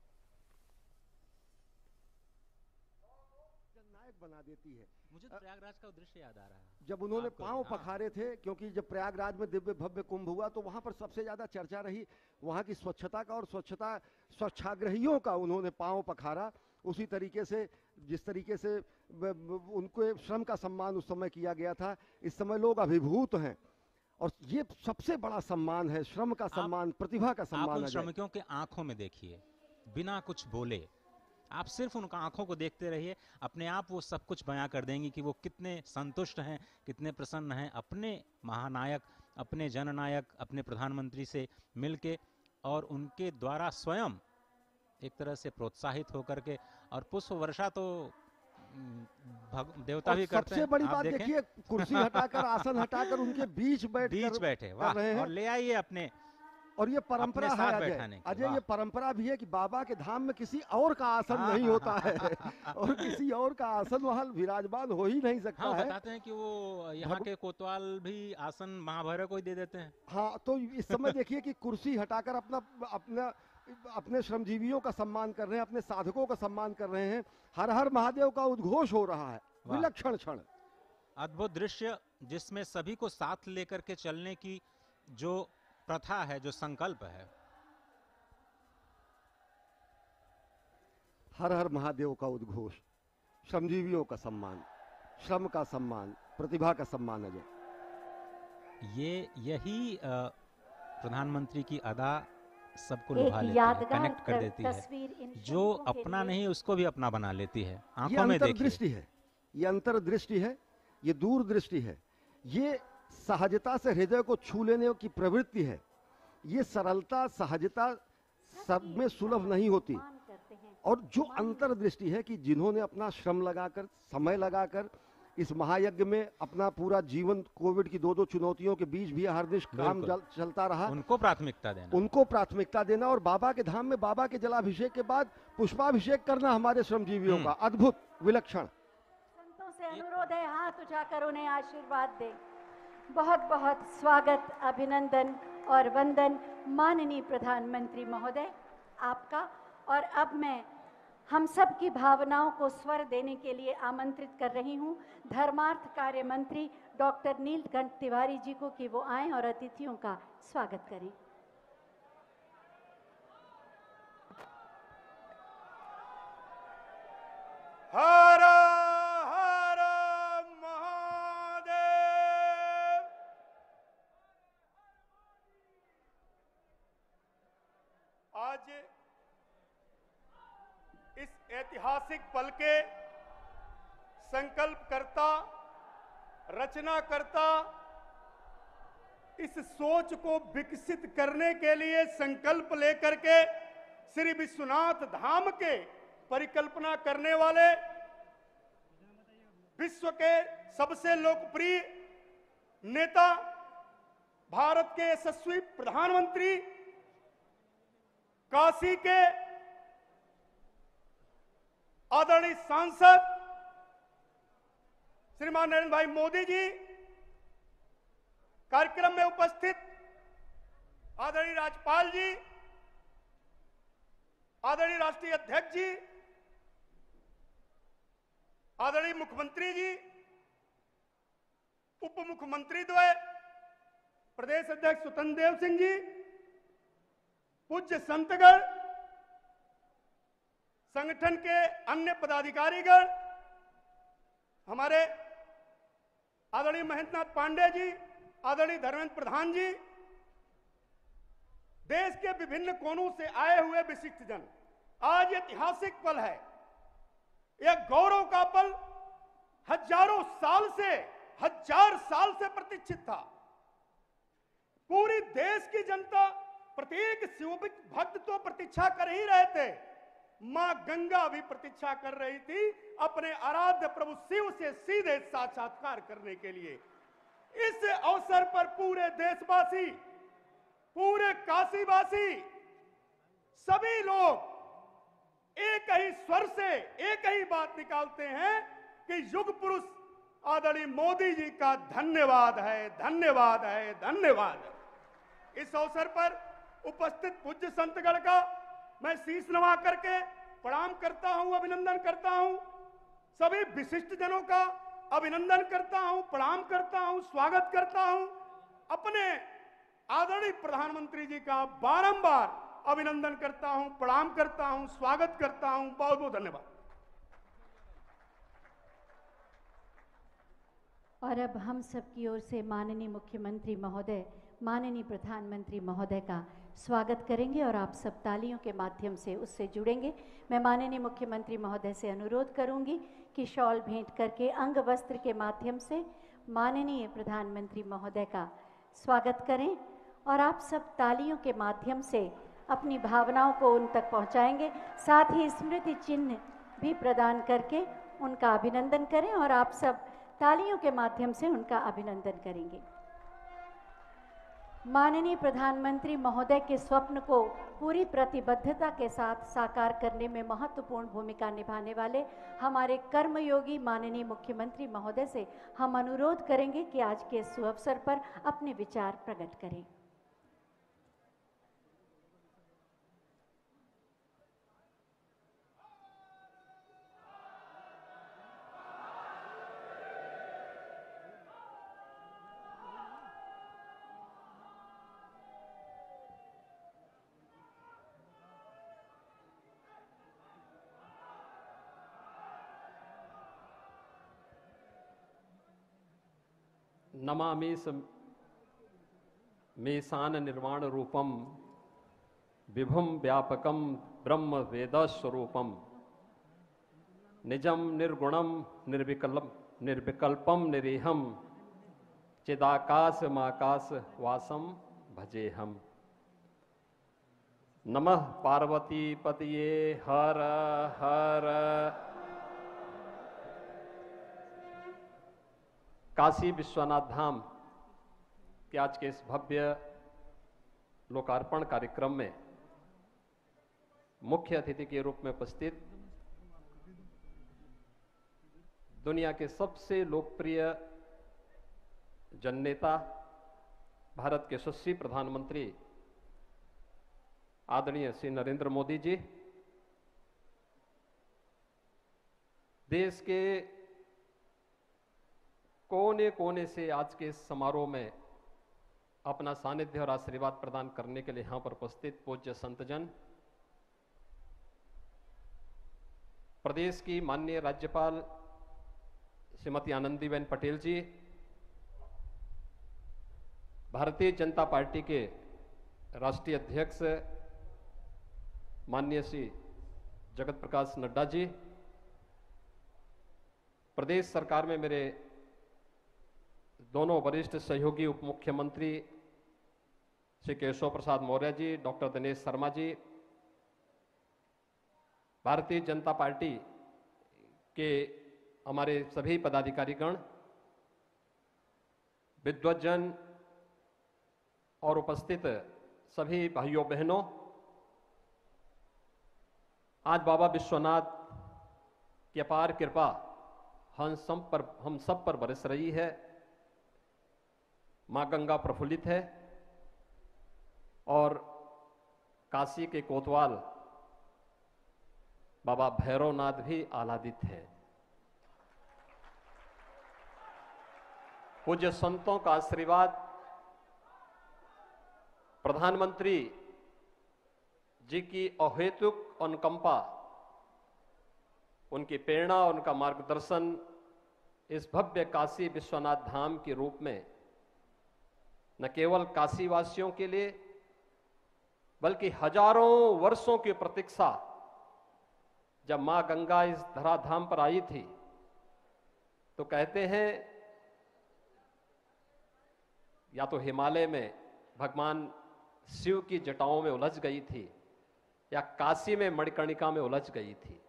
नायक बना देती है। मुझे तो प्रयागराज का दृश्य याद आ रहा है। जब उन्होंने पाँव हाँ। पखारे थे क्योंकि जब प्रयागराज में दिव्य भव्य कुंभ हुआ तो वहाँ पर सबसे ज़्यादा चर्चा रही। वहाँ की स्वच्छता का और स्वच्छता स्वच्छाग्रहियों का उन्होंने पाँव पखारा। उसी तरीके से जिस तरीके से उनको श्रम का सम्मान उस समय किया गया था इस समय लोग अभिभूत हैं और ये सबसे बड़ा सम्मान है श्रम का सम्मान प्रतिभा का सम्मान अजय। श्रमिकों के आँखों में देखिए बिना कुछ बोले आप सिर्फ़ उनका आँखों को देखते रहिए अपने आप वो सब कुछ बयां कर देंगी कि वो कितने संतुष्ट हैं कितने प्रसन्न हैं अपने महानायक अपने जननायक अपने प्रधानमंत्री से मिलके और उनके द्वारा स्वयं एक तरह से प्रोत्साहित होकर के और पुष्प वर्षा तो भग, देवता भी करते सबसे बड़ी बात देखिए कुर्सी हटाकर आसन हटाकर उनके [laughs] बीच बैठ बीच कर- बैठे कर वाह रहे हैं। और ले आइए अपने और ये परंपरा है अजय। अजय ये परंपरा भी है कि बाबा के धाम में किसी और का आसन हाँ, नहीं हाँ, होता है और किसी और का आसन वहाँ विराजमान हो ही नहीं सकता हाँ है। बताते हैं कि वो यहाँ के कोतवाल भी आसन महाभैरव को ही दे देते हैं। हाँ तो इस समय देखिए कि कुर्सी हटाकर अपना अपना अपने श्रमजीवियों का सम्मान कर रहे हैं अपने साधकों का सम्मान कर रहे हैं। हर हर महादेव का उद्घोष हो रहा है। विलक्षण क्षण। अद्भुत दृश्य जिसमें सभी को साथ लेकर के चलने की जो प्रथा है जो संकल्प है। हर हर महादेव का उद्घोष श्रमजीवियों का सम्मान श्रम का सम्मान प्रतिभा का सम्मान अजय ये यही प्रधानमंत्री की अदा सबको लुभा लेती है कनेक्ट कर देती है। जो अपना नहीं उसको भी अपना बना लेती है। आँखों में देखिए। अंतर्दृष्टि है ये अंतर्दृष्टि है ये दूरदृष्टि है। ये सहजता से हृदय को छू लेने की प्रवृत्ति है। ये सरलता सहजता सब में सुलभ नहीं होती। और जो अंतर्दृष्टि है कि जिन्होंने अपना श्रम लगाकर समय लगाकर इस महायज्ञ में अपना पूरा जीवन कोविड की दो दो चुनौतियों के बीच भी हरनिश काम चलता रहा। उनको प्राथमिकता देना। उनको प्राथमिकता देना और बाबा के धाम में बाबा के जलाभिषेक के बाद पुष्पाभिषेक करना हमारे श्रमजीवियों हम्म। का अद्भुत विलक्षण। संतों से अनुरोध है हाथ उठाकर उन्हें आशीर्वाद दें। बहुत बहुत स्वागत अभिनंदन और वंदन माननीय प्रधानमंत्री महोदय आपका। और अब मैं हम सब की भावनाओं को स्वर देने के लिए आमंत्रित कर रही हूँ। धर्मार्थ कार्य मंत्री डॉक्टर नीलकंठ तिवारी जी को कि वो आए और अतिथियों का स्वागत करें। हर इस ऐतिहासिक पल के संकल्प करता रचना करता इस सोच को विकसित करने के लिए संकल्प लेकर के श्री विश्वनाथ धाम के परिकल्पना करने वाले विश्व के सबसे लोकप्रिय नेता, भारत के यशस्वी प्रधानमंत्री काशी के आदरणीय सांसद श्रीमान नरेंद्र भाई मोदी जी, कार्यक्रम में उपस्थित आदरणीय राज्यपाल जी, आदरणीय राष्ट्रीय अध्यक्ष जी, आदरणीय मुख्यमंत्री जी उप मुख्यमंत्री द्वय, प्रदेश अध्यक्ष स्वतंत्र देव सिंह जी, पूज्य संतगण संगठन के अन्य पदाधिकारीगण, हमारे आदरणीय महेंद्रनाथ पांडे जी, आदरणीय धर्मेंद्र प्रधान जी, देश के विभिन्न कोनों से आए हुए विशिष्ट जन। आज ऐतिहासिक पल है। यह गौरव का पल हज़ारों साल से, हज़ार साल से प्रतीक्षित था। पूरी देश की जनता प्रत्येक शिव भक्त तो प्रतीक्षा कर ही रहे थे। माँ गंगा भी प्रतीक्षा कर रही थी अपने आराध्य प्रभु शिव से सीधे साक्षात्कार करने के लिए। इस अवसर पर पूरे देशवासी, पूरे काशीवासी, सभी लोग एक ही स्वर से एक ही बात निकालते हैं कि युग पुरुष आदरणीय मोदी जी का धन्यवाद है धन्यवाद है, धन्यवाद। इस अवसर पर उपस्थित पूज्य संतगण का मैं शीश नवा करके प्रणाम करता हूँ, अभिनंदन करता हूँ। सभी विशिष्ट जनों का अभिनंदन करता हूँ, प्रणाम करता हूँ, स्वागत करता हूँ। अपने आदरणीय प्रधानमंत्री जी का बारंबार अभिनंदन करता हूँ, प्रणाम करता हूँ, स्वागत करता हूँ। बहुत बहुत धन्यवाद। और अब हम सब की ओर से माननीय मुख्यमंत्री महोदय, माननीय प्रधानमंत्री महोदय का स्वागत करेंगे और आप सब तालियों के माध्यम से उससे जुड़ेंगे। मैं माननीय मुख्यमंत्री महोदय से अनुरोध करूँगी कि शॉल भेंट करके अंग वस्त्र के माध्यम से माननीय प्रधानमंत्री महोदय का स्वागत करें और आप सब तालियों के माध्यम से अपनी भावनाओं को उन तक पहुंचाएँगे। साथ ही स्मृति चिन्ह भी प्रदान करके उनका अभिनंदन करें और आप सब तालियों के माध्यम से उनका अभिनंदन करेंगे। माननीय प्रधानमंत्री महोदय के स्वप्न को पूरी प्रतिबद्धता के साथ साकार करने में महत्वपूर्ण भूमिका निभाने वाले हमारे कर्मयोगी माननीय मुख्यमंत्री महोदय से हम अनुरोध करेंगे कि आज के इस सुअवसर पर अपने विचार प्रकट करें। नमामि मेसान निर्वाण रूपम विभुम व्यापकम ब्रह्म वेद स्वरूपम निजम निर्गुणम निर्विकल्प निर्विकल्पम निरीहम चिदाकाश माकाश वासम भजेहम नमः पार्वती पतिये हर हर। काशी विश्वनाथ धाम के आज के इस भव्य लोकार्पण कार्यक्रम में मुख्य अतिथि के रूप में उपस्थित दुनिया के सबसे लोकप्रिय जननेता, भारत के यशस्वी प्रधानमंत्री आदरणीय श्री नरेंद्र मोदी जी, देश के कोने कोने से आज के इस समारोह में अपना सानिध्य और आशीर्वाद प्रदान करने के लिए यहाँ पर उपस्थित पूज्य संतजन, प्रदेश की माननीय राज्यपाल श्रीमती आनंदीबेन पटेल जी, भारतीय जनता पार्टी के राष्ट्रीय अध्यक्ष माननीय श्री जगत प्रकाश नड्डा जी, प्रदेश सरकार में मेरे दोनों वरिष्ठ सहयोगी उप मुख्यमंत्री श्री केशव प्रसाद मौर्य जी, डॉक्टर दिनेश शर्मा जी, भारतीय जनता पार्टी के हमारे सभी पदाधिकारीगण, विद्वजन और उपस्थित सभी भाइयों बहनों, आज बाबा विश्वनाथ की अपार कृपा हम सब पर, हम सब पर बरस रही है। माँ गंगा प्रफुल्लित है और काशी के कोतवाल बाबा भैरवनाथ भी आह्लादित है। पूज्य संतों का आशीर्वाद प्रधानमंत्री जी की अहेतुक अनुकंपा, उनकी प्रेरणा उनका मार्गदर्शन इस भव्य काशी विश्वनाथ धाम के रूप में न केवल काशीवासियों के लिए, बल्कि हज़ारों वर्षों की प्रतीक्षा जब माँ गंगा इस धराधाम पर आई थी तो कहते हैं, या तो हिमालय में भगवान शिव की जटाओं में उलझ गई थी, या काशी में मणिकर्णिका में उलझ गई थी।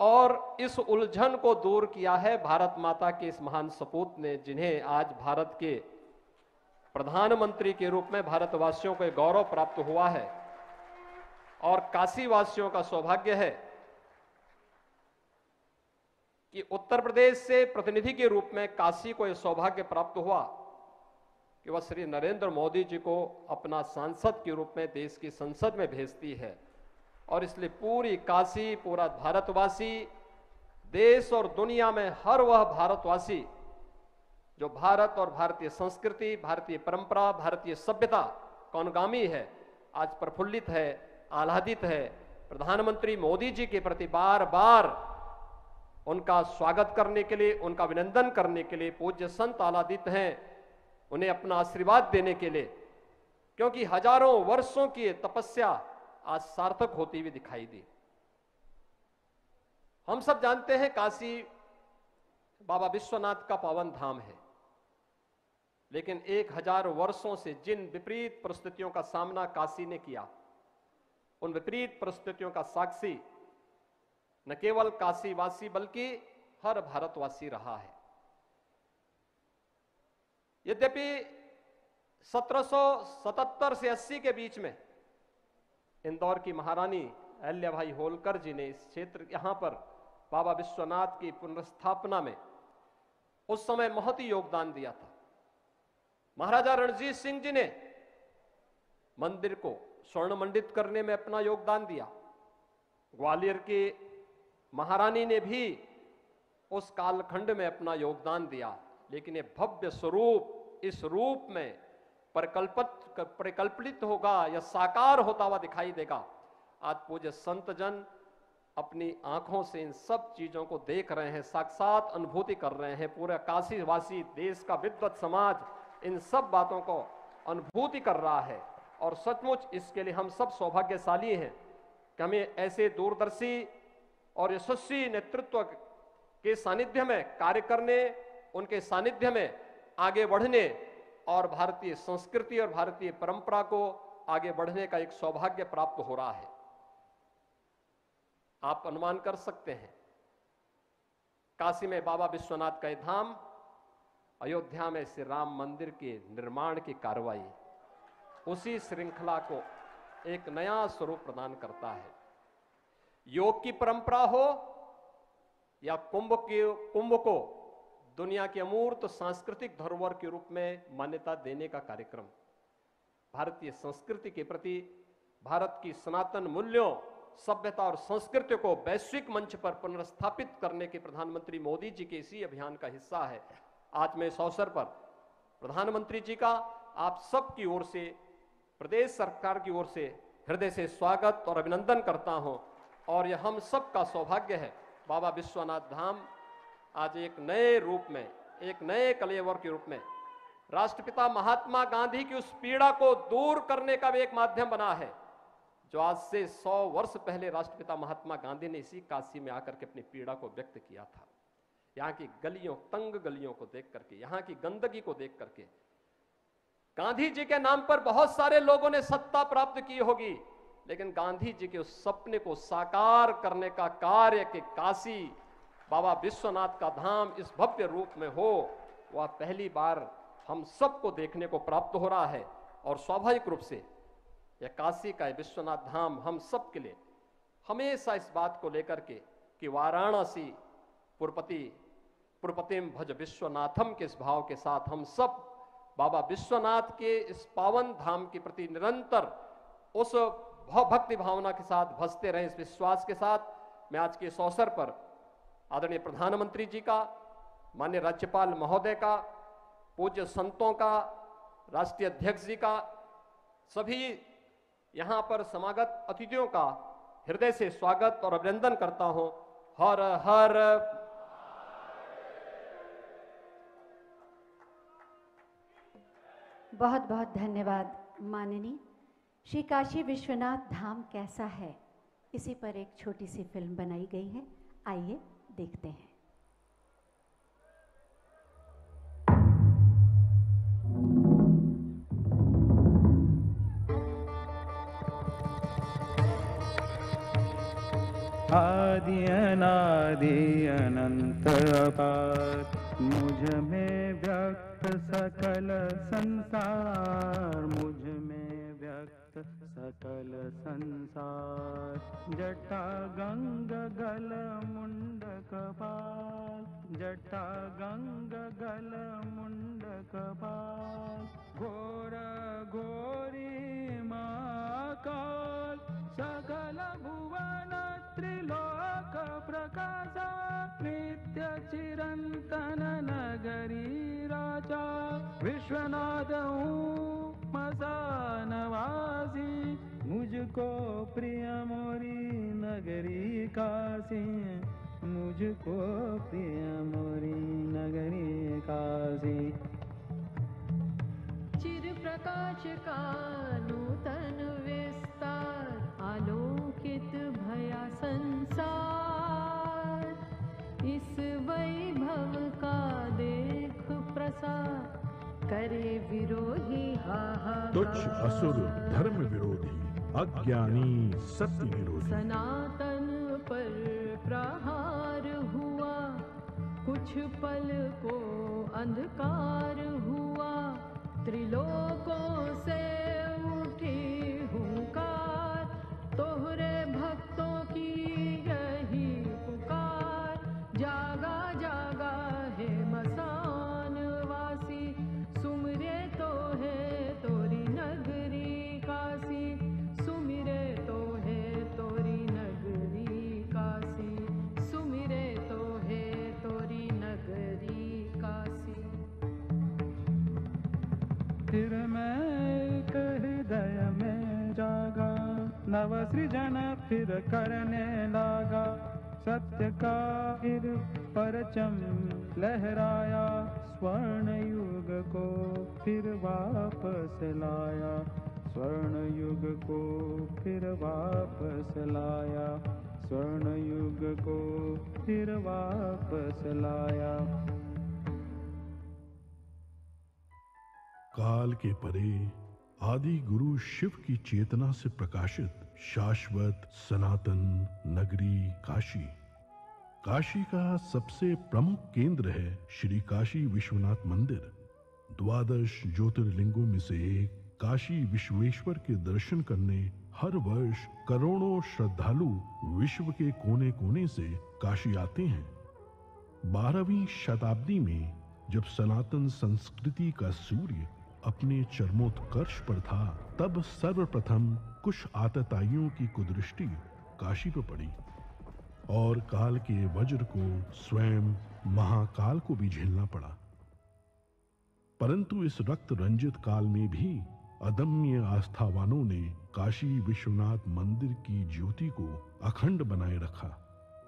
और इस उलझन को दूर किया है भारत माता के इस महान सपूत ने, जिन्हें आज भारत के प्रधानमंत्री के रूप में भारतवासियों को गौरव प्राप्त हुआ है। और काशीवासियों का सौभाग्य है कि उत्तर प्रदेश से प्रतिनिधि के रूप में काशी को यह सौभाग्य प्राप्त हुआ कि वह श्री नरेंद्र मोदी जी को अपना सांसद के रूप में देश की संसद में भेजती है। और इसलिए पूरी काशी, पूरा भारतवासी, देश और दुनिया में हर वह भारतवासी, जो भारत और भारतीय संस्कृति, भारतीय परंपरा, भारतीय सभ्यता, कौनगामी है, आज प्रफुल्लित है, आह्लादित है, प्रधानमंत्री मोदी जी के प्रति बार बार उनका स्वागत करने के लिए, उनका अभिनंदन करने के लिए पूज्य संत आह्लादित हैं, उन्हें अपना आशीर्वाद देने के लिए, क्योंकि हज़ारों वर्षों की तपस्या आज सार्थक होती हुई दिखाई दी। हम सब जानते हैं काशी बाबा विश्वनाथ का पावन धाम है। लेकिन एक हज़ार वर्षों से जिन विपरीत परिस्थितियों का सामना काशी ने किया, उन विपरीत परिस्थितियों का साक्षी न केवल काशीवासी बल्कि हर भारतवासी रहा है। यद्यपि 1777 से 80 के बीच में इंदौर की महारानी अहल्याभाई होलकर जी ने इस क्षेत्र, यहाँ पर बाबा विश्वनाथ की पुनर्स्थापना में उस समय बहुत ही योगदान दिया था। महाराजा रणजीत सिंह जी ने मंदिर को स्वर्ण मंडित करने में अपना योगदान दिया। ग्वालियर के महारानी ने भी उस कालखंड में अपना योगदान दिया, लेकिन ये भव्य स्वरूप, इस रूप में परिकल्पित परिकल्पित होगा या साकार होता हुआ दिखाई देगा। आज पूज्य संत जन अपनी आँखों से इन सब चीज़ों को देख रहे हैं, साक्षात अनुभूति कर रहे हैं। पूरे काशी वासी देश का विद्वत समाज इन सब बातों को अनुभूति कर रहा है। और सचमुच इसके लिए हम सब सौभाग्यशाली हैं कि हमें ऐसे दूरदर्शी और यशस्वी नेतृत्व के सानिध्य में कार्य करने, उनके सानिध्य में आगे बढ़ने और भारतीय संस्कृति और भारतीय परंपरा को आगे बढ़ने का एक सौभाग्य प्राप्त हो रहा है। आप अनुमान कर सकते हैं। काशी में बाबा विश्वनाथ का धाम, अयोध्या में श्री राम मंदिर के निर्माण की कार्रवाई, उसी श्रृंखला को एक नया स्वरूप प्रदान करता है। योग की परंपरा हो या कुंभ के, कुंभ को दुनिया के अमूर्त सांस्कृतिक धरोहर के रूप में मान्यता देने का कार्यक्रम। भारतीय संस्कृति के प्रति भारत की सनातन मूल्यों, सभ्यता और संस्कृति को वैश्विक मंच पर पुनर्स्थापित करने के प्रधानमंत्री मोदी जी के इसी अभियान का हिस्सा है। आज मैं इस अवसर पर प्रधानमंत्री जी का आप सबकी ओर से, प्रदेश सरकार की ओर से हृदय से स्वागत और अभिनंदन करता हूँ। और यह हम सब का सौभाग्य है। बाबा विश्वनाथ धाम आज एक नए रूप में, एक नए कलेवर के रूप में, राष्ट्रपिता महात्मा गांधी की उस पीड़ा को दूर करने का भी एक माध्यम बना है, जो आज से सौ वर्ष पहले राष्ट्रपिता महात्मा गांधी ने इसी काशी में आकर के अपनी पीड़ा को व्यक्त किया था। यहाँ की गलियों, तंग गलियों को देख करके, यहाँ की गंदगी को देख करके, गांधी जी के नाम पर बहुत सारे लोगों ने सत्ता प्राप्त की होगी, लेकिन गांधी जी के उस सपने को साकार करने का कार्य के काशी बाबा विश्वनाथ का धाम इस भव्य रूप में हो, वह पहली बार हम सबको देखने को प्राप्त हो रहा है और स्वाभाविक रूप से यह काशी का विश्वनाथ धाम हम सब के लिए हमेशा इस बात को लेकर के कि वाराणसी, पुरपति, पुरपतिम भज विश्वनाथम के इस भाव के साथ हम सब बाबा विश्वनाथ के इस पावन धाम के प्रति निरंतर उस भक्ति भावना के साथ भजते रहे, इस विश्वास के साथ। मैं आज के इस अवसर पर आदरणीय प्रधानमंत्री जी का मान्य राज्यपाल महोदय का, पूज्य संतों का, राष्ट्रीय अध्यक्ष जी का, सभी यहाँ पर समागत अतिथियों का हृदय से स्वागत और अभिनंदन करता हूँ। हर हर। बहुत बहुत धन्यवाद, माननी। श्री काशी विश्वनाथ धाम कैसा है? इसी पर एक छोटी सी फ़िल्म बनाई गई है। आइए। देखते हैं। आदि अनादि अनंत अपार मुझमें व्यक्त सकल संसार मुझमें सकल संसार। जटा गंग गल मुंड कपाल जटा गंग गल मुंड कपाल घोर घोरी महाकाल। सकल भुवन त्रिलोक प्रकाशा। नित्य चिरंतन नगरी राजा। विश्वनाथ हूँ मसानवासी मुझको प्रिय मोरी नगरी काशी। मुझको प्रिय मोरी नगरी काशी। चिर प्रकाश का नूतन विस्तार, आलोकित भया संसार। इस वैभव का देख प्रसार करे विरोही तुच्छ असुर धर्म विरोधी अज्ञानी सत्य विरोधी सनातन पर प्रहार हुआ कुछ पल को अंधकार हुआ त्रिलोकों से नव सृजन फिर करने लगा। सत्य का फिर परचम लहराया। स्वर्ण युग को फिर वापस लाया। स्वर्ण युग को फिर वापस लाया। स्वर्ण युग को फिर वापस लाया। काल के परे आदि गुरु शिव की चेतना से प्रकाशित शाश्वत सनातन नगरी काशी। काशी का सबसे प्रमुख केंद्र है श्री काशी विश्वनाथ मंदिर। द्वादश ज्योतिर्लिंगों में से एक काशी विश्वेश्वर के दर्शन करने हर वर्ष करोड़ों श्रद्धालु विश्व के कोने कोने से काशी आते हैं। बारहवीं शताब्दी में जब सनातन संस्कृति का सूर्य अपने चरमोत्कर्ष पर था, तब सर्वप्रथम कुछ आतताइयों की कुदृष्टि काशी पर पड़ी और काल के वज्र को स्वयं महाकाल को भी झेलना पड़ा। परंतु इस रक्त रंजित काल में भी अदम्य आस्थावानों ने काशी विश्वनाथ मंदिर की ज्योति को अखंड बनाए रखा,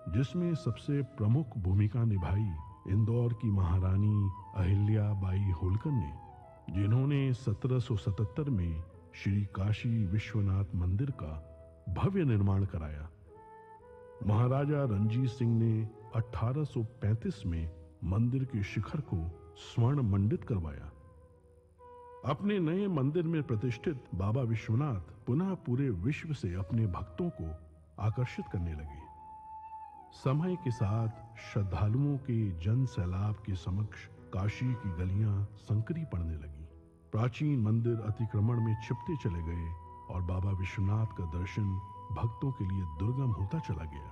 जिसमें सबसे प्रमुख भूमिका निभाई इंदौर की महारानी अहिल्या बाई होलकर ने। जिन्होंने 1777 में श्री काशी विश्वनाथ मंदिर का भव्य निर्माण कराया। महाराजा रणजीत सिंह ने 1835 में मंदिर के शिखर को स्वर्ण मंडित करवाया। अपने नए मंदिर में प्रतिष्ठित बाबा विश्वनाथ पुनः पूरे विश्व से अपने भक्तों को आकर्षित करने लगे। समय के साथ श्रद्धालुओं के जन सैलाब के समक्ष काशी की गलियाँ संकरी पड़ने लगी। प्राचीन मंदिर अतिक्रमण में छिपते चले गए और बाबा विश्वनाथ का दर्शन भक्तों के लिए दुर्गम होता चला गया।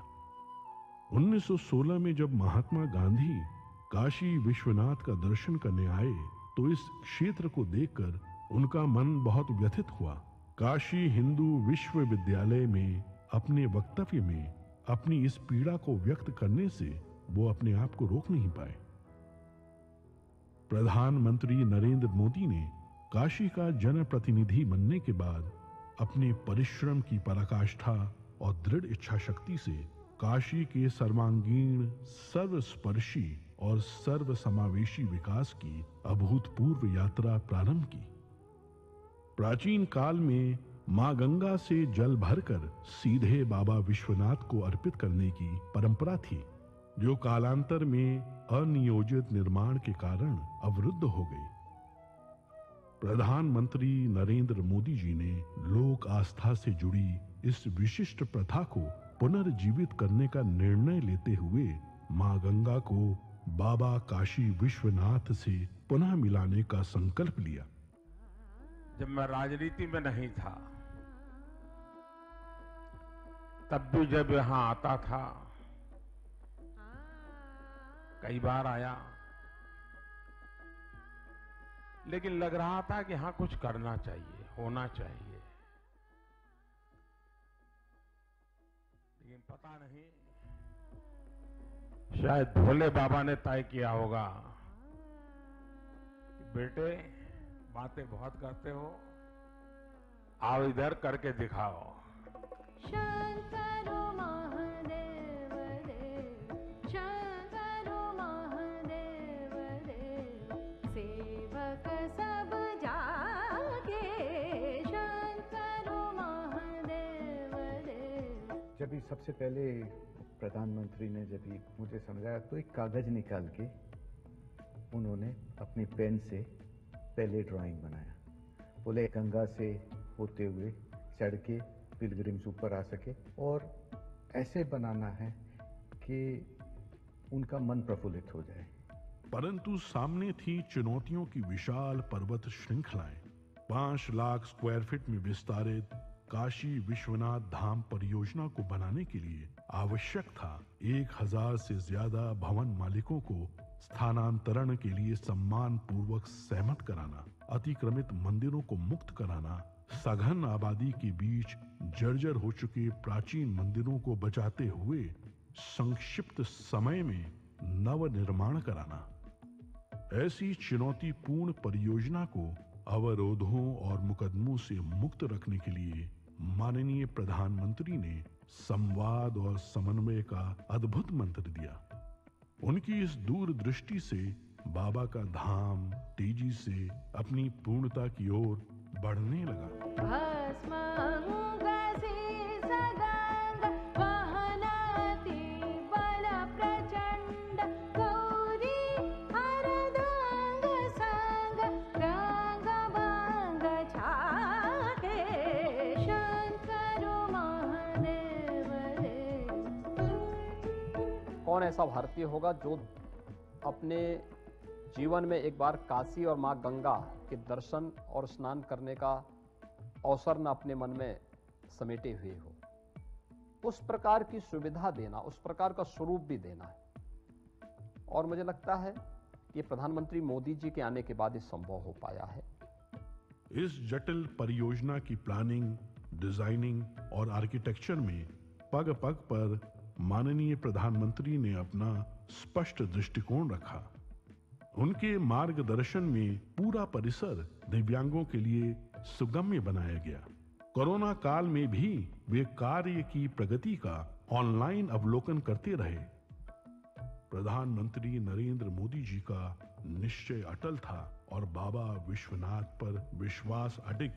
1916 में जब महात्मा गांधी काशी विश्वनाथ का दर्शन करने आए तो इस क्षेत्र को देखकर उनका मन बहुत व्यथित हुआ। काशी हिंदू विश्वविद्यालय में अपने वक्तव्य में अपनी इस पीड़ा को व्यक्त करने से वो अपने आप को रोक नहीं पाए। प्रधानमंत्री नरेंद्र मोदी ने काशी का जनप्रतिनिधि बनने के बाद अपने परिश्रम की पराकाष्ठा और दृढ़ इच्छा शक्ति से काशी के सर्वांगीण, सर्वस्पर्शी और सर्व समावेशी विकास की अभूतपूर्व यात्रा प्रारंभ की। प्राचीन काल में माँ गंगा से जल भरकर सीधे बाबा विश्वनाथ को अर्पित करने की परंपरा थी, जो कालांतर में अनियोजित निर्माण के कारण अवरुद्ध हो गई। प्रधानमंत्री नरेंद्र मोदी जी ने लोक आस्था से जुड़ी इस विशिष्ट प्रथा को पुनर्जीवित करने का निर्णय लेते हुए माँ गंगा को बाबा काशी विश्वनाथ से पुनः मिलाने का संकल्प लिया। जब मैं राजनीति में नहीं था, तब भी जब यहाँ आता था, कई बार आया। लेकिन लग रहा था कि हाँ कुछ करना चाहिए, होना चाहिए। लेकिन पता नहीं, शायद भोले बाबा ने तय किया होगा कि बेटे, बातें बहुत करते हो, आओ इधर करके दिखाओ। शंकर जब सबसे पहले प्रधानमंत्री ने जब मुझे समझाया तो एक कागज़ निकाल के उन्होंने अपनी पेन से पहले ड्राइंग बनाया। बोले, गंगा से होते हुए चढ़ के पिलग्रिम्स ऊपर आ सके और ऐसे बनाना है कि उनका मन प्रफुल्लित हो जाए। परंतु सामने थी चुनौतियों की विशाल पर्वत श्रृंखलाएँ। पाँच लाख स्क्वायर फीट में विस्तारित काशी विश्वनाथ धाम परियोजना को बनाने के लिए आवश्यक था एक हज़ार से ज़्यादा भवन मालिकों को स्थानांतरण के लिए सम्मान पूर्वक सहमत कराना, अतिक्रमित मंदिरों को मुक्त कराना, सघन आबादी के बीच जर्जर हो चुके प्राचीन मंदिरों को बचाते हुए संक्षिप्त समय में नव निर्माण कराना। ऐसी चुनौतीपूर्ण परियोजना को अवरोधों और मुकदमों से मुक्त रखने के लिए माननीय प्रधानमंत्री ने संवाद और समन्वय का अद्भुत मंत्र दिया। उनकी इस दूरदृष्टि से बाबा का धाम तेज़ी से अपनी पूर्णता की ओर बढ़ने लगा। कौन ऐसा भारतीय होगा जो अपने जीवन में एक बार काशी और माँ गंगा के दर्शन और स्नान करने का अवसर न अपने मन में समेटे हुए हो? उस प्रकार की सुविधा देना, उस प्रकार का स्वरूप भी देना है। और मुझे लगता है कि प्रधानमंत्री मोदी जी के आने के बाद ये संभव हो पाया है। इस जटिल परियोजना की प्लानिंग डिज़ाइनिंग और आर्किटेक्चर में पग पग पर माननीय प्रधानमंत्री ने अपना स्पष्ट दृष्टिकोण रखा। उनके मार्गदर्शन में पूरा परिसर दिव्यांगों के लिए सुगम्य बनाया गया। कोरोना काल में भी वे कार्य की प्रगति का ऑनलाइन अवलोकन करते रहे। प्रधानमंत्री नरेंद्र मोदी जी का निश्चय अटल था और बाबा विश्वनाथ पर विश्वास अडिग।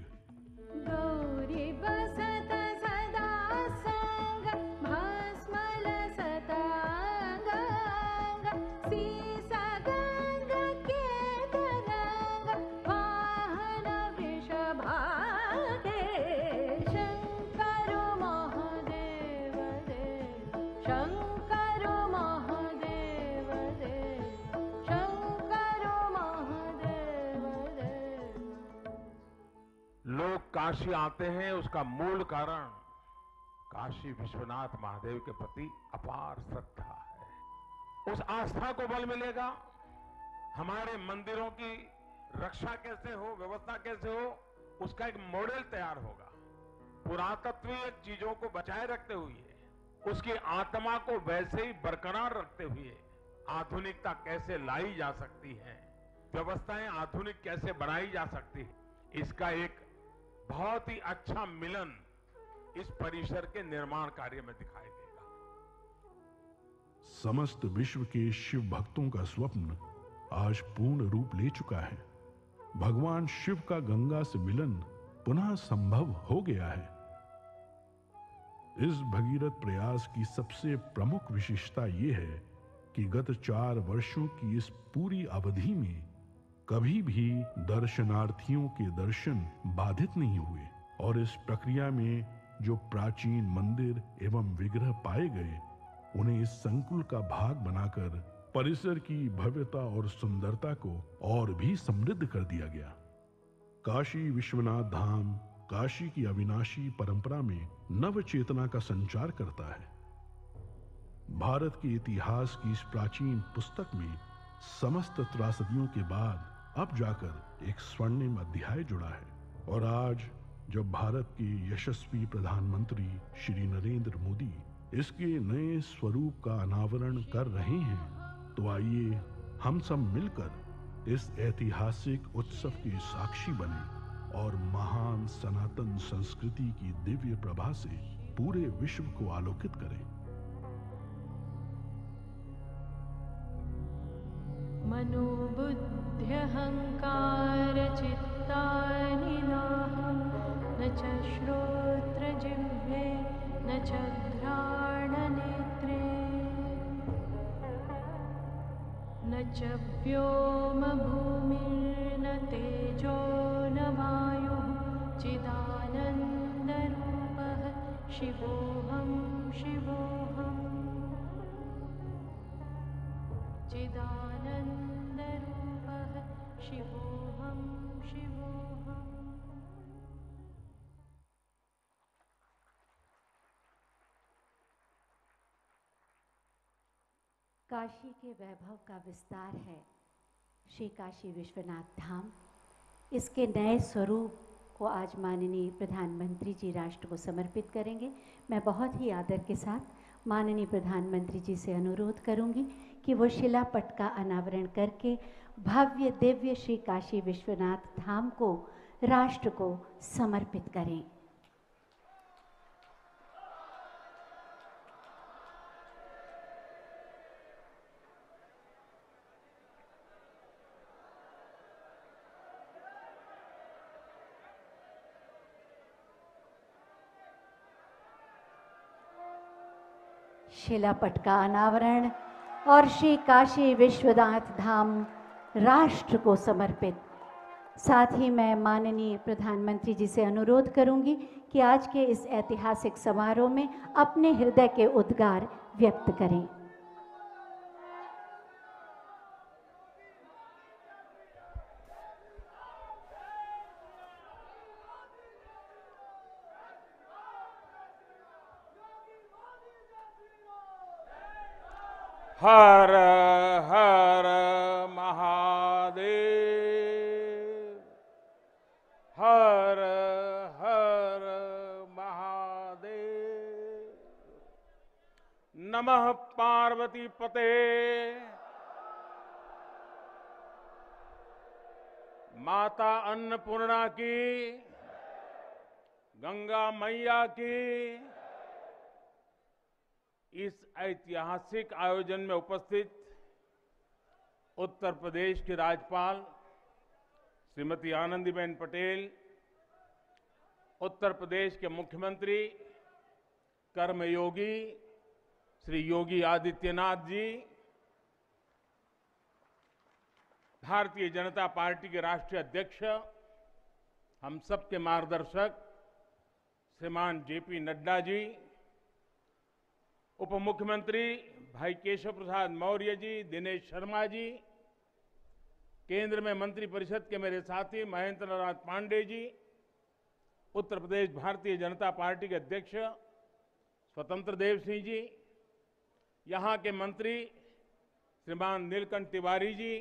काशी आते हैं, उसका मूल कारण काशी विश्वनाथ महादेव के प्रति अपार श्रद्धा है। उस आस्था को बल मिलेगा। हमारे मंदिरों की रक्षा कैसे हो, व्यवस्था कैसे हो, उसका एक मॉडल तैयार होगा। पुरातत्वीय चीज़ों को बचाए रखते हुए, उसकी आत्मा को वैसे ही बरकरार रखते हुए आधुनिकता कैसे लाई जा सकती है, व्यवस्थाएँ आधुनिक कैसे बनाई जा सकती है, इसका एक बहुत ही अच्छा मिलन इस परिसर के निर्माण कार्य में दिखाई देगा। समस्त विश्व के शिव भक्तों का स्वप्न आज पूर्ण रूप ले चुका है। भगवान शिव का गंगा से मिलन पुनः संभव हो गया है। इस भगीरथ प्रयास की सबसे प्रमुख विशेषता यह है कि गत चार वर्षों की इस पूरी अवधि में कभी भी दर्शनार्थियों के दर्शन बाधित नहीं हुए और इस प्रक्रिया में जो प्राचीन मंदिर एवं विग्रह पाए गए, उन्हें इस संकुल का भाग बनाकर परिसर की भव्यता और सुंदरता को और भी समृद्ध कर दिया गया। काशी विश्वनाथ धाम, काशी की अविनाशी परंपरा में नव चेतना का संचार करता है। भारत के इतिहास की इस प्राचीन पुस्तक में समस्त त्रासदियों के बाद अब जाकर एक स्वर्णिम अध्याय जुड़ा है। और आज, जब भारत के यशस्वी प्रधानमंत्री श्री नरेंद्र मोदी इसके नए स्वरूप का अनावरण कर रहे हैं तो आइए हम सब मिलकर इस ऐतिहासिक उत्सव के साक्षी बने और महान सनातन संस्कृति की दिव्य प्रभा से पूरे विश्व को आलोकित करें। मनोबुद्ध्यहङ्कारचित्तानि नाहं। न च श्रोत्रजिह्वे न च घ्राणनेत्रे। न च व्योमभूमिर्न तेजो न वायुः चिदानन्दरूपः शिवोऽहं शिवोऽहम् काशी के वैभव का विस्तार है श्री काशी विश्वनाथ धाम। इसके नए स्वरूप को आज माननीय प्रधानमंत्री जी राष्ट्र को समर्पित करेंगे। मैं बहुत ही आदर के साथ माननीय प्रधानमंत्री जी से अनुरोध करूँगी कि वो शिलापट का अनावरण करके भव्य, दिव्य श्री काशी विश्वनाथ धाम को, राष्ट्र को समर्पित करें। शिलापट का अनावरण और श्री काशी विश्वनाथ धाम राष्ट्र को समर्पित। साथ ही मैं माननीय प्रधानमंत्री जी से अनुरोध करूँगी कि आज के इस ऐतिहासिक समारोह में अपने हृदय के उद्गार व्यक्त करें। हर हर महादेव। हर हर महादेव। नमः पार्वती पते। माता अन्नपूर्णा की, गंगा मैया की इस ऐतिहासिक आयोजन में उपस्थित उत्तर प्रदेश की राज्यपाल श्रीमती आनंदीबेन पटेल, उत्तर प्रदेश के मुख्यमंत्री कर्मयोगी श्री योगी आदित्यनाथ जी, भारतीय जनता पार्टी के राष्ट्रीय अध्यक्ष, हम सबके मार्गदर्शक श्रीमान जेपी नड्डा जी उप मुख्यमंत्री भाई केशव प्रसाद मौर्य जी, दिनेश शर्मा जी, केंद्र में मंत्री परिषद के मेरे साथी महेंद्र नाथ पांडे जी, उत्तर प्रदेश भारतीय जनता पार्टी के अध्यक्ष स्वतंत्र देव सिंह जी, यहाँ के मंत्री श्रीमान नीलकंठ तिवारी जी,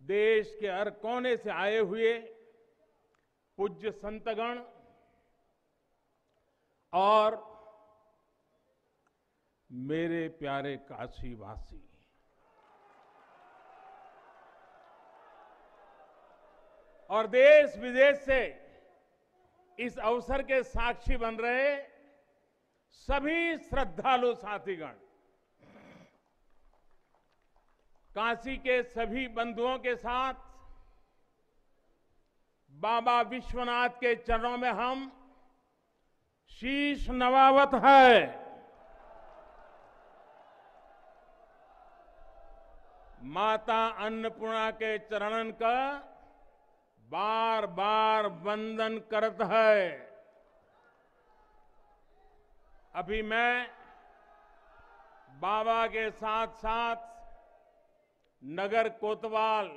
देश के हर कोने से आए हुए पूज्य संतगण और मेरे प्यारे काशीवासी, और देश विदेश से इस अवसर के साक्षी बन रहे सभी श्रद्धालु साथीगण, काशी के सभी बंधुओं के साथ, बाबा विश्वनाथ के चरणों में हम शीश नवावत है। माता अन्नपूर्णा के चरणन का बार बार वंदन करत है। अभी मैं बाबा के साथ साथ नगर कोतवाल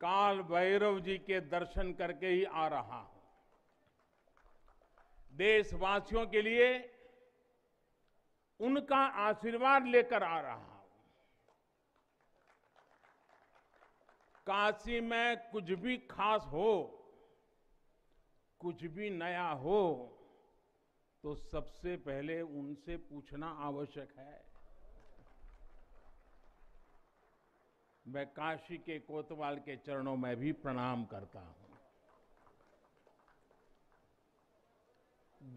काल भैरव जी के दर्शन करके ही आ रहा हूँ। देशवासियों के लिए उनका आशीर्वाद लेकर आ रहा हूँ काशी में कुछ भी खास हो, कुछ भी नया हो तो सबसे पहले उनसे पूछना आवश्यक है। मैं काशी के कोतवाल के चरणों में भी प्रणाम करता हूँ।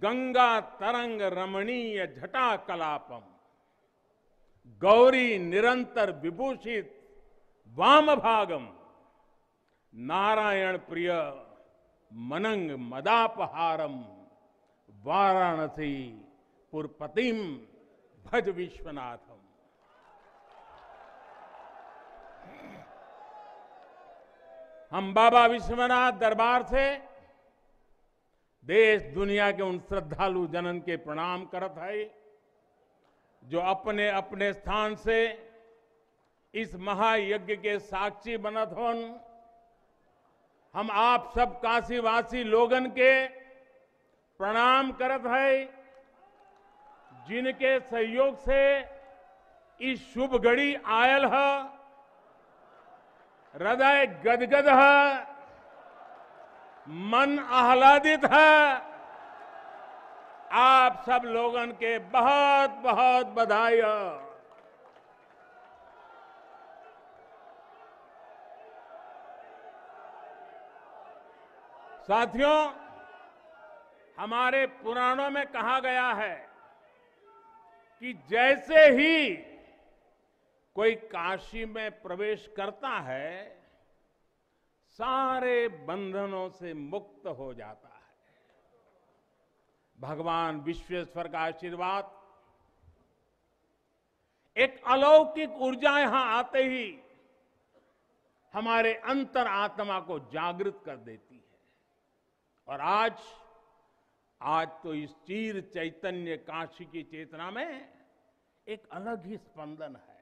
गंगा तरंग रमणीय झटा कलापम, गौरी निरंतर विभूषित वाम भागम नारायण प्रिय मनंग मदापहारम। वाराणसी पुरपतिम भज विश्वनाथम। हम बाबा विश्वनाथ दरबार से देश दुनिया के उन श्रद्धालु जनन के प्रणाम करत है, जो अपने अपने स्थान से इस महायज्ञ के साक्षी बनत होन। हम आप सब काशीवासी लोगन के प्रणाम करत है, जिनके सहयोग से इस शुभ घड़ी आयल है। हृदय गदगद है, मन आह्लादित है। आप सब लोगन के बहुत बहुत बधाई हो। साथियों, हमारे पुराणों में कहा गया है कि जैसे ही कोई काशी में प्रवेश करता है, सारे बंधनों से मुक्त हो जाता है। भगवान विश्वेश्वर का आशीर्वाद, एक अलौकिक ऊर्जा यहाँ आते ही हमारे अंतर आत्मा को जागृत कर देती और आज आज तो इस चीर चैतन्य काशी की चेतना में एक अलग ही स्पंदन है।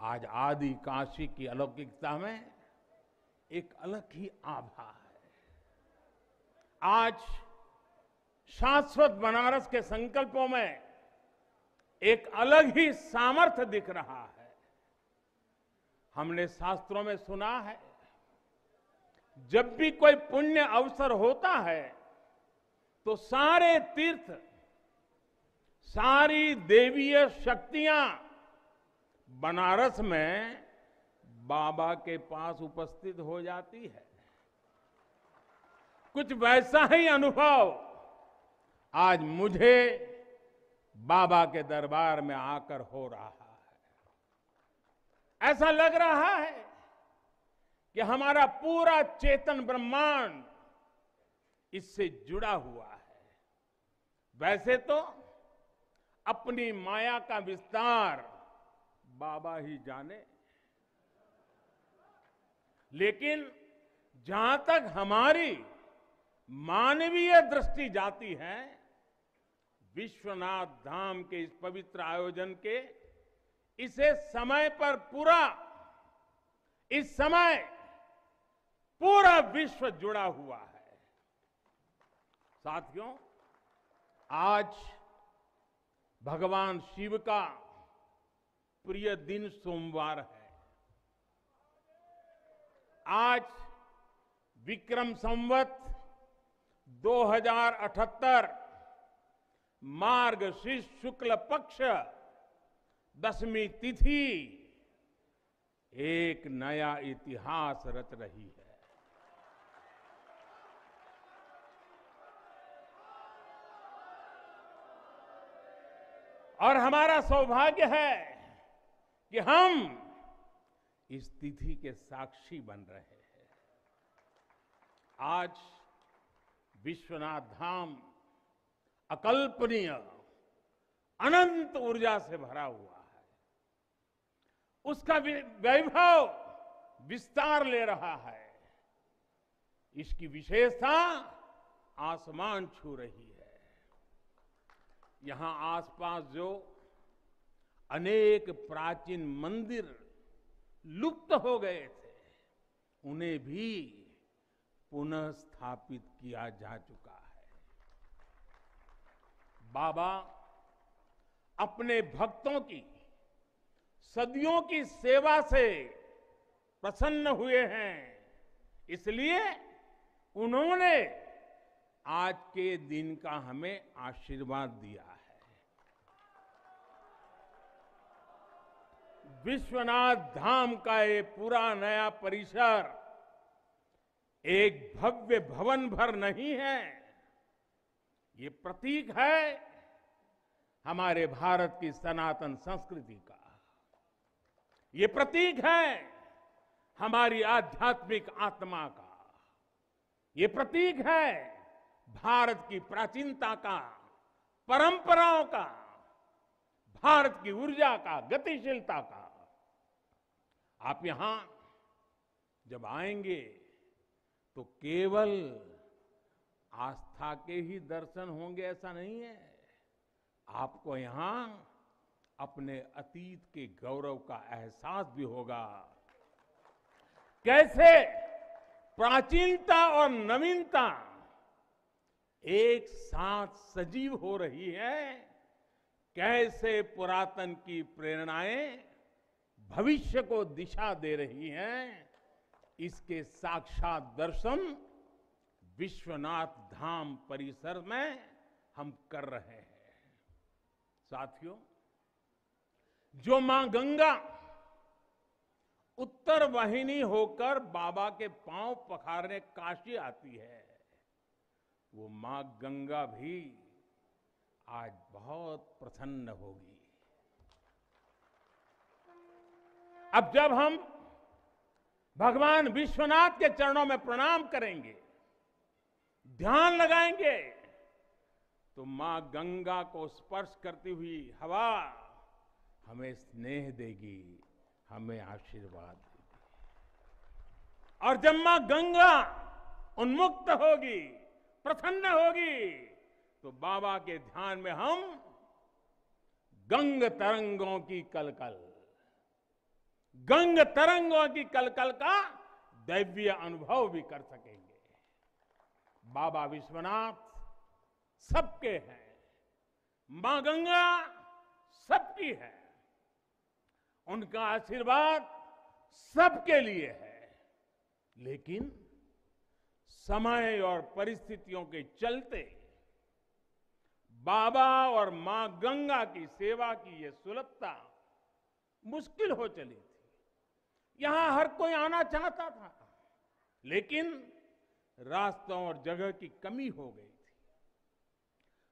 आज आदि काशी की अलौकिकता में एक अलग ही आभा है। आज शाश्वत बनारस के संकल्पों में एक अलग ही सामर्थ्य दिख रहा है। हमने शास्त्रों में सुना है जब भी कोई पुण्य अवसर होता है तो सारे तीर्थ, सारी देवीय शक्तियाँ बनारस में बाबा के पास उपस्थित हो जाती है। कुछ वैसा ही अनुभव आज मुझे बाबा के दरबार में आकर हो रहा है। ऐसा लग रहा है कि हमारा पूरा चेतन ब्रह्मांड इससे जुड़ा हुआ है। वैसे तो अपनी माया का विस्तार बाबा ही जाने, लेकिन जहाँ तक हमारी मानवीय दृष्टि जाती है, विश्वनाथ धाम के इस पवित्र आयोजन के, इसे समय पर पूरा, इस समय पूरा विश्व जुड़ा हुआ है। साथियों, आज भगवान शिव का प्रिय दिन सोमवार है। आज विक्रम संवत 2078 मार्ग शीर्ष शुक्ल पक्ष दसवीं तिथि एक नया इतिहास रच रही है। और हमारा सौभाग्य है कि हम इस तिथि के साक्षी बन रहे हैं। आज विश्वनाथ धाम अकल्पनीय, अनंत ऊर्जा से भरा हुआ है। उसका वैभव विस्तार ले रहा है। इसकी विशेषता आसमान छू रही है। यहाँ आसपास जो अनेक प्राचीन मंदिर लुप्त हो गए थे, उन्हें भी पुनः स्थापित किया जा चुका है। बाबा अपने भक्तों की, सदियों की सेवा से प्रसन्न हुए हैं। इसलिए उन्होंने आज के दिन का हमें आशीर्वाद दिया विश्वनाथ धाम का ये पूरा नया परिसर एक भव्य भवन भर नहीं है। ये प्रतीक है हमारे भारत की सनातन संस्कृति का। ये प्रतीक है हमारी आध्यात्मिक आत्मा का। ये प्रतीक है भारत की प्राचीनता का, परंपराओं का, भारत की ऊर्जा का, गतिशीलता का। आप यहाँ जब आएँगे तो केवल आस्था के ही दर्शन होंगे, ऐसा नहीं है। आपको यहाँ अपने अतीत के गौरव का एहसास भी होगा। कैसे? प्राचीनता और नवीनता एक साथ सजीव हो रही है। कैसे पुरातन की प्रेरणाएँ भविष्य को दिशा दे रही हैं, इसके साक्षात दर्शन विश्वनाथ धाम परिसर में हम कर रहे हैं। साथियों, जो माँ गंगा उत्तर वाहिनी होकर बाबा के पाँव पखारने काशी आती है, वो माँ गंगा भी आज बहुत प्रसन्न होगी। अब जब हम भगवान विश्वनाथ के चरणों में प्रणाम करेंगे, ध्यान लगाएँगे तो माँ गंगा को स्पर्श करती हुई हवा हमें स्नेह देगी, हमें आशीर्वाद देगी। और जब माँ गंगा उन्मुक्त होगी, प्रसन्न होगी तो बाबा के ध्यान में हम गंग तरंगों की कलकल गंग तरंगों की कलकल का दैवीय अनुभव भी कर सकेंगे। बाबा विश्वनाथ सबके हैं, माँ गंगा सबकी है, उनका आशीर्वाद सबके लिए है। लेकिन समय और परिस्थितियों के चलते बाबा और माँ गंगा की सेवा की यह सुलभता मुश्किल हो चली थी। यहाँ हर कोई आना चाहता था, लेकिन रास्तों और जगह की कमी हो गई थी।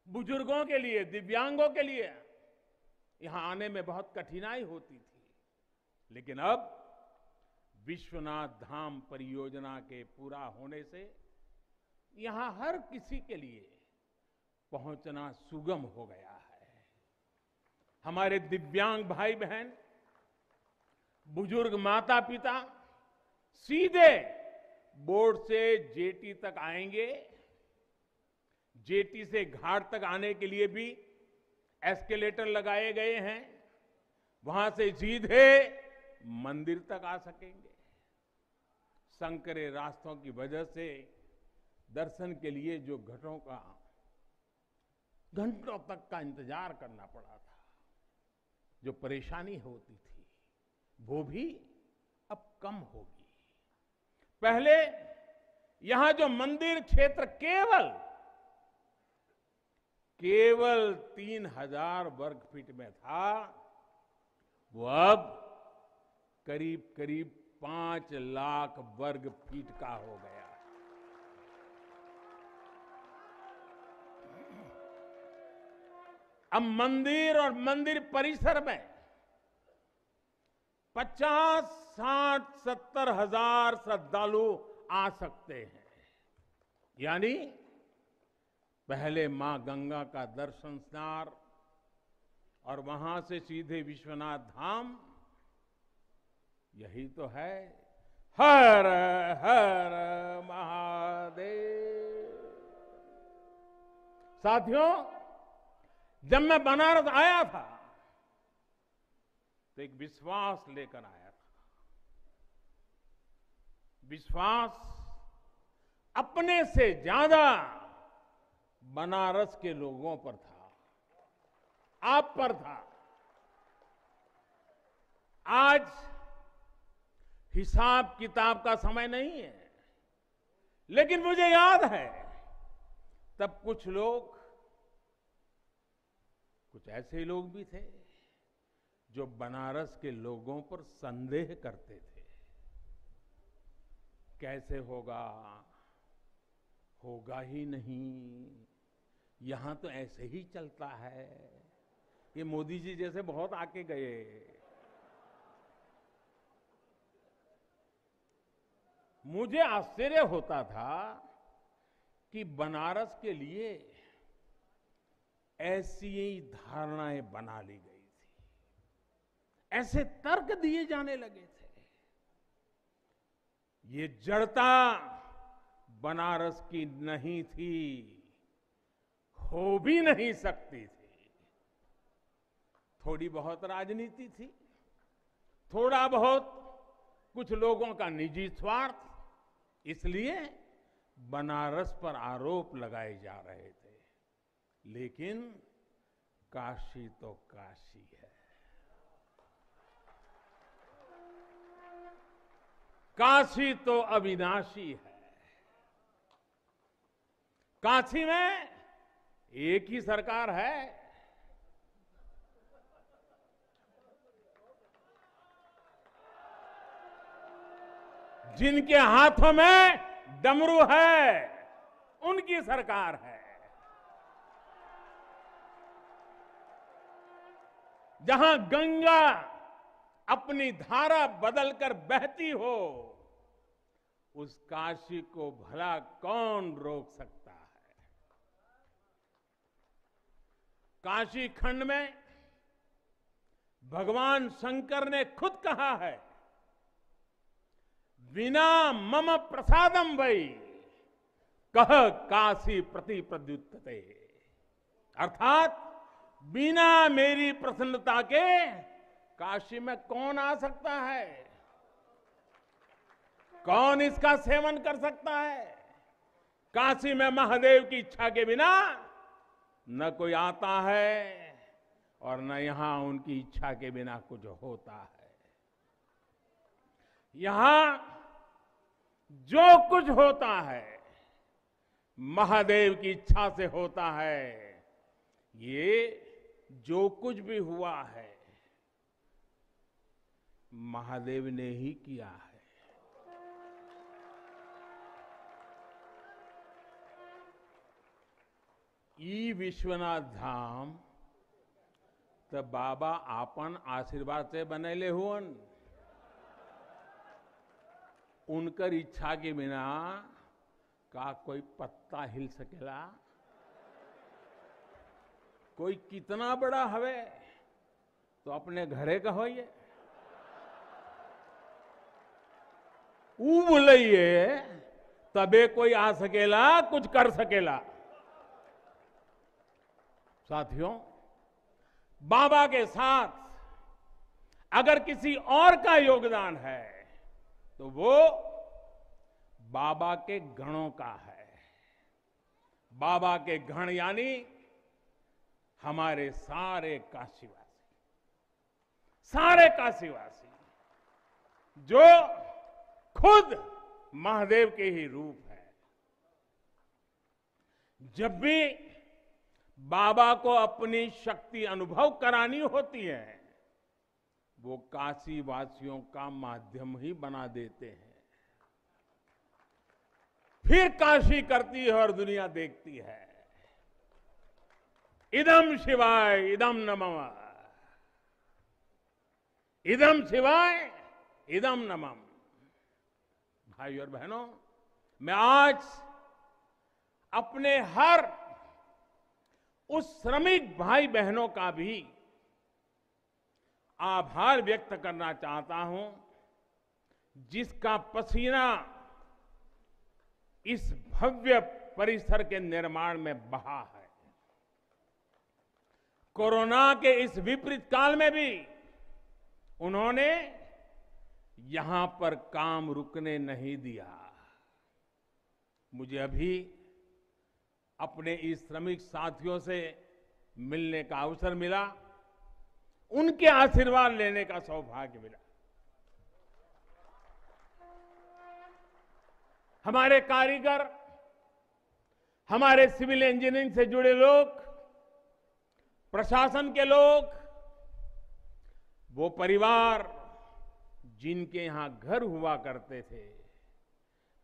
बुज़ुर्गों के लिए, दिव्यांगों के लिए यहाँ आने में बहुत कठिनाई होती थी। लेकिन अब विश्वनाथ धाम परियोजना के पूरा होने से यहाँ हर किसी के लिए पहुँचना सुगम हो गया है। हमारे दिव्यांग भाई बहन बुज़ुर्ग माता पिता सीधे बोर्ड से जेटी तक आएँगे। जेटी से घाट तक आने के लिए भी एस्केलेटर लगाए गए हैं। वहाँ से सीधे मंदिर तक आ सकेंगे। संकरे रास्तों की वजह से दर्शन के लिए जो घटों का, घंटों तक का इंतज़ार करना पड़ा था, जो परेशानी होती थी। वो भी अब कम होगी। पहले यहाँ जो मंदिर क्षेत्र केवल केवल तीन हज़ार वर्ग फीट में था, वो अब करीब करीब पाँच लाख वर्ग फीट का हो गया। अब मंदिर और मंदिर परिसर में पचास, साठ, सत्तर हज़ार श्रद्धालु आ सकते हैं। यानी पहले माँ गंगा का दर्शन स्नार और वहाँ से सीधे विश्वनाथ धाम, यही तो है। हर हर महादेव। साथियों, जब मैं बनारस आया था तो एक विश्वास लेकर आया था। विश्वास अपने से ज़्यादा बनारस के लोगों पर था। आप पर था। आज हिसाब किताब का समय नहीं है, लेकिन मुझे याद है, तब कुछ लोग, कुछ ऐसे लोग भी थे जो बनारस के लोगों पर संदेह करते थे। कैसे होगा? होगा ही नहीं। यहाँ तो ऐसे ही चलता है। ये मोदी जी जैसे बहुत आके गए। मुझे आश्चर्य होता था कि बनारस के लिए ऐसी ही धारणाएँ बना ली गई। ऐसे तर्क दिए जाने लगे थे। ये जड़ता बनारस की नहीं थी, हो भी नहीं सकती थी। थोड़ी बहुत राजनीति थी, थोड़ा बहुत कुछ लोगों का निजी स्वार्थ, इसलिए बनारस पर आरोप लगाए जा रहे थे। लेकिन काशी तो काशी है। काशी तो अविनाशी है। काशी में एक ही सरकार है। जिनके हाथों में डमरू है, उनकी सरकार है। जहाँ गंगा अपनी धारा बदलकर बहती हो उस काशी को भला कौन रोक सकता है? काशी खंड में भगवान शंकर ने खुद कहा है, बिना मम प्रसादम वही कह काशी प्रति प्रद्युत्ते अर्थात, बिना मेरी प्रसन्नता के काशी में कौन आ सकता है? कौन इसका सेवन कर सकता है? काशी में महादेव की इच्छा के बिना न कोई आता है और न यहाँ उनकी इच्छा के बिना कुछ होता है। यहाँ जो कुछ होता है, महादेव की इच्छा से होता है, ये जो कुछ भी हुआ है, महादेव ने ही किया है। ई विश्वनाथ धाम तो बाबा आपन आशीर्वाद से बनेले हुअन। उनकर इच्छा के बिना का कोई पत्ता हिल सकेला? कोई कितना बड़ा हवे? तो अपने घरे का हो ये ऊ बोलिए, तबे कोई आ सकेला, कुछ कर सकेला। साथियों, बाबा के साथ अगर किसी और का योगदान है तो वो बाबा के गणों का है। बाबा के गण यानी हमारे सारे काशीवासी। सारे काशीवासी, जो खुद महादेव के ही रूप है। जब भी बाबा को अपनी शक्ति अनुभव करानी होती है। वो काशी वासियों का माध्यम ही बना देते हैं। फिर काशी करती है और दुनिया देखती है। इदम शिवाय, इदम नमम इदम शिवाय, इदम नमम भाई और बहनों, मैं आज अपने हर उस श्रमिक भाई बहनों का भी आभार व्यक्त करना चाहता हूँ, जिसका पसीना इस भव्य परिसर के निर्माण में बहा है। कोरोना के इस विपरीत काल में भी उन्होंने यहाँ पर काम रुकने नहीं दिया। मुझे अभी अपने इस श्रमिक साथियों से मिलने का अवसर मिला। उनके आशीर्वाद लेने का सौभाग्य मिला। हमारे कारीगर, हमारे सिविल इंजीनियरिंग से जुड़े लोग, प्रशासन के लोग, वो परिवार जिनके यहाँ घर हुआ करते थे,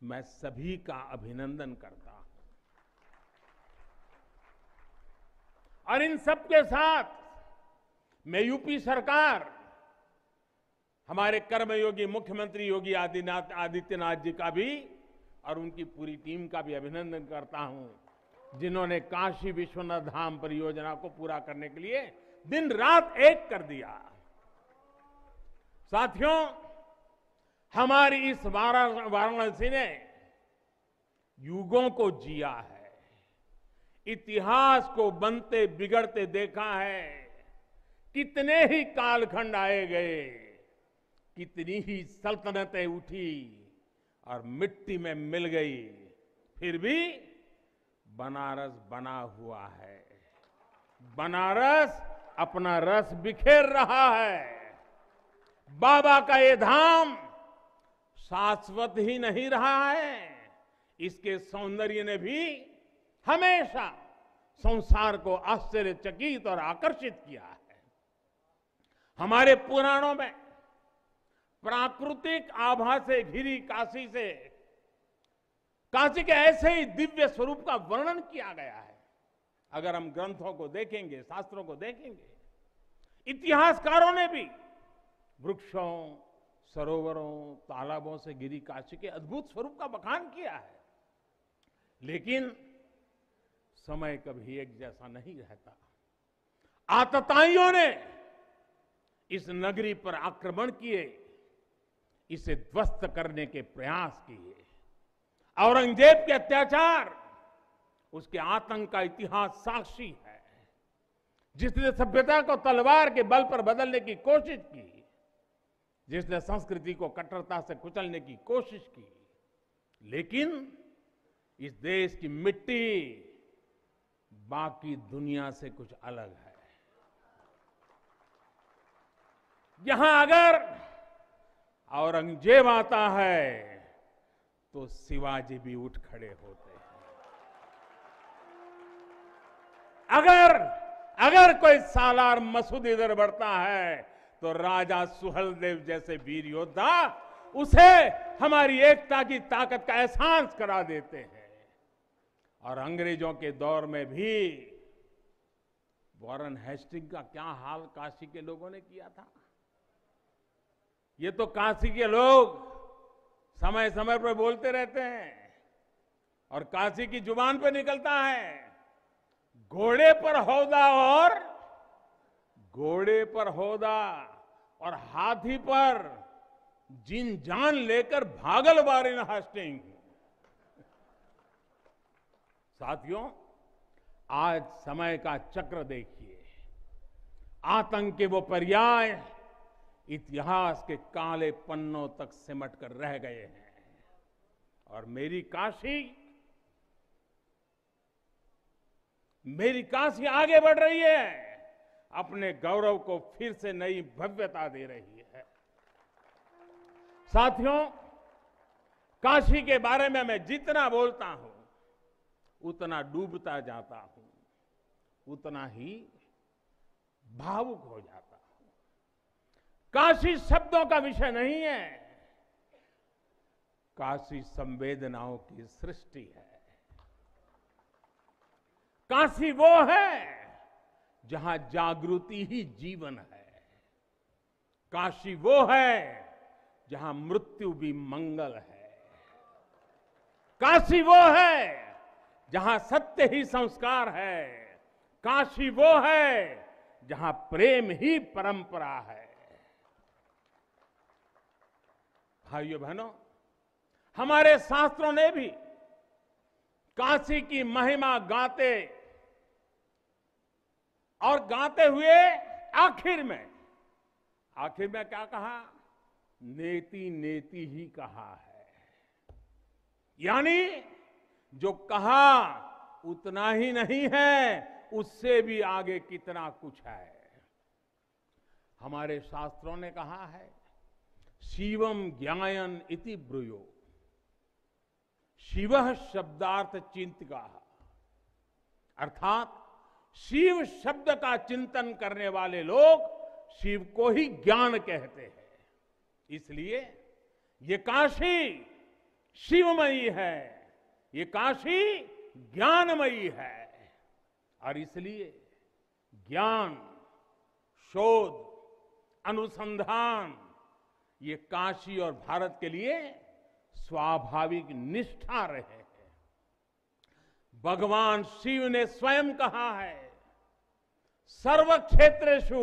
मैं सभी का अभिनंदन करता हूँ और इन सबके साथ मैं यूपी सरकार, हमारे कर्मयोगी मुख्यमंत्री योगी आदित्यनाथ आदित्यनाथ जी का भी और उनकी पूरी टीम का भी अभिनंदन करता हूँ, जिन्होंने काशी विश्वनाथ धाम परियोजना को पूरा करने के लिए दिन रात एक कर दिया। साथियों, हमारी इस वाराणसी ने युगों को जिया है। इतिहास को बनते बिगड़ते देखा है। कितने ही कालखंड आए गए, कितनी ही सल्तनतें उठी और मिट्टी में मिल गई, फिर भी बनारस बना हुआ है। बनारस अपना रस बिखेर रहा है। बाबा का ये धाम शाश्वत ही नहीं रहा है। इसके सौंदर्य ने भी हमेशा संसार को आश्चर्यचकित और आकर्षित किया है। हमारे पुराणों में प्राकृतिक आभा से घिरी काशी से, काशी के ऐसे ही दिव्य स्वरूप का वर्णन किया गया है। अगर हम ग्रंथों को देखेंगे, शास्त्रों को देखेंगे, इतिहासकारों ने भी वृक्षों, सरोवरों, तालाबों से गिरी काशी के अद्भुत स्वरूप का बखान किया है। लेकिन समय कभी एक जैसा नहीं रहता। आतताइयों ने इस नगरी पर आक्रमण किए, इसे ध्वस्त करने के प्रयास किए। औरंगज़ेब के अत्याचार, उसके आतंक का इतिहास साक्षी है। जिसने सभ्यता को तलवार के बल पर बदलने की कोशिश की, जिसने संस्कृति को कट्टरता से कुचलने की कोशिश की, लेकिन इस देश की मिट्टी बाकी दुनिया से कुछ अलग है। यहाँ अगर औरंगज़ेब आता है तो शिवाजी भी उठ खड़े होते हैं। अगर अगर कोई सालार मसूद इधर बढ़ता है तो राजा सुहलदेव जैसे वीर योद्धा, उसे हमारी एकता की ताकत का एहसास करा देते हैं। और अंग्रेज़ों के दौर में भी वॉरन हेस्टिंग का क्या हाल काशी के लोगों ने किया था? ये तो काशी के लोग समय समय पर बोलते रहते हैं और काशी की ज़ुबान पे निकलता है। घोड़े पर होदा और घोड़े पर होदा और हाथी पर जिन जान लेकर भागल वारिन हास्टिंग साथियों, आज समय का चक्र देखिए। आतंक के वो पर्याय इतिहास के काले पन्नों तक सिमट कर रह गए हैं। और मेरी काशी मेरी काशी आगे बढ़ रही है। अपने गौरव को फिर से नई भव्यता दे रही है। साथियों, काशी के बारे में मैं जितना बोलता हूँ उतना डूबता जाता हूँ, उतना ही भावुक हो जाता हूँ। काशी शब्दों का विषय नहीं है। काशी संवेदनाओं की सृष्टि है। काशी वो है जहाँ जागृति ही जीवन है। काशी वो है जहाँ मृत्यु भी मंगल है। काशी वो है जहाँ सत्य ही संस्कार है, काशी वो है, जहाँ प्रेम ही परंपरा है। भाइयों बहनों, हमारे शास्त्रों ने भी काशी की महिमा गाते और गाते हुए आखिर में आखिर में क्या कहा? नेति नेति ही कहा है। यानी जो कहा, उतना ही नहीं है, उससे भी आगे कितना कुछ है। हमारे शास्त्रों ने कहा है शिवम ज्ञायन इति ब्रुयो। शिव शब्दार्थ चिंतका। अर्थात, शिव शब्द का चिंतन करने वाले लोग शिव को ही ज्ञान कहते हैं। इसलिए ये काशी शिवमयी है। ये काशी ज्ञानमयी है। और इसलिए ज्ञान, शोध, अनुसंधान, ये काशी और भारत के लिए स्वाभाविक निष्ठा रहे हैं। भगवान शिव ने स्वयं कहा है सर्व क्षेत्रेशु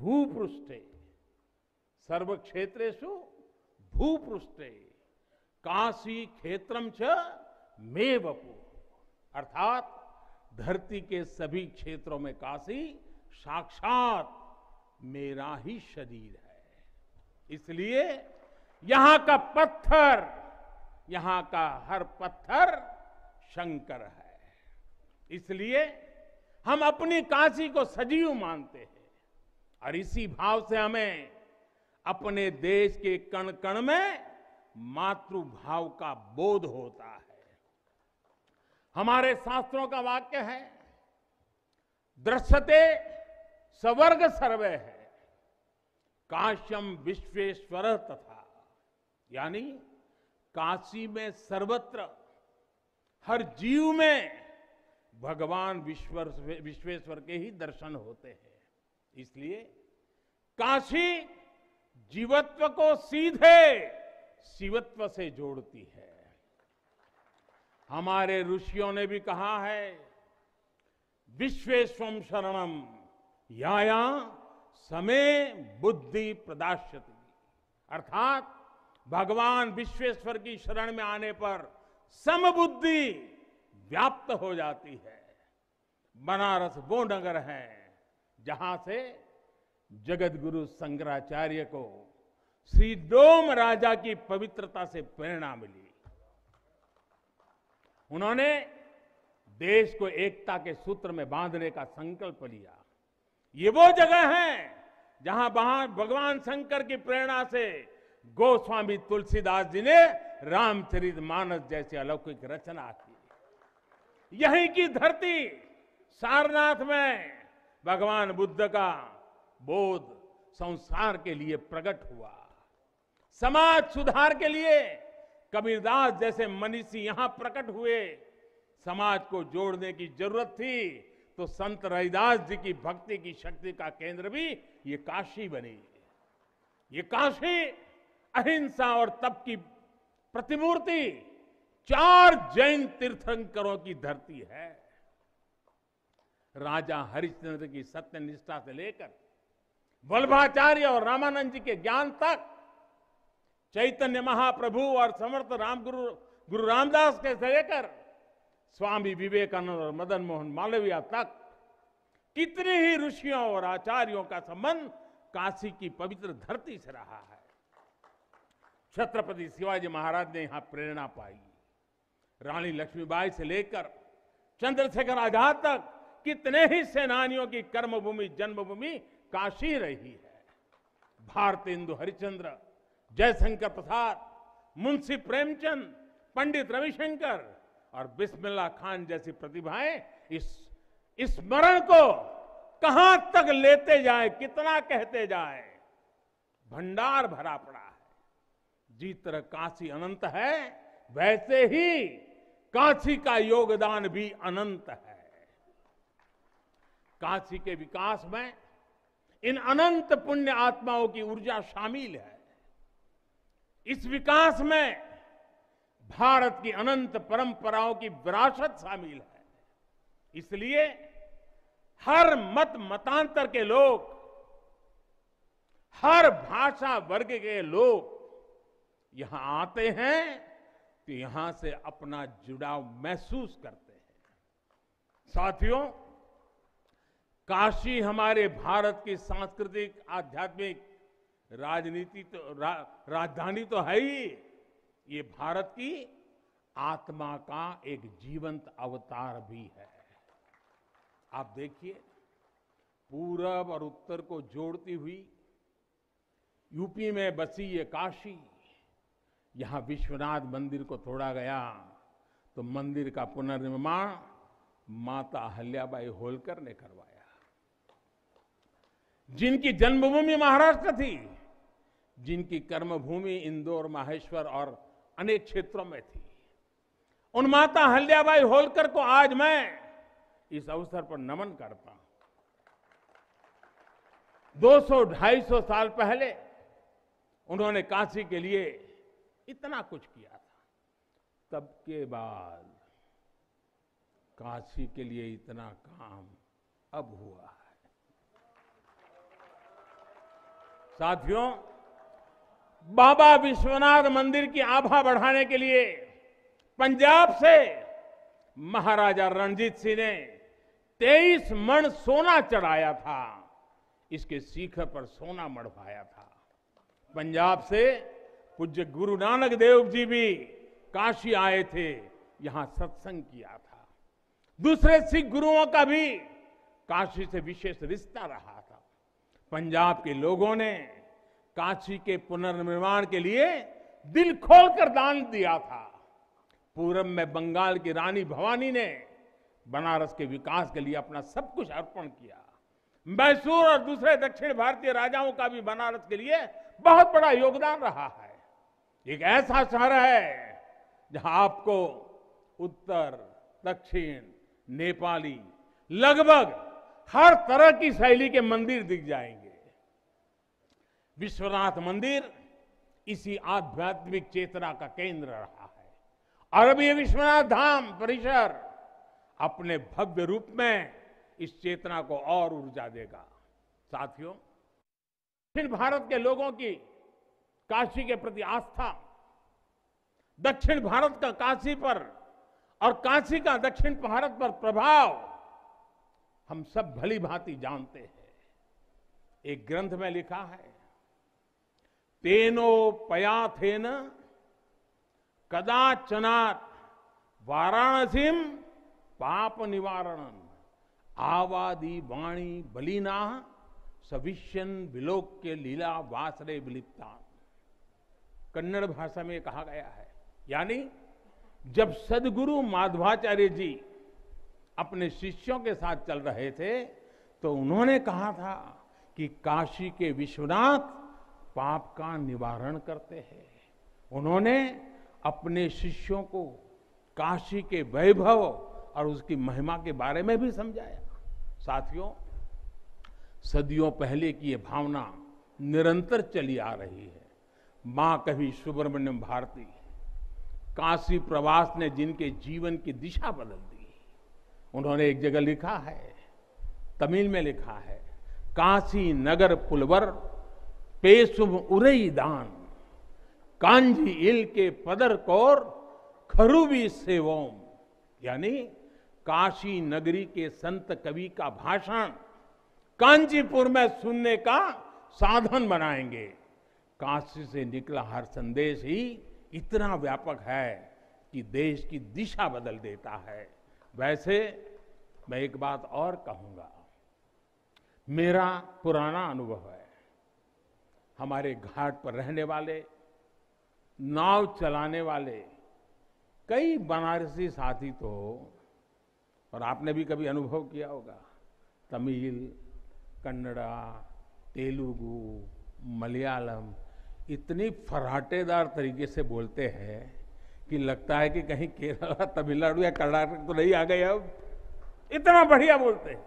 भूपृष्ठे सर्व क्षेत्रेशु भूपृष्ठे। काशी क्षेत्रम च मे वपु अर्थात धरती के सभी क्षेत्रों में काशी साक्षात मेरा ही शरीर है। इसलिए यहाँ का पत्थर, यहाँ का हर पत्थर शंकर है। इसलिए हम अपनी काशी को सजीव मानते हैं और इसी भाव से हमें अपने देश के कण कण में मातृभाव का बोध होता है। हमारे शास्त्रों का वाक्य है, दृश्यते सवर्ग सर्वे है, काश्यम विश्वेश्वर तथा, यानी काशी में सर्वत्र, हर जीव में भगवान विश्वर, विश्वेश्वर के ही दर्शन होते हैं। इसलिए काशी जीवत्व को सीधे शिवत्व से जोड़ती है। हमारे ऋषियों ने भी कहा है विश्वेश्वम शरणम याया समय बुद्धि प्रदाश्यति अर्थात, भगवान विश्वेश्वर की शरण में आने पर समबुद्धि व्याप्त हो जाती है। बनारस वो नगर है जहाँ से जगत गुरु शंकराचार्य को श्री डोम राजा की पवित्रता से प्रेरणा मिली। उन्होंने देश को एकता के सूत्र में बांधने का संकल्प लिया। ये वो जगह है जहाँ भगवान शंकर की प्रेरणा से गोस्वामी तुलसीदास जी ने रामचरित मानस जैसी अलौकिक रचना की। यहीं की धरती सारनाथ में भगवान बुद्ध का बोध संसार के लिए प्रकट हुआ। समाज सुधार के लिए कबीरदास जैसे मनीषी यहाँ प्रकट हुए। समाज को जोड़ने की ज़रूरत थी तो संत रविदास जी की भक्ति की शक्ति का केंद्र भी ये काशी बनी। ये काशी अहिंसा और तप की प्रतिमूर्ति चार जैन तीर्थंकरों की धरती है। राजा हरिश्चंद्र की सत्य निष्ठा से लेकर वल्भाचार्य और रामानंद जी के ज्ञान तक चैतन्य महाप्रभु और समर्थ राम गुरु गुरु रामदास के से लेकर स्वामी विवेकानंद और मदन मोहन मालवीय तक, कितने ही ऋषियों और आचार्यों का संबंध काशी की पवित्र धरती से रहा है। छत्रपति शिवाजी महाराज ने यहाँ प्रेरणा पाई। रानी लक्ष्मीबाई से लेकर चंद्रशेखर आज़ाद तक कितने ही सेनानियों की कर्मभूमि, जन्मभूमि काशी रही है। भारत भारतेंदु हरिचंद्र जयशंकर प्रसाद, मुंशी प्रेमचंद, पंडित रविशंकर और बिस्मिल्ला खान जैसी प्रतिभाएँ इस स्मरण को कहाँ तक लेते जाए, कितना कहते जाए? भंडार भरा पड़ा है। जिस तरह काशी अनंत है, वैसे ही काशी का योगदान भी अनंत है। काशी के विकास में इन अनंत पुण्य आत्माओं की ऊर्जा शामिल है। इस विकास में भारत की अनंत परंपराओं की विरासत शामिल है। इसलिए हर मत मतांतर के लोग, हर भाषा वर्ग के लोग यहाँ आते हैं तो यहाँ से अपना जुड़ाव महसूस करते हैं। साथियों, काशी हमारे भारत की सांस्कृतिक, आध्यात्मिक राजनीति तो रा, राजधानी तो है ही। ये भारत की आत्मा का एक जीवंत अवतार भी है। आप देखिए पूरब और उत्तर को जोड़ती हुई यूपी में बसी ये काशी। यहाँ विश्वनाथ मंदिर को तोड़ा गया तो मंदिर का पुनर्निर्माण माता अहल्याबाई होलकर ने करवाया। जिनकी जन्मभूमि महाराष्ट्र थी जिनकी कर्मभूमि इंदौर, माहेश्वर और अनेक क्षेत्रों में थी। उन माता अहल्याबाई होलकर को आज मैं इस अवसर पर नमन करता हूँ। 200-250 साल पहले उन्होंने काशी के लिए इतना कुछ किया था। तब के बाद काशी के लिए इतना काम अब हुआ है। साथियों बाबा विश्वनाथ मंदिर की आभा बढ़ाने के लिए पंजाब से महाराजा रणजीत सिंह ने 23 मण सोना चढ़ाया था। इसके शिखर पर सोना मढ़वाया था। पंजाब से पूज्य गुरु नानक देव जी भी काशी आए थे, यहाँ सत्संग किया था। दूसरे सिख गुरुओं का भी काशी से विशेष रिश्ता रहा था। पंजाब के लोगों ने काशी के पुनर्निर्माण के लिए दिल खोलकर दान दिया था। पूरब में बंगाल की रानी भवानी ने बनारस के विकास के लिए अपना सब कुछ अर्पण किया। मैसूर और दूसरे दक्षिण भारतीय राजाओं का भी बनारस के लिए बहुत बड़ा योगदान रहा है। एक ऐसा शहर है जहाँ आपको उत्तर, दक्षिण, नेपाली लगभग हर तरह की शैली के मंदिर दिख जाएँगे। विश्वनाथ मंदिर, इसी आध्यात्मिक चेतना का केंद्र रहा है। और अब ये विश्वनाथ धाम परिसर अपने भव्य रूप में इस चेतना को और ऊर्जा देगा। साथियों, दक्षिण भारत के लोगों की काशी के प्रति आस्था, दक्षिण भारत का काशी पर और काशी का दक्षिण भारत पर प्रभाव हम सब भली भांति जानते हैं। एक ग्रंथ में लिखा है तेनो पयाथेन, कदाचनात् वाराणसीम पाप निवारणम आवादी वाणी बलिना, सविष्यन विलोक्य लीला वासरे विलिप्ता कन्नड़ भाषा में कहा गया है, यानी जब सदगुरु माधवाचार्य जी अपने शिष्यों के साथ चल रहे थे तो उन्होंने कहा था कि काशी के विश्वनाथ पाप का निवारण करते हैं। उन्होंने अपने शिष्यों को काशी के वैभव और उसकी महिमा के बारे में भी समझाया। साथियों, सदियों पहले की ये भावना निरंतर चली आ रही है। माँ कवि सुब्रमण्यम भारती, काशी प्रवास ने जिनके जीवन की दिशा बदल दी, उन्होंने एक जगह लिखा है, तमिल में लिखा है, काशी नगर पुलवर पेशुम उरई दान। कांजी इल के पदर कौर खरुवी सेवोम यानी काशी नगरी के संत कवि का भाषण। कांचीपुर में सुनने का साधन बनाएँगे। काशी से निकला हर संदेश ही इतना व्यापक है कि देश की दिशा बदल देता है। वैसे मैं एक बात और कहूँगा। मेरा पुराना अनुभव है। हमारे घाट पर रहने वाले, नाव चलाने वाले, कई बनारसी साथी तो और आपने भी कभी अनुभव किया होगा, तमिल, कन्नड़ा, तेलुगु, मलयालम, इतनी फराटेदार तरीके से बोलते हैं कि लगता है कि कहीं केरला, तमिलनाडु या कर्नाटक तो नहीं आ गए अब। इतना बढ़िया बोलते हैं।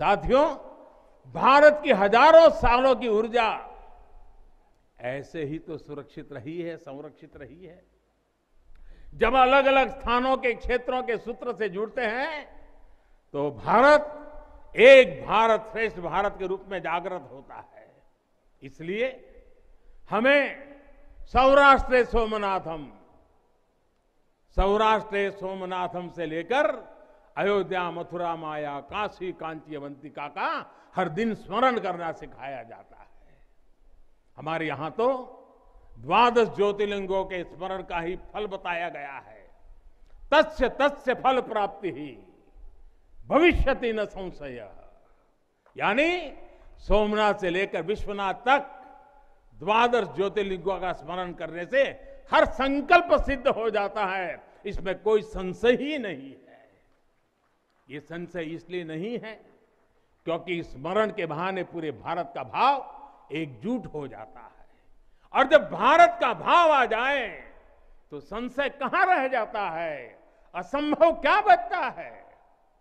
साथियों, भारत की हज़ारों सालों की ऊर्जा ऐसे ही तो सुरक्षित रही है, संरक्षित रही है। जब अलग अलग स्थानों के क्षेत्रों के सूत्र से जुड़ते हैं तो भारत, एक भारत श्रेष्ठ भारत के रूप में जागृत होता है। इसलिए हमें सौराष्ट्र सोमनाथम सौराष्ट्र सोमनाथम से लेकर अयोध्या, मथुरा, माया, काशी कांची अवंतिका का हर दिन स्मरण करना सिखाया जाता है। हमारे यहाँ तो द्वादश ज्योतिर्लिंगों के स्मरण का ही फल बताया गया है। तस्य तस्य फल प्राप्ति ही, भविष्यति न संशय। यानी सोमनाथ से लेकर विश्वनाथ तक द्वादश ज्योतिर्लिंगों का स्मरण करने से हर संकल्प सिद्ध हो जाता है। इसमें कोई संशय ही नहीं है। ये संशय इसलिए नहीं है क्योंकि स्मरण के बहाने पूरे भारत का भाव एकजुट हो जाता है। और जब भारत का भाव आ जाए तो संशय कहाँ रह जाता है? असंभव क्या बचता है?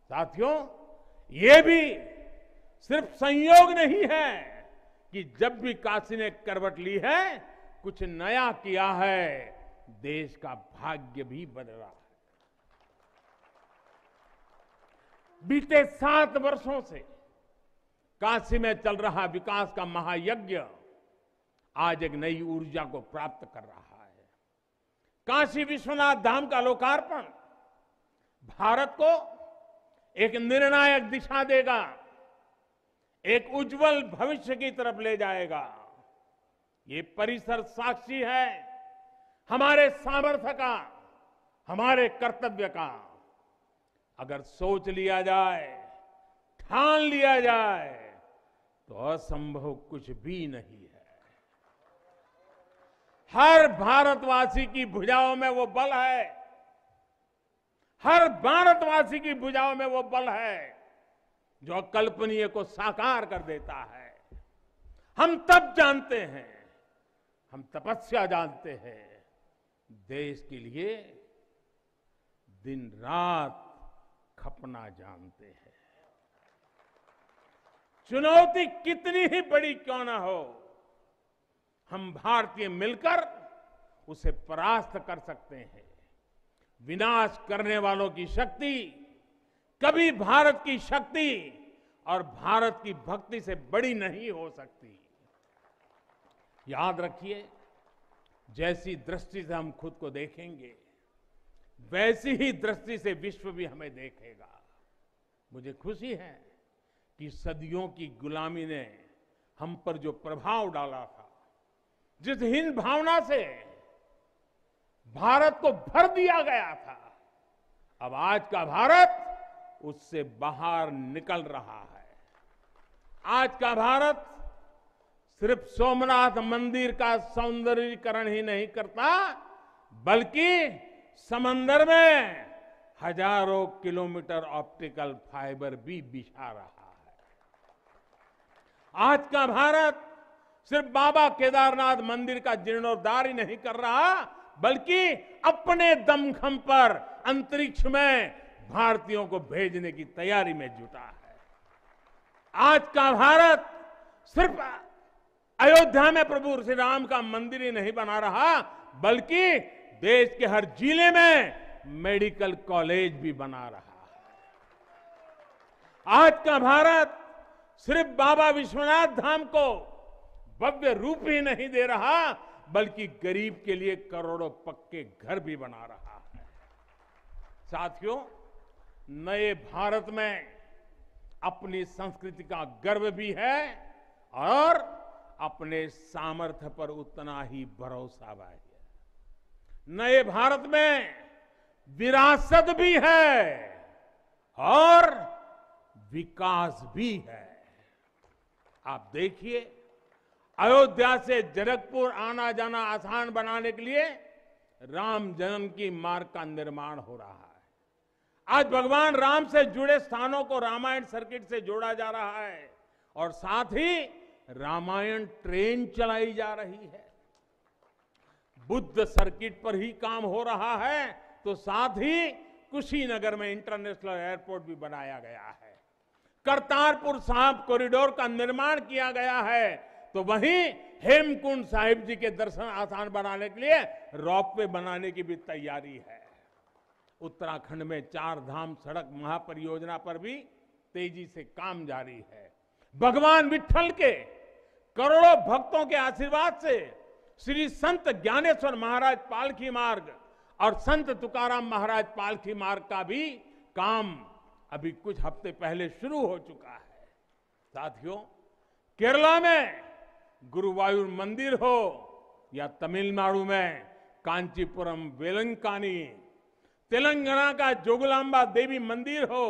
साथियों, ये भी सिर्फ़ संयोग नहीं है कि जब भी काशी ने करवट ली है, कुछ नया किया है, देश का भाग्य भी बदला है। बीते सात वर्षों से काशी में चल रहा विकास का महायज्ञ आज एक नई ऊर्जा को प्राप्त कर रहा है। काशी विश्वनाथ धाम का लोकार्पण भारत को एक निर्णायक दिशा देगा, एक उज्जवल भविष्य की तरफ़ ले जाएगा। ये परिसर साक्षी है हमारे सामर्थ्य का, हमारे कर्तव्य का। अगर सोच लिया जाए, ठान लिया जाए तो असंभव कुछ भी नहीं है। हर भारतवासी की भुजाओं में वो बल है। हर भारतवासी की भुजाओं में वो बल है, जो अकल्पनीय को साकार कर देता है। हम तब जानते हैं, हम तपस्या जानते हैं, देश के लिए दिन रात खपना जानते हैं। चुनौती कितनी ही बड़ी क्यों ना हो, हम भारतीय मिलकर उसे परास्त कर सकते हैं। विनाश करने वालों की शक्ति, कभी भारत की शक्ति और भारत की भक्ति से बड़ी नहीं हो सकती। याद रखिए, जैसी दृष्टि से हम खुद को देखेंगे, वैसी ही दृष्टि से विश्व भी हमें देखेगा। मुझे खुशी है कि सदियों की गुलामी ने हम पर जो प्रभाव डाला था, जिस हिंद भावना से भारत को भर दिया गया था, अब आज का भारत उससे बाहर निकल रहा है। आज का भारत सिर्फ़ सोमनाथ मंदिर का सौंदर्यीकरण ही नहीं करता, बल्कि समंदर में हज़ारों किलोमीटर ऑप्टिकल फाइबर भी बिछा रहा आज का भारत सिर्फ़ बाबा केदारनाथ मंदिर का जीर्णोद्धार ही नहीं कर रहा, बल्कि अपने दमखम पर अंतरिक्ष में भारतीयों को भेजने की तैयारी में जुटा है। आज का भारत सिर्फ़ अयोध्या में प्रभु श्री राम का मंदिर ही नहीं बना रहा, बल्कि देश के हर ज़िले में मेडिकल कॉलेज भी बना रहा है। आज का भारत सिर्फ़ बाबा विश्वनाथ धाम को भव्य रूप ही नहीं दे रहा, बल्कि गरीब के लिए करोड़ों पक्के घर भी बना रहा है। साथियों, नए भारत में अपनी संस्कृति का गर्व भी है और अपने सामर्थ्य पर उतना ही भरोसा भी है। नए भारत में विरासत भी है और विकास भी है। आप देखिए, अयोध्या से जनकपुर आना जाना आसान बनाने के लिए राम जन्म की मार्ग का निर्माण हो रहा है। आज भगवान राम से जुड़े स्थानों को रामायण सर्किट से जोड़ा जा रहा है और साथ ही रामायण ट्रेन चलाई जा रही है। बुद्ध सर्किट पर ही काम हो रहा है तो साथ ही कुशीनगर में इंटरनेशनल एयरपोर्ट भी बनाया गया है। करतारपुर साहब कॉरिडोर का निर्माण किया गया है। तो वहीं हेमकुंड साहिब जी के दर्शन आसान बनाने के लिए रॉप रॉपवे बनाने की भी तैयारी है। उत्तराखंड में चार धाम सड़क महापरियोजना पर भी तेज़ी से काम जारी है। भगवान विठल के करोड़ों भक्तों के आशीर्वाद से श्री संत ज्ञानेश्वर महाराज पालखी मार्ग और संत तुकाराम महाराज पालखी मार्ग का भी काम अभी कुछ हफ़्ते पहले शुरू हो चुका है। साथियों, केरला में गुरुवायूर मंदिर हो या तमिलनाडु में कांचीपुरम वेलंकानी, तेलंगाना का जोगलांबा देवी मंदिर हो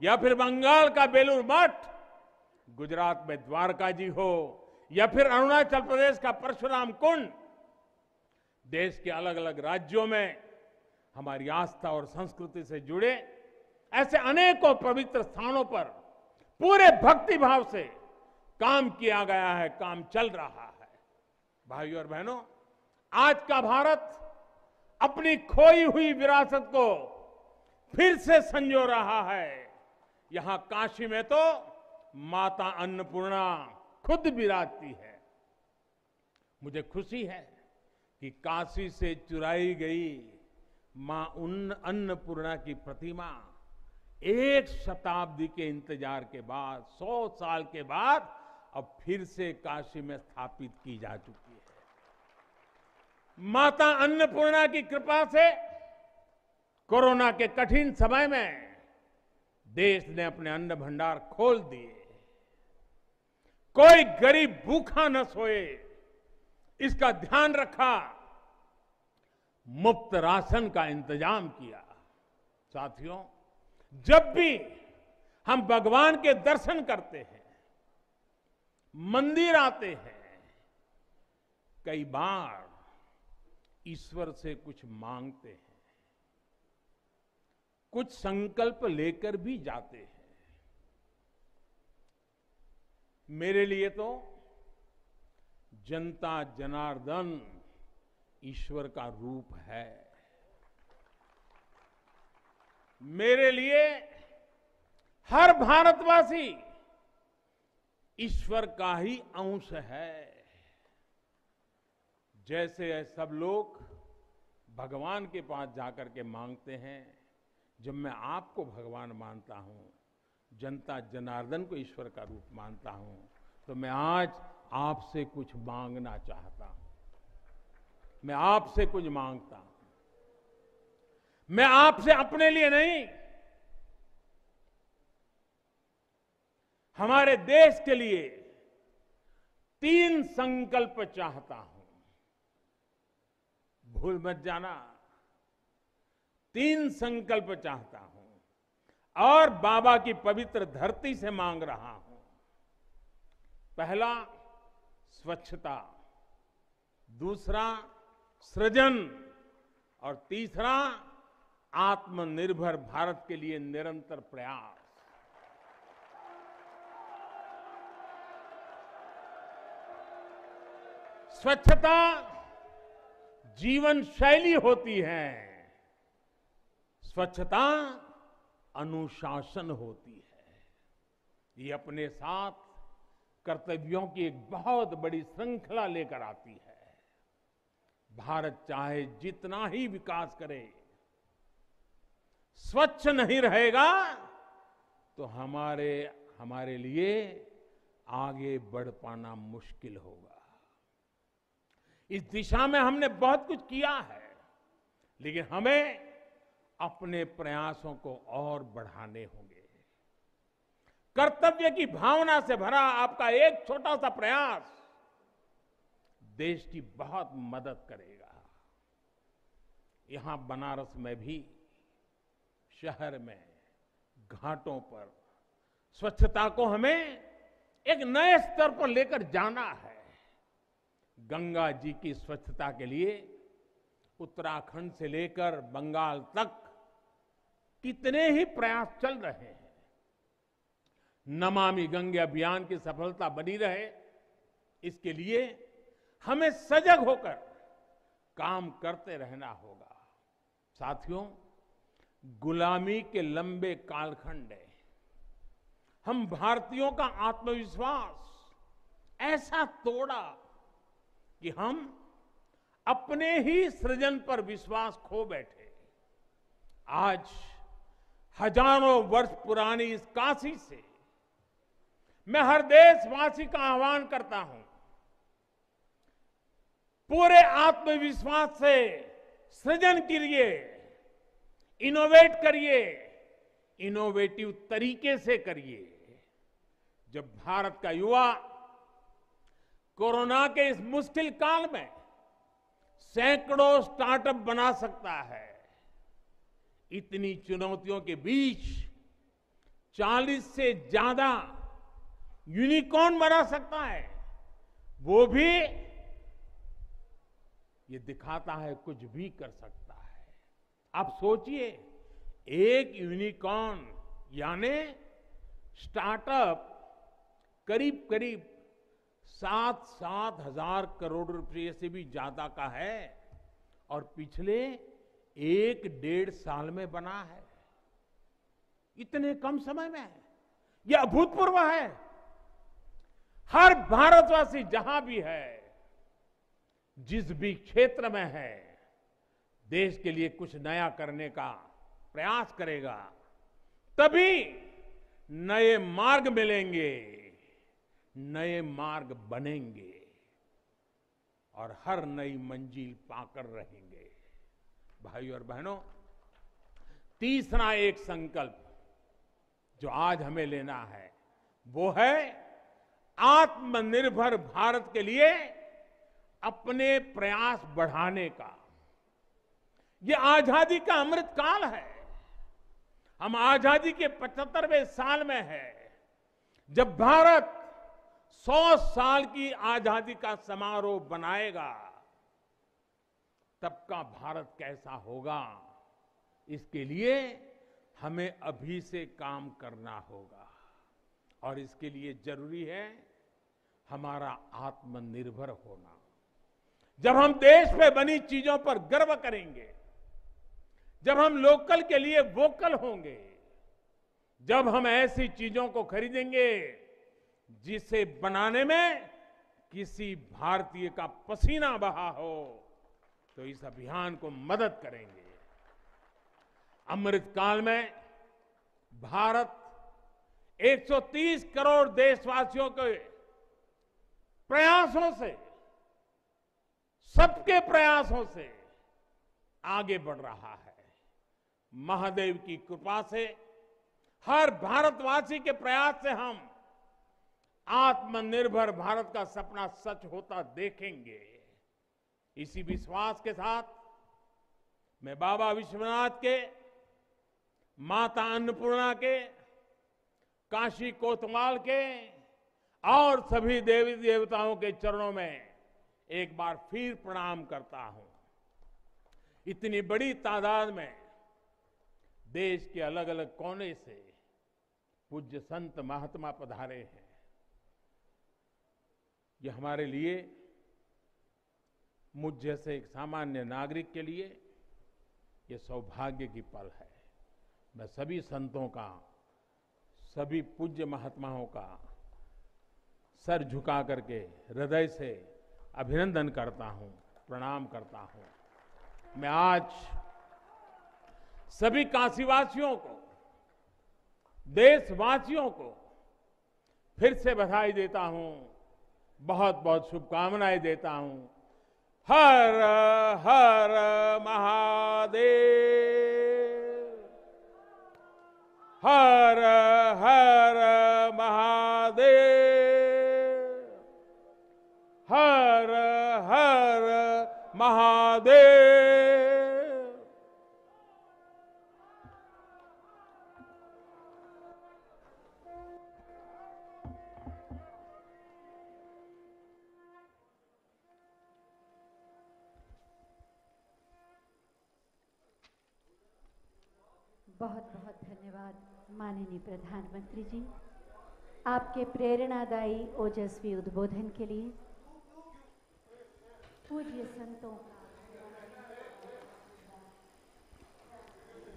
या फिर बंगाल का बेलूर मठ, गुजरात में द्वारका जी हो या फिर अरुणाचल प्रदेश का परशुराम कुंड, देश के अलग अलग राज्यों में हमारी आस्था और संस्कृति से जुड़े ऐसे अनेकों पवित्र स्थानों पर पूरे भक्ति भाव से काम किया गया है, काम चल रहा है। भाइयों और बहनों, आज का भारत अपनी खोई हुई विरासत को फिर से संजो रहा है। यहाँ काशी में तो माता अन्नपूर्णा खुद विराजती है। मुझे खुशी है कि काशी से चुराई गई माँ अन्नपूर्णा की प्रतिमा एक शताब्दी के इंतज़ार के बाद, सौ साल के बाद, अब फिर से काशी में स्थापित की जा चुकी है। माता अन्नपूर्णा की कृपा से कोरोना के कठिन समय में देश ने अपने अन्न भंडार खोल दिए। कोई गरीब भूखा न सोए, इसका ध्यान रखा, मुफ़्त राशन का इंतज़ाम किया। साथियों जब भी हम भगवान के दर्शन करते हैं, मंदिर आते हैं, कई बार ईश्वर से कुछ मांगते हैं, कुछ संकल्प लेकर भी जाते हैं। मेरे लिए तो जनता जनार्दन ईश्वर का रूप है। मेरे लिए हर भारतवासी ईश्वर का ही अंश है। जैसे सब लोग भगवान के पास जाकर के मांगते हैं, जब मैं आपको भगवान मानता हूँ, जनता जनार्दन को ईश्वर का रूप मानता हूँ तो मैं आज आपसे कुछ मांगना चाहता हूँ। मैं आपसे कुछ माँगता हूँ। मैं आपसे अपने लिए नहीं। हमारे देश के लिए तीन संकल्प चाहता हूँ। भूल मत जाना। तीन संकल्प चाहता हूँ और बाबा की पवित्र धरती से मांग रहा हूँ। पहला, स्वच्छता। दूसरा, सृजन। और तीसरा आत्मनिर्भर भारत के लिए निरंतर प्रयास। स्वच्छता जीवन शैली होती है। स्वच्छता अनुशासन होती है। ये अपने साथ कर्तव्यों की एक बहुत बड़ी श्रृंखला लेकर आती है। भारत चाहे जितना ही विकास करे स्वच्छ नहीं रहेगा तो हमारे हमारे लिए आगे बढ़ पाना मुश्किल होगा। इस दिशा में हमने बहुत कुछ किया है, लेकिन हमें अपने प्रयासों को और बढ़ाने होंगे। कर्तव्य की भावना से भरा आपका एक छोटा सा प्रयास देश की बहुत मदद करेगा। यहाँ बनारस में भी शहर में घाटों पर। स्वच्छता को हमें एक नए स्तर पर लेकर जाना है। गंगा जी की स्वच्छता के लिए उत्तराखंड से लेकर बंगाल तक कितने ही प्रयास चल रहे हैं। नमामि गंगे अभियान की सफलता बनी रहे, इसके लिए हमें सजग होकर काम करते रहना होगा। साथियों गुलामी के लंबे कालखंड है। हम भारतीयों का आत्मविश्वास ऐसा तोड़ा कि हम अपने ही सृजन पर विश्वास खो बैठे। आज हज़ारों वर्ष पुरानी इस काशी से मैं हर देशवासी का आह्वान करता हूँ, पूरे आत्मविश्वास से सृजन करिए इनोवेट करिए, इनोवेटिव तरीके से करिए। जब भारत का युवा कोरोना के इस मुश्किल काल में सैकड़ों स्टार्टअप बना सकता है, इतनी चुनौतियों के बीच 40 से ज़्यादा यूनिकॉर्न बना सकता है। वो भी, ये दिखाता है कुछ भी कर सकता है। आप सोचिए, एक यूनिकॉर्न यानी स्टार्टअप करीब करीब सात सात हज़ार करोड़ रुपये से भी ज़्यादा का है और पिछले एक डेढ़ साल में बना है। इतने कम समय में यह अभूतपूर्व है। हर भारतवासी जहाँ भी है, जिस भी क्षेत्र में है देश के लिए कुछ नया करने का प्रयास करेगा, तभी नए मार्ग मिलेंगे, नए मार्ग बनेंगे और हर नई मंजिल पाकर रहेंगे। भाई और बहनों, तीसरा एक संकल्प जो आज हमें लेना है, वो है आत्मनिर्भर भारत के लिए अपने प्रयास बढ़ाने का। ये आज़ादी का अमृत काल है। हम आज़ादी के 75वें साल में है। जब भारत 100 साल की आज़ादी का समारोह बनाएगा, तब का भारत कैसा होगा, इसके लिए हमें अभी से काम करना होगा। और इसके लिए ज़रूरी है हमारा आत्मनिर्भर होना। जब हम देश में बनी चीज़ों पर गर्व करेंगे जब हम लोकल के लिए वोकल होंगे, जब हम ऐसी चीज़ों को खरीदेंगे, जिसे बनाने में किसी भारतीय का पसीना बहा हो तो इस अभियान को मदद करेंगे। अमृत काल में भारत 130 करोड़ देशवासियों के प्रयासों से, सबके प्रयासों से आगे बढ़ रहा है। महादेव की कृपा से, हर भारतवासी के प्रयास से हम आत्मनिर्भर भारत का सपना सच होता देखेंगे। इसी विश्वास के साथ मैं बाबा विश्वनाथ के, माता अन्नपूर्णा के, काशी कोतवाल के और सभी देवी देवताओं के चरणों में एक बार फिर प्रणाम करता हूँ। इतनी बड़ी तादाद में देश के अलग अलग कोने से पूज्य संत महात्मा पधारे हैं। ये हमारे लिए, मुझ जैसे एक सामान्य नागरिक के लिए ये सौभाग्य की पल है। मैं सभी संतों का, सभी पूज्य महात्माओं का सर झुका करके हृदय से अभिनंदन करता हूँ, प्रणाम करता हूँ। मैं आज सभी काशीवासियों को, देशवासियों को फिर से बधाई देता हूँ बहुत बहुत शुभकामनाएँ देता हूँ। हर हर महादेव। हर हर महादेव। हर हर महादेव। माननीय प्रधानमंत्री जी आपके प्रेरणादायी ओजस्वी उद्बोधन के लिए पूज्य संतों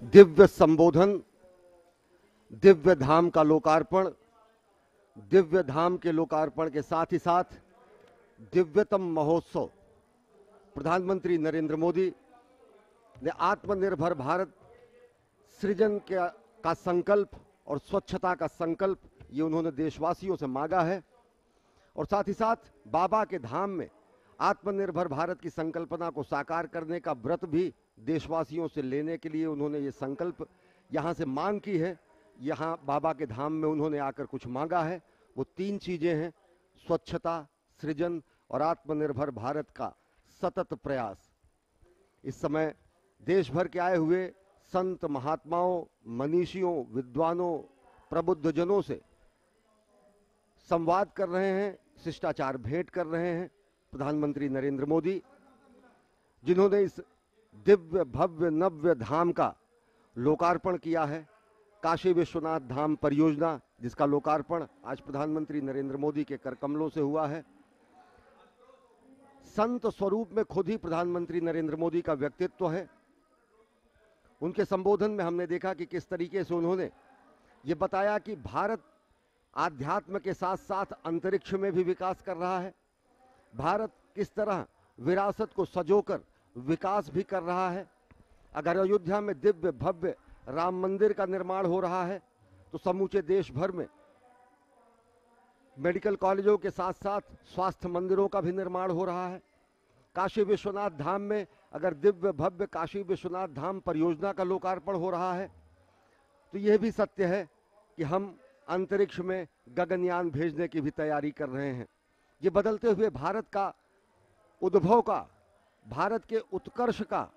दिव्य संबोधन, दिव्य धाम का लोकार्पण, दिव्य धाम के लोकार्पण के साथ ही साथ दिव्यतम महोत्सव। प्रधानमंत्री नरेंद्र मोदी ने आत्मनिर्भर भारत सृजन के का संकल्प और स्वच्छता का संकल्प ये उन्होंने देशवासियों से मांगा है। और साथ ही साथ बाबा के धाम में आत्मनिर्भर भारत की संकल्पना को साकार करने का व्रत भी देशवासियों से लेने के लिए उन्होंने ये संकल्प यहाँ से मांग की है। यहाँ बाबा के धाम में उन्होंने आकर कुछ मांगा है। वो तीन चीज़ें हैं, स्वच्छता, सृजन और आत्मनिर्भर भारत का सतत प्रयास। इस समय देश भर के आए हुए संत महात्माओं, मनीषियों, विद्वानों प्रबुद्ध जनों से संवाद कर रहे हैं, शिष्टाचार भेंट कर रहे हैं प्रधानमंत्री नरेंद्र मोदी, जिन्होंने इस दिव्य, भव्य, नव्य धाम का लोकार्पण किया है। काशी विश्वनाथ धाम परियोजना, जिसका लोकार्पण आज प्रधानमंत्री नरेंद्र मोदी के कर कमलों से हुआ है। संत स्वरूप में खुद ही प्रधानमंत्री नरेंद्र मोदी का व्यक्तित्व है। उनके संबोधन में हमने देखा कि किस तरीके से उन्होंने ये बताया कि भारत आध्यात्म के साथ साथ अंतरिक्ष में भी विकास कर रहा है। भारत किस तरह विरासत को सजोकर विकास भी कर रहा है। अगर अयोध्या में दिव्य, भव्य राम मंदिर का निर्माण हो रहा है तो समूचे देश भर में मेडिकल कॉलेजों के साथ साथ स्वास्थ्य मंदिरों का भी निर्माण हो रहा है। काशी विश्वनाथ धाम में अगर दिव्य, भव्य काशी विश्वनाथ धाम परियोजना का लोकार्पण हो रहा है तो यह भी सत्य है कि हम अंतरिक्ष में गगनयान भेजने की भी तैयारी कर रहे हैं। ये बदलते हुए भारत का उद्भव का, भारत के उत्कर्ष का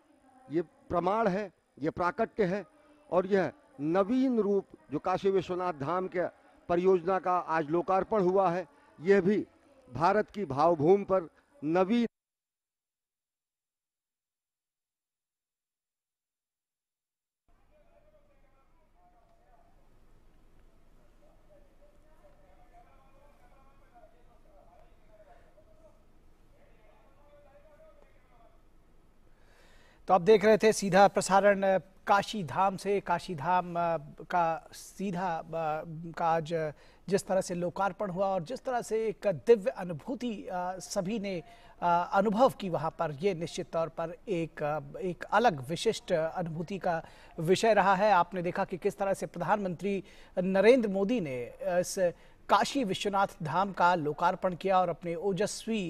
ये प्रमाण है, ये प्राकट्य है, और यह नवीन रूप जो काशी विश्वनाथ धाम के परियोजना का आज लोकार्पण हुआ है, यह भी भारत की भावभूमि पर नवीन तो आप देख रहे थे सीधा प्रसारण काशी धाम से काशी धाम का सीधा का आज जिस तरह से लोकार्पण हुआ और जिस तरह से एक दिव्य अनुभूति सभी ने अनुभव की वहाँ पर, ये निश्चित तौर पर एक एक अलग विशिष्ट अनुभूति का विषय रहा है। आपने देखा कि किस तरह से प्रधानमंत्री नरेंद्र मोदी ने इस काशी विश्वनाथ धाम का लोकार्पण किया और अपने ओजस्वी